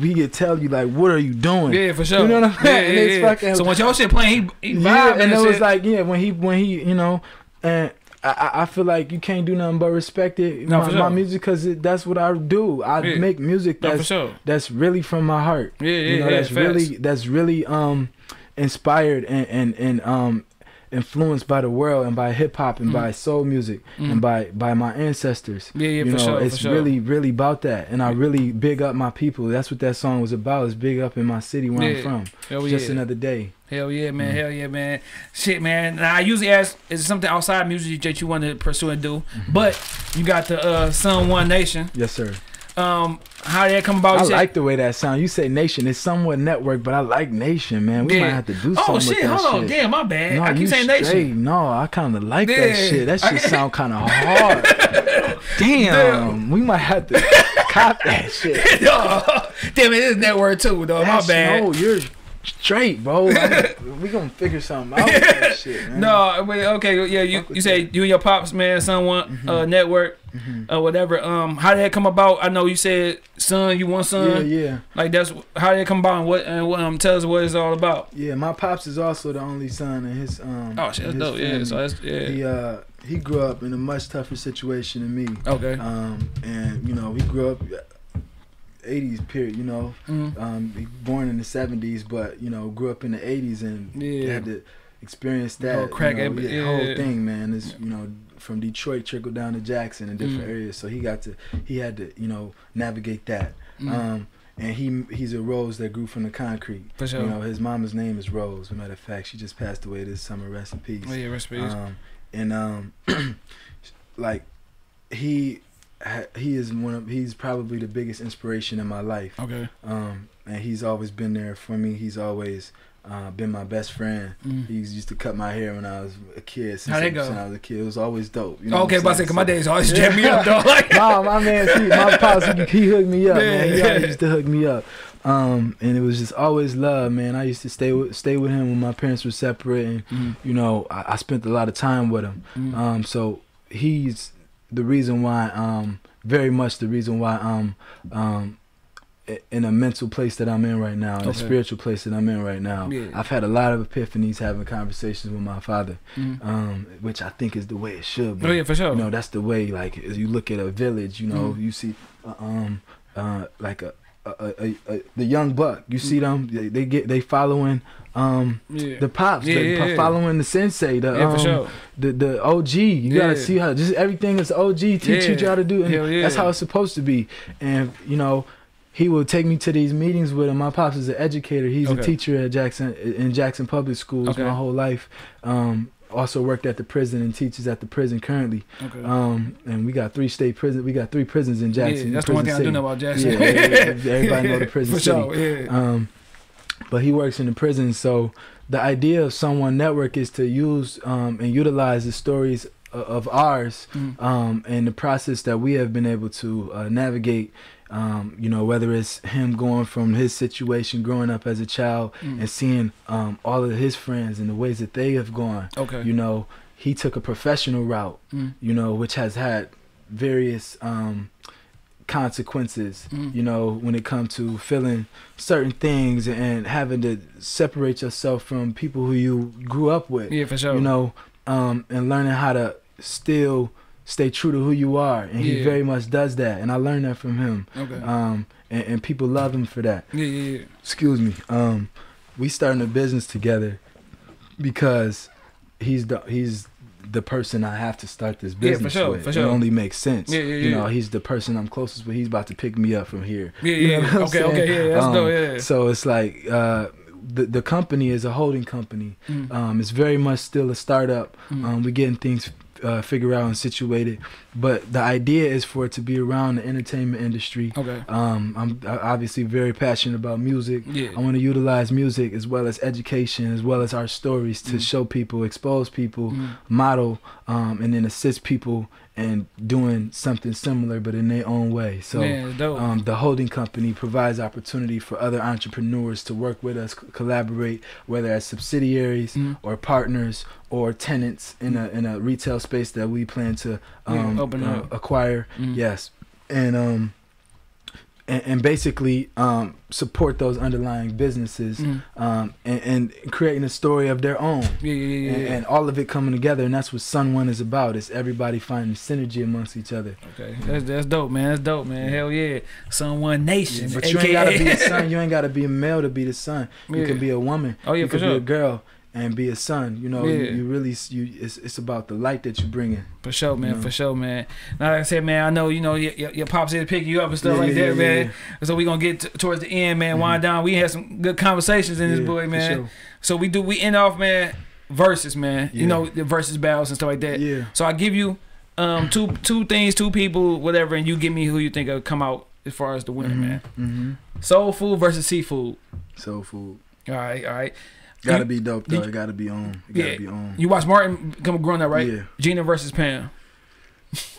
He could tell you like, what are you doing? Yeah, for sure. You know what I'm Yeah, saying? And yeah, yeah. So when your shit playing, he, he yeah, vibing and it was like yeah, when he when he you know, and I- I, feel like you can't do nothing but respect it No, my, for my music because that's what I do. I Yeah. make music no, that's sure. that's really from my heart. Yeah, yeah, you know, yeah. that's facts. really that's really um inspired and and and um influenced by the world and by hip hop and Mhm. by soul music Mhm. and by by my ancestors. Yeah, yeah, you for know, sure. it's for sure. really really about that, and I really big up my people. That's what that song was about. Is big up in my city where Yeah. I'm from. Hell Just yeah. another day. Hell yeah, man. Mm. Hell yeah, man. Shit, man. Now, I usually ask, is it something outside music that you want to pursue and do? Mm-hmm. But you got the uh, Sun One Nation. Yes, sir. Um, how did that come about? I like the way that sound. You say nation. It's somewhat network, but I like nation, man. We Yeah. might have to do something Oh with shit! that Hold on, shit. damn, my bad. No, I keep you saying straight. Nation. No, I kind of like that shit. That shit sound kind of hard. Damn, Damn. we might have to cop that shit. damn it, it's network too, though. My That's- bad. No, you're straight, bro. I'm- we gonna figure something out that shit, man. No, but okay, yeah, you you say you and your pops, man, Sun One uh network, Mhm. uh whatever. Um, how did that come about? I know you said son, you want son, yeah, yeah. like that's how did it come about and what and what um tell us what it's all about. yeah. My pops is also the only son in his um. Oh shit, that's dope. Yeah, so that's yeah. He uh he grew up in a much tougher situation than me. Okay. Um, and you know he grew up. 80s period, you know. Mm. Um, born in the 70s, but you know, grew up in the 80s and Yeah. had to experience that whole crack you know, yeah, yeah. whole thing, man. Is you know from Detroit trickled down to Jackson and different Mm. areas, so he got to he had to you know navigate that. Mm. Um, and he he's a rose that grew from the concrete. For sure. You know, his mama's name is Rose. As a matter of fact, she just passed away this summer. Rest in peace. oh yeah, rest in peace. Um, and um, like he he is one of he's probably the biggest inspiration in my life. okay. Um, and he's always been there for me. He's always uh, been my best friend. Mm. He used to cut my hair when I was a kid. Since, I, go? since I was a kid, it was always dope. You know okay, what but I say, my days always jam me up, dog. Like, no, my man, he, my pops, he, he hooked me up, man. He always used to hook me up. Um, and it was just always love, man. I used to stay with stay with him when my parents were separate, and Mm. you know, I, I spent a lot of time with him. Mm. Um, so he's the reason why, um, very much the reason why, um, um, in a mental place that I'm in right now, in a spiritual place that I'm in right now. Yeah. I've had a lot of epiphanies having conversations with my father, Mm. um, which I think is the way it should be. Oh yeah, for sure. You know, that's the way. Like, as you look at a village, you know, Mm. you see, uh, um, uh, like a, a, a, the young buck. You see them, they, they get they following, um, yeah. the pops, Yeah, the, yeah, following the sensei, the um, sure. the the OG. You gotta see how just everything is OG teach you how to do, and that's how it's supposed to be. And you know, he would take me to these meetings with him. My pops is an educator. He's Okay. a teacher at Jackson in Jackson Public Schools Okay. my whole life. Um, also worked at the prison and teaches at the prison currently. Okay. Um, and we got three state prison. We got three prisons in Jackson. yeah, that's the one thing Prison I do know about Jackson. Yeah, everybody- everybody know the prison for city. sure. Yeah. Um, but he works in the prison, so the idea of Sun One Network is to use um, and utilize the stories of ours Mm. um, and the process that we have been able to uh, navigate. Um, you know, whether it's him going from his situation, growing up as a child, Mm. and seeing um, all of his friends and the ways that they have gone. Okay. You know, he took a professional route. Mm. You know, which has had various um, consequences Mm. you know, when it comes to feeling certain things and having to separate yourself from people who you grew up with, Yeah, for sure. you know, um, and learning how to still stay true to who you are. And he very much does that. And I learned that from him. Okay. Um, and, and people love him for that. yeah, yeah, yeah. Excuse me. Um, we starting a business together because he's the he's the person I have to start this business Yeah, sure, with. for It only makes sense. Yeah, yeah, You yeah. know, he's the person I'm closest with. He's about to pick me up from here. Yeah, You know yeah. okay, saying? okay, yeah, that's Um. Yeah. So it's like uh, the the company is a holding company. Mm. Um, it's very much still a startup. Mm. Um, we're getting things uh, figure out and situated, but the idea is for it to be around the entertainment industry. okay. Um, I'm obviously very passionate about music. Yeah. I want to utilize music as well as education, as well as our stories to Mm. show people, expose people, Mm. model, um, and then assist people in doing something similar, but in their own way. So. Man. Um, the holding company provides opportunity for other entrepreneurs to work with us, collaborate, whether as subsidiaries Mm. or partners or tenants in a in a retail space that we plan to um, Yeah, open uh, up. acquire. Mm. Yes, and um, and, and basically um, support those underlying businesses Mm. um, and, and creating a story of their own. Yeah, yeah, yeah, And, yeah. and all of it coming together, and that's what Sun One is about. It's everybody finding synergy amongst each other. Okay, that's that's dope, man. That's dope, man. Hell yeah, Sun One Nation. but you ain't gotta be a son. You ain't gotta be a male to be the son. You can be a woman. Oh yeah, you can be sure, a girl and be a son. You know, you, Yeah. you really you. It's, it's about the light that you bring in. for sure, man, Yeah. for sure, man. Now, like I said, man, I know you know your, your, your pops here to pick you up and stuff Yeah, like yeah, that, man. So we gonna get towards the end, man. Mhm. Wind down. We had some good conversations in this boy, for man. sure. So we do we end off, man. Verses, man. You know the verses battles and stuff like that. Yeah. So I give you um two two things, two people, whatever, and you give me who you think will come out as far as the winner, man. Mm-hmm. Soul food versus seafood. Soul food. All right, all right. Gotta You- be dope though. you- It gotta be on. It gotta Yeah. be on. You watch Martin come growing up, right? Yeah. Gina versus Pam.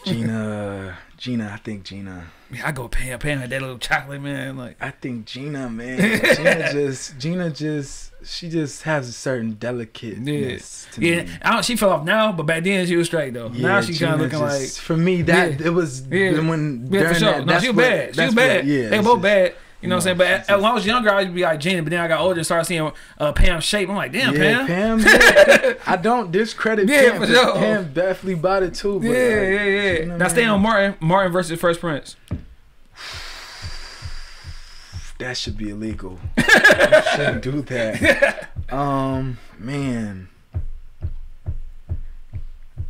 Gina. Gina. I think Gina. Yeah, I go Pam. Pam had that little chocolate man. Like I think Gina, man. Gina just. Gina just. She just has a certain delicateness to yeah, me. I don't, she fell off now, but back then she was straight though. now she kind of looking like for me that Yeah. it was Yeah. when yeah during sure. that, no, that's she was what- bad. She was what- bad. yeah, they it's both just- bad. You know what I'm saying? But as long as I was younger, I would be like Gina. But then I got older and started seeing uh, Pam shape. I'm like, damn, yeah, Pam. Pam. yeah. I don't discredit Yeah, Pam. sure. Pam definitely bought it too. But Yeah, like, yeah, yeah. Gina, Now stay on Martin. Martin versus Fresh Prince. That should be illegal. you shouldn't do that. Um, man.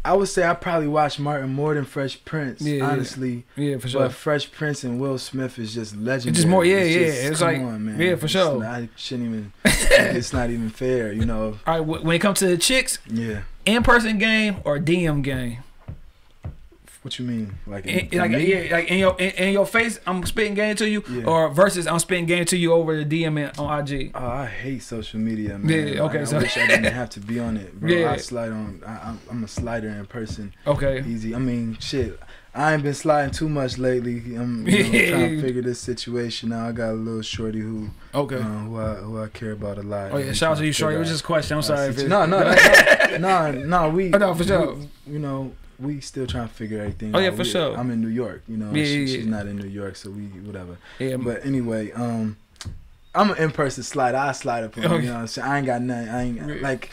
I would say I probably watched Martin more than Fresh Prince, Yeah, yeah. honestly. Yeah, for sure. But Fresh Prince and Will Smith is just legendary. It's just more- yeah, yeah, just- it's come like- on, man. yeah, for It's sure. not- I shouldn't even. it's not even fair, you know. All right, when it comes to the chicks, Yeah. in person game or DM game. What you mean? Like, In, for like me? yeah, like in your in, in your face, I'm spitting game to you, Yeah. or versus I'm spitting game to you over the DM in- on IG. Oh, I hate social media, man. Yeah, okay, I, so- I wish I didn't have to be on it, bro. Yeah. I slide on. I, I'm, I'm a slider in person, Okay. easy. I mean, shit. I ain't been sliding too much lately. I'm you know, trying to figure this situation out. I got a little shorty who, Okay. uh, who I who I care about a lot. oh yeah, shout out to you, Shorty. It was just a question. I'm sorry. If situ- it, No, no, no, no, no, no. We. Oh, no, for sure. we- you know, we still trying to figure everything. Oh, yeah, out. for We- sure. I'm in New York. You know, Yeah, she, yeah, she's yeah. not in New York, so we whatever. Yeah, But anyway, um, I'm an in-person slider. I slide up on you. Okay. You know what I'm saying? I ain't got nothing. I ain't Yeah. like.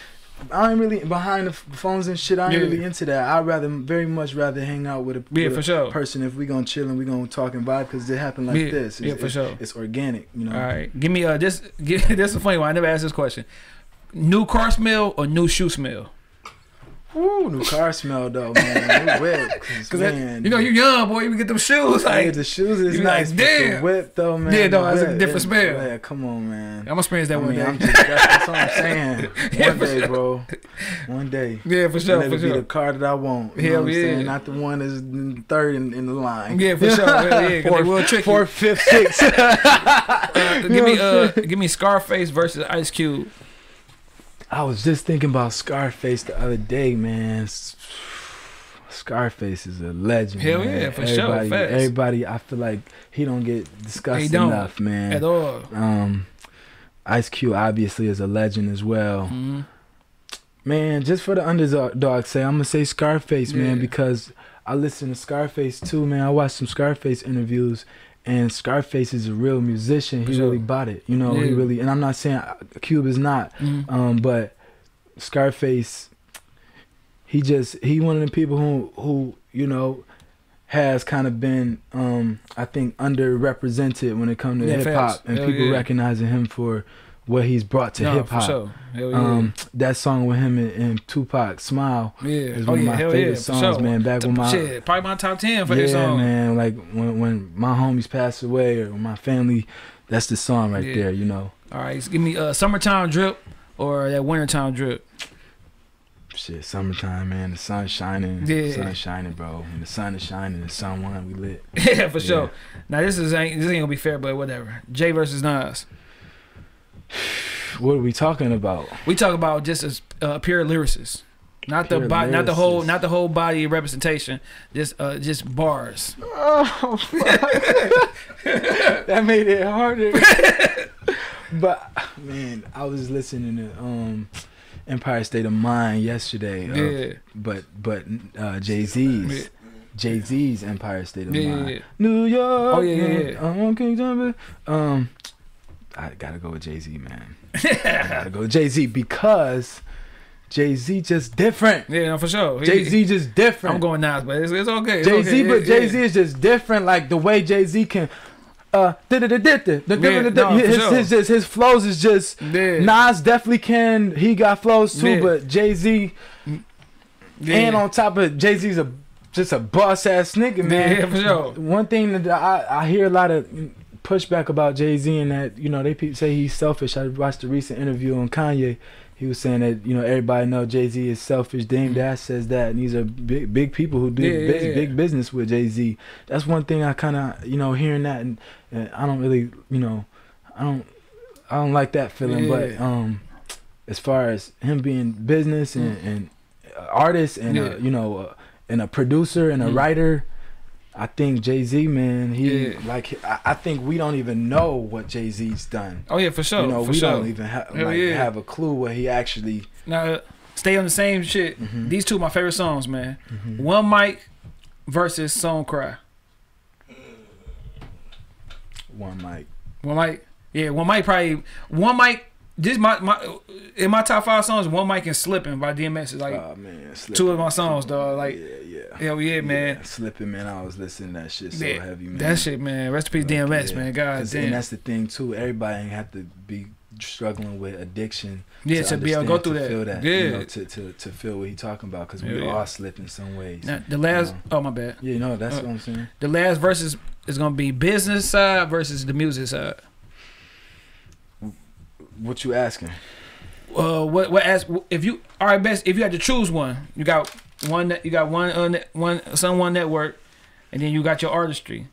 I ain't really behind the phones and shit. I ain't Yeah. really into that. I'd rather, very much rather hang out with a, yeah, with for a sure. person if we gonna chill and we gonna talk and vibe because it happened like Yeah, this. It's, yeah, for it's, sure. It's organic, you know. All right, give me uh this. Give, this is a funny one. I never asked this question. New car smell or new shoe smell? Woo, new car smell though, man. Whip, cause, Cause that- man, you know you young boy, you can get them shoes like. the shoes is nice, like, but the damn. whip though, man. Yeah, the that's a different smell. Yeah, come on, man. I'm gonna experience that I one mean, day. I'm just, that's, that's what I'm saying. Yeah, One day, sure. bro. One day. yeah, for sure, and for it'll be sure. the car that I want. You Hell know yeah. saying? Not the one that's third in, in the line. Yeah, for sure. Hell yeah, 'cause they will trick you. fifth, sixth. Uh, give me uh, give me Scarface versus Ice Cube. I was just thinking about Scarface the other day, man. Scarface is a legend. Hell man. yeah, for sure, everybody, facts. Everybody, I feel like he don't get discussed don't. enough, man. At all. Um, Ice Cube obviously is a legend as well. Mhm. Man, just for the underdog say, I'm gonna say Scarface, man, because I listen to Scarface too, man. I watched some Scarface interviews, and Scarface is a real musician. He sure. really bought it, you know. He really, and I'm not saying uh, Cube is not, Mhm. um, but Scarface, he just he one of the people who who you know has kind of been um I think underrepresented when it comes to Yeah, hip hop and Hell people yeah. recognizing him for what he's brought to Nah, hip hop. sure. Yeah. Um, that song with him and, and Tupac, "Smile," yeah. is oh one yeah. of my favorite yeah. Songs, sure. man. Back when my Shit, probably my top ten for yeah, this song. man, like when when my homies passed away or my family, that's the song right there, you know. All right, so give me uh, summertime drip or that wintertime drip. Shit, summertime, man. The sun's shining. Yeah. The sun's shining, bro. When the sun is shining, the sun wine, we lit. yeah, for sure. Now this is ain't this ain't gonna be fair, but whatever. Jay versus Nas. What are we talking about? We talk about just as uh, pure lyricist, not the Pure body, not the whole, not the whole body representation. Just uh, just bars. Oh, that made it harder. but man, I was listening to um Empire State of Mind yesterday. uh, Yeah, but but uh, Jay Z's Yeah. Jay Z's Empire State of yeah, yeah, Mind. yeah. New York. Oh, yeah, yeah, yeah. Um, King Jumper. Um, I gotta go with Jay Z, man. I gotta go with Jay Z because Jay Z just different. Yeah, no, for sure. Jay Z just different. I'm going Nas, but it's, it's okay. It's Jay Z, but Yeah, Jay. Z is just different. Like the way Jay Z can, uh, his, his, flows is just. Yeah. Nas definitely can. He got flows too, Yeah. but Jay Z and on top of Jay Z's a just a boss ass nigga, man. Yeah, for sure. One thing that I, I hear a lot of pushback about Jay Z and that you know they say he's selfish. I watched a recent interview on Kanye. He was saying that you know everybody know Jay Z is selfish. Dame Dash says that, and these are big big people who do Yeah, big, yeah. big business with Jay Z. That's one thing I kind of you know hearing that, and, and I don't really you know I don't I don't like that feeling. But Yeah. um, as far as him being business and, and uh, artist and uh, you know uh, and a producer and a Mm. writer. I think Jay Z, man, he Yeah. like I, I think we don't even know what Jay Z's done. Oh yeah, for sure. you know, we sure. don't even ha- like, yeah. have a clue what he actually. Now, stay on the same shit. Mhm. These two are my favorite songs, man. Mhm. One mic versus Song Cry. One mic. One mic, yeah, one mic probably one mic. This my my in my top five songs. One mic and Slipping by DMX is like oh man, two of my songs, dog. Like yeah, yeah. hell yeah, man. Yeah, Slipping, man. I was listening to that shit so Yeah, heavy, man. That shit, man. Rest in peace, DMX, Yeah. man. God 'Cause- And damn. that's the thing too. Everybody ain't have to be struggling with addiction. Yeah, to be able to go through understand, that. feel that. Yeah. You know, to, to to feel what he talking about because we yeah. all slip in some ways. Now, the last, Yeah. oh my bad. Yeah, no, that's Uh, what I'm saying. The last verses is gonna be business side versus the music side. What you asking? Uh, what what as if you all right best if you had to choose one, you got one that you got one uh, net- one Sun One network, and then you got your artistry.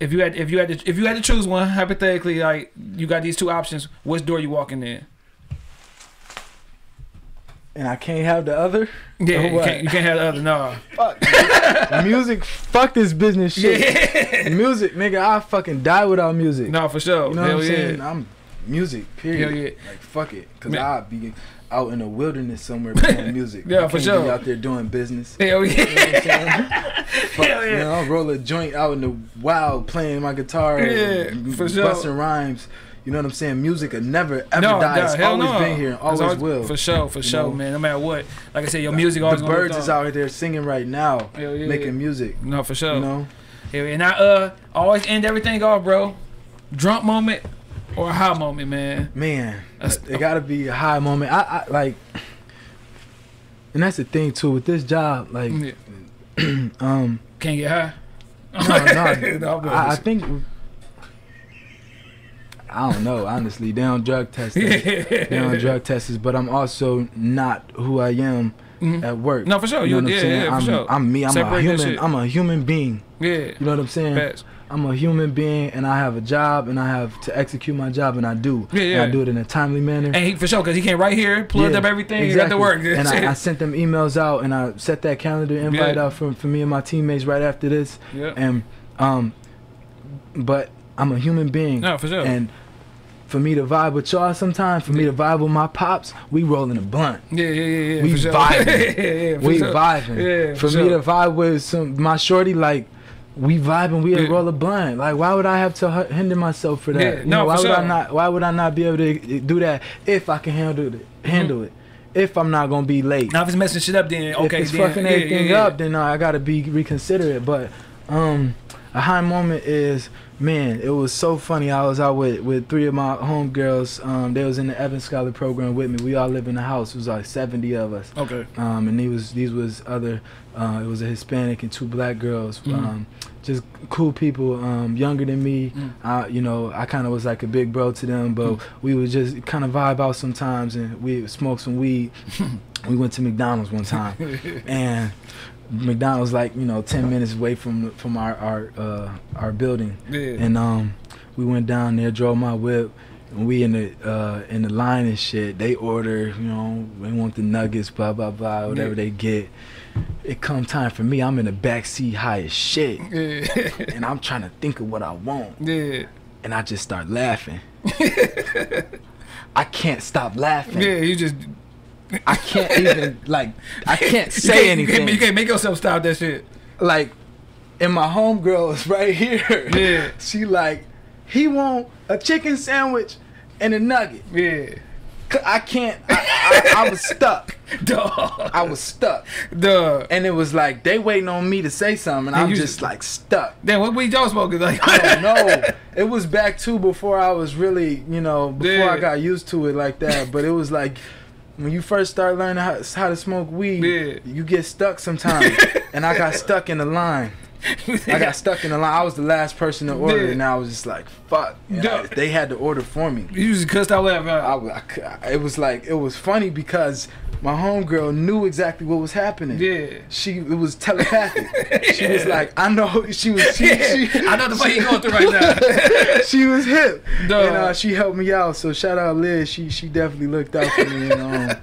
If you had if you had to if you had to choose one hypothetically, like you got these two options, which door you walking in? And I can't have the other. Yeah, you can't, you can't have the other. No. Fuck music. Fuck this business shit. Yeah. Music, nigga. I fucking die without music. No, for sure. You know Hell what I'm yeah. saying? I'm music. Period. Hell yeah. Like fuck it, cause Man. I'll be out in the wilderness somewhere playing music. Yeah, I for sure. Be out there doing business. Hell You know what I'm yeah. Fuck, Hell yeah. Know, I'll roll a joint out in the wild, playing my guitar, Yeah, for sure. busting rhymes. You know what I'm saying? Music will never ever No, die. It's hell always no. been here and It's always will. For sure, for You sure, know? man. No matter what. Like I said, your music always the birds is out there singing right now, Hell yeah. making music. No, for sure. You know, Yeah, and I uh always end everything off, bro. Drunk moment or a high moment, man. man, That's- it gotta be a high moment. I, I like, and that's the thing too with this job. Like, Yeah. um, Can't get high. no, No, I'm I, I think. I don't know, honestly. They don't drug test us. They don't drug test us, but I'm also not who I am Mhm. at work. No, for sure. You know what I'm saying? yeah, I'm, sure. I'm me. I'm Separate a human. I'm a human being. Yeah. You know what I'm saying? Facts. I'm a human being, and I have a job, and I have to execute my job, and I do. Yeah, And yeah. I do it in a timely manner. And he for sure, cause he came right here, plugged Yeah, up everything, he got to work. And I, I sent them emails out, and I set that calendar invite Yeah. out for, for me and my teammates right after this. yeah. And um, but I'm a human being, No, for sure. and for me to vibe with y'all sometimes, for me to vibe with my pops, we rolling a blunt. yeah, yeah, yeah, yeah. we for sure. vibing. yeah, yeah, we sure. vibing. Yeah, for for me sure. to vibe with some my shorty, like we vibing, we Yeah. roll a blunt. Like why would I have to hinder myself for that? Yeah, You no, know, why would I not? Why would I not be able to do that if I can handle it? Handle it. If I'm not gonna be late. Now if it's messing shit up, then okay, if it's then, fucking yeah, everything up, then uh, I gotta be reconsider it. But um, a high moment is man. It was so funny. I was out with with three of my homegirls. Um, they was in the Evans Scholar program with me. We all live in the house. It was like 70 of us. Okay. Um, and these was these was other. Uh, it was a Hispanic and two black girls. Mhm. Um, just cool people. Um, younger than me. Mm. I, you know, I kind of was like a big bro to them, but Mm. we would just kind of vibe out sometimes, and we would smoke some weed. we went to McDonald's one time, and McDonald's like you know ten minutes away from from our our uh, our building, yeah. and um, we went down there, drove my whip. And we in the uh, in the line and shit. They order, you know, they want the nuggets, blah blah blah, whatever Yeah. they get. It come time for me. I'm in the back seat, high as shit, yeah. and I'm trying to think of what I want yeah. and I just start laughing. I can't stop laughing. Yeah, you just I can't even like I can't you say can't, You anything. can't, you can't make yourself stop that shit. like and my homegirl is right here. Yeah. She like, he want a chicken sandwich and a nugget. Yeah. I can't I, I, I was stuck. Duh. I was stuck. Duh. And it was like they waiting on me to say something and And I'm just just- like stuck. Then what weed y'all smoking? Like, I don't know. It was back too before I was really, you know, before Yeah. I got used to it like that. But it was like when you first start learning how, how to smoke weed, Yeah. you get stuck sometimes. and I got stuck in the line. I got stuck in the line. I was the last person to order, Yeah. and I was just like, "Fuck!" I- they had to order for me. You just cussed out laughing. I, I it was like it was funny because my homegirl knew exactly what was happening. Yeah. She it was telepathic. She was like, I know. She was. She, she, I know the fuck you going through right now. she was hip, Duh. and uh, she helped me out. So shout out Liz. She she definitely looked out for me. And um,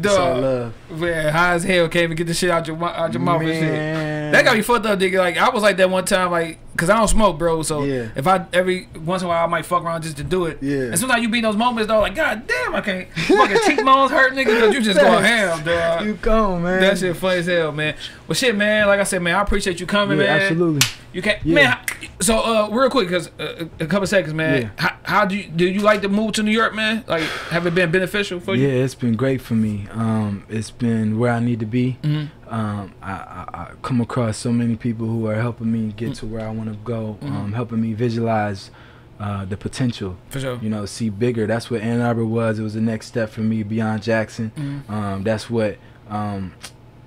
Duh. love. Man, high as hell can't even get the shit out your out your mouth and shit. Man. That got me fucked up, nigga. Like I was like that one time, like, cause I don't smoke, bro. So Yeah. if I every once in a while I might fuck around just to do it. Yeah. And sometimes you be in those moments though, like, god damn, I can't fucking cheekbones hurt, nigga. Cause you just going ham, dog. You gone, man. That shit funny as hell, man. Well, shit, man. Like I said, man, I appreciate you coming, Yeah, man. absolutely. You can't, Yeah. man. So, uh, real quick, cause uh, a couple seconds, man. Yeah. How, how do you do? You like to move to New York, man? Like, have it been beneficial for you? Yeah, it's been great for me. Um, it's been where I need to be. Mhm. Um, I, I, I come across so many people who are helping me get to where I want to go, um, Mhm. helping me visualize uh, the potential. For sure. You know, see bigger. That's what Ann Arbor was. It was the next step for me beyond Jackson. Mhm. Um, that's what um,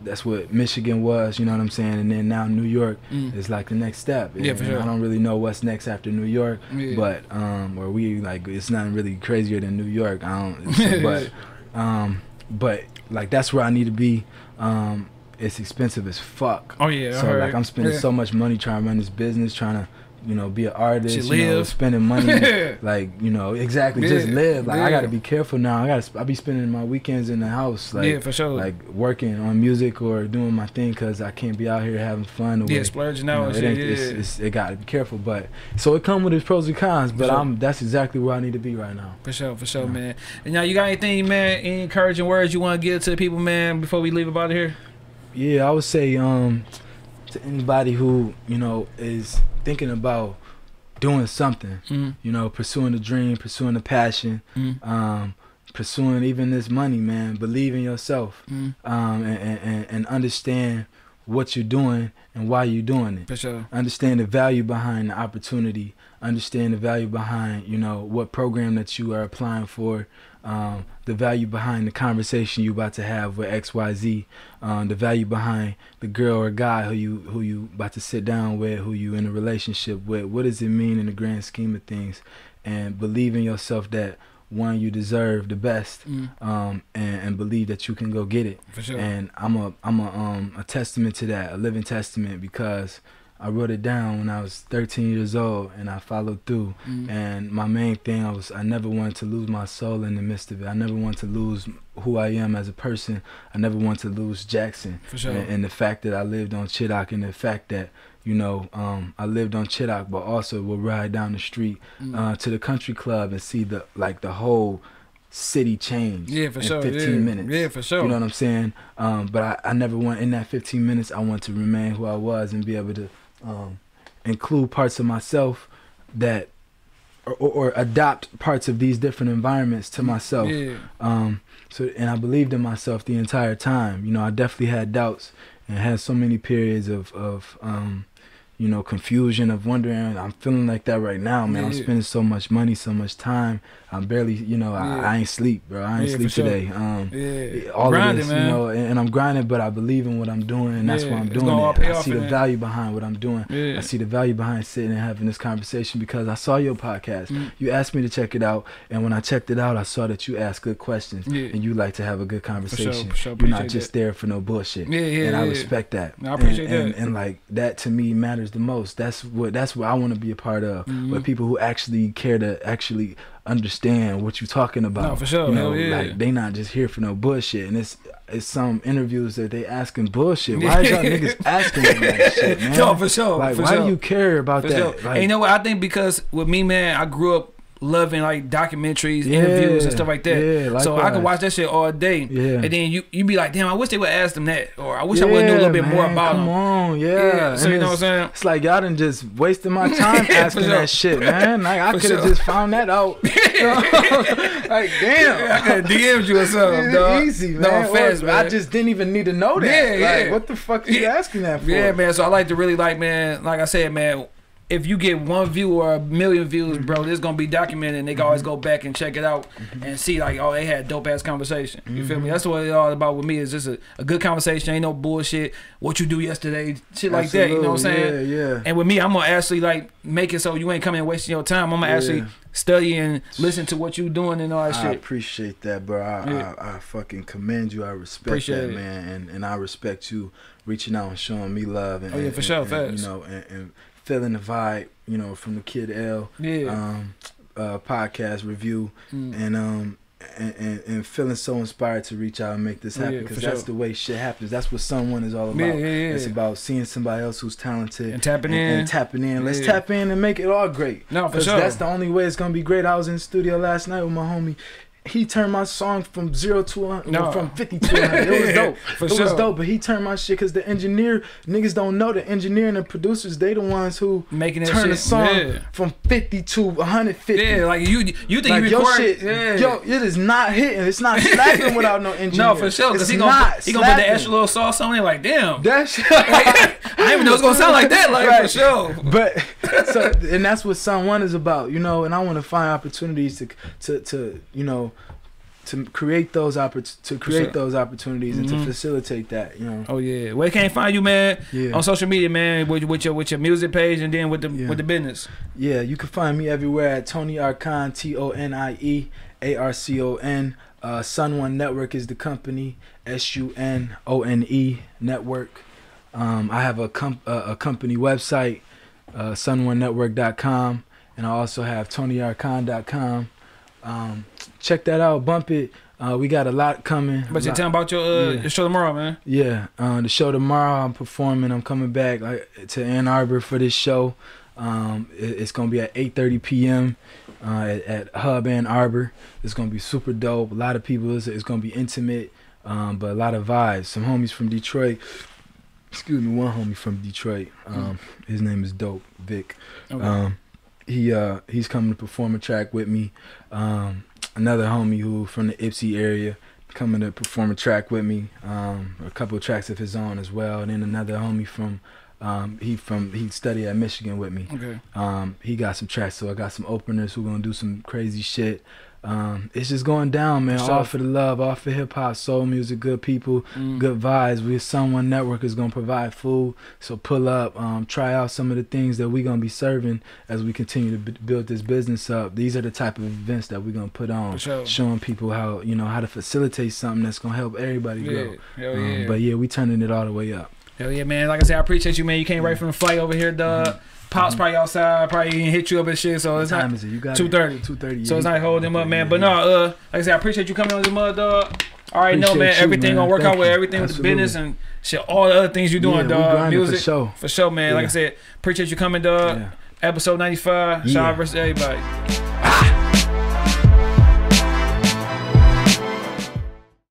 that's what Michigan was. You know what I'm saying? And then now New York Mm. is like the next step. Yeah, for sure. I don't really know what's next after New York, Yeah. but um, or we like it's not really crazier than New York. I don't. but um, but like that's where I need to be. Um, it's expensive as fuck. Oh yeah. So like I'm spending Yeah. so much money trying to run this business, trying to you know, be an artist, you know, spending money, like you know, exactly, just Yeah, live. Like yeah. I got to be careful now. I got to, I be spending my weekends in the house, like yeah, for sure. like working on music or doing my thing because I can't be out here having fun. Or yeah, splurging out and it, shit. Yeah. it's, it's, it got to be careful, but so it come with its pros and cons. But sure. I'm that's exactly where I need to be right now. For sure, for sure, man. And now you got anything, man? Any encouraging words you want to give to the people, man, before we leave about here? Yeah, I would say um to anybody who you know is thinking about doing something, Mm, you know, pursuing a dream, pursuing a passion, mm, um, pursuing even this money, man. Believe in yourself, mm, um, and, and and understand what you're doing and why you're doing it. for sure. Understand the value behind the opportunity. Understand the value behind you know what program that you are applying for. Um, the value behind the conversation you about to have with X Y Z. Um, the value behind the girl or guy who you who you about to sit down with, who you in a relationship with. What does it mean in the grand scheme of things? And believe in yourself that one you deserve the best, Mm, um, and, and believe that you can go get it. for sure. And I'm a I'm a um a testament to that, a living testament because I wrote it down when I was 13 years old and I followed through. Mm, And my main thing I was I never wanted to lose my soul in the midst of it. I never wanted to lose who I am as a person. I never wanted to lose Jackson. for sure. And, and the fact that I lived on Chittock and the fact that you know, um, I lived on Chittock, but also would ride down the street Mm. uh, to the country club and see the like the whole city change yeah, for in sure. 15 yeah. minutes. Yeah, for sure. You know what I'm saying? Um, but I, I never want in that 15 minutes. I want to remain who I was and be able to um, include parts of myself that or, or, adopt parts of these different environments to myself. Yeah. Um, so and I believed in myself the entire time. You know, I definitely had doubts and had so many periods of of um, you know confusion of wondering. I'm feeling like that right now, man. I'm spending so much money, so much time. I'm barely, you know, Yeah. I, I ain't sleep, bro. I ain't Yeah, sleep sure. today. Um, Yeah. all Grinding, of this, man. you know, and, and I'm grinding, but I believe in what I'm doing, and that's why I'm doing it. I see the value behind what I'm doing. I see the value behind sitting and having this conversation because I saw your podcast. Mm. You asked me to check it out, and when I checked it out, I saw that you ask good questions and you like to have a good For sure, conversation. for sure. You're not just there for no bullshit. Yeah, yeah, and I respect that. I appreciate and, and, that. And like that to me matters the most. That's what that's what I want to be a part of. Mhm. With people who actually care to actually understand what you're talking about. No, for sure. You know, Hell yeah. like they not just here for no bullshit. And it's it's some interviews that they asking bullshit. Why is y'all niggas asking that shit, man? No, for sure. Like, for why sure. do you care about For that? sure. Like, and you know what? I think because with me, man, I grew up loving like documentaries, interviews, and stuff like that. Yeah, so I could watch that shit all day. Yeah. And then you you be like, damn, I wish they would ask them that, or I wish I would knew a little bit Yeah, more about Come them. on, yeah. Yeah, so And you know what I'm it's- saying? It's like y'all done just wasting my time Yeah, asking sure. that shit, man. Like I could have sure. just found that out. like damn. I could have DM'd you or something, dog. Easy, man. No, Or fast, man. I just didn't even need to know that. Yeah, like, yeah. What the fuck are you Yeah. asking that for? Yeah, man. So I like to really like, man. Like I said, man. If you get one view or a million views, mm-hmm. bro, this is gonna be documented. and They can always mm-hmm. go back and check it out mm-hmm. and see like, oh, they had dope ass conversation. You feel me? That's what it's all about with me. Is just a, a good conversation. Ain't no bullshit. What you do yesterday, shit like that. You know what I'm saying? Yeah, yeah. And with me, I'm gonna actually like make it so you ain't coming and wasting your time. I'm gonna Yeah. actually study and listen to what you doing and all that I shit. appreciate that, bro. I, Yeah. I, I fucking commend you. I respect Appreciate that, it. man, and and I respect you reaching out and showing me love. And, Oh, yeah, and- for sure, and- and. You know, and, and feeling the vibe, you know, from the Kid L Yeah. um, uh, podcast review, Mm. and um. And, and, and feeling so inspired to reach out and make this Oh, happen because for that's sure. the way shit happens. That's what Sun One is all about. Yeah, yeah, yeah. It's about seeing somebody else who's talented And tapping and, in. and tapping in. Let's Yeah. tap in and make it all great. No, for sure. That's the only way it's gonna be great. I was in the studio last night with my homie. He turned my song from zero to a, No. from fifty to 100. It was dope. For it sure. was dope. But he turned my shit because the engineer niggas don't know the engineer and the producers. They the ones who Making that turn the song Yeah. from fifty to one hundred fifty. Yeah, like you, you think Like you your shit, yeah. yo, it is not hitting. It's not slapping without no engineer. no, for sure. Cause It's he gonna not put, he gonna put the extra little sauce on it. Like damn, That shit. I didn't even know it's gonna sound like that. Like for Right. sure. but so and that's what Sun One is about, you know. And I want to find opportunities to to to you know to create those oppor- to create those opportunities and Mhm. to facilitate that, you know. Oh yeah, where can they find you, man? Yeah, On social media, man, with, with your with your music page and then with the Yeah. with the business. yeah. You can find me everywhere at Tonie Arcon, T O N I E A R C O N. Uh, Sun One Network is the company. S U N O N E Network. Um, I have a com- uh, a company website. uh, sun1network.com, and I also have toniearcon.com. Um, check that out, bump it. Uh, we got a lot coming. But you tell about your uh, Yeah. your show tomorrow, man. yeah, uh, the show tomorrow. I'm performing. I'm coming back like, to Ann Arbor for this show. Um, it- it's gonna be at 8:30 p.m. Uh, at, at Hub Ann Arbor. It's gonna be super dope. A lot of people. It's, it's gonna be intimate, um, but a lot of vibes. Some homies from Detroit. Excuse me, one homie from Detroit. Um, his name is Dope Vic. Okay. Um, he uh he's coming to perform a track with me. Another homie who from the Ypsi area coming to perform a track with me. Um, a couple of tracks of his own as well. And then another homie from um he from he studied at Michigan with me. okay. Um, he got some tracks, so I got some openers who gonna do some crazy shit. Um, it's just going down, man. For All for the love, all for hip hop, soul music, good people Mm. good vibes. We Sun One Network is gonna provide food, so pull up, um, try out some of the things that we're gonna be serving as we continue to b- build this business up. These are the type of events that we're gonna put on, sure. showing people how you know how to facilitate something that's gonna help everybody Yeah. grow. Hell Um, yeah. But yeah, we turning it all the way up. Hell yeah, man. Like I said, I appreciate you, man. You came right from the flight over here, dog. Pops probably outside, probably hit you up and shit. So What it's time not is it? You got two thirty. Two thirty. So it's not holding him up, man. But no, uh, like I said, I appreciate you coming on the mud, dog. All right, no, man. you, Everything man. gonna work Thank out with you. everything with the business and shit. All the other things you're doing, yeah, dog. Music for sure. for sure, man. Like I said, appreciate you coming, dog. Yeah. Episode ninety five. Yeah. Shout out versus everybody.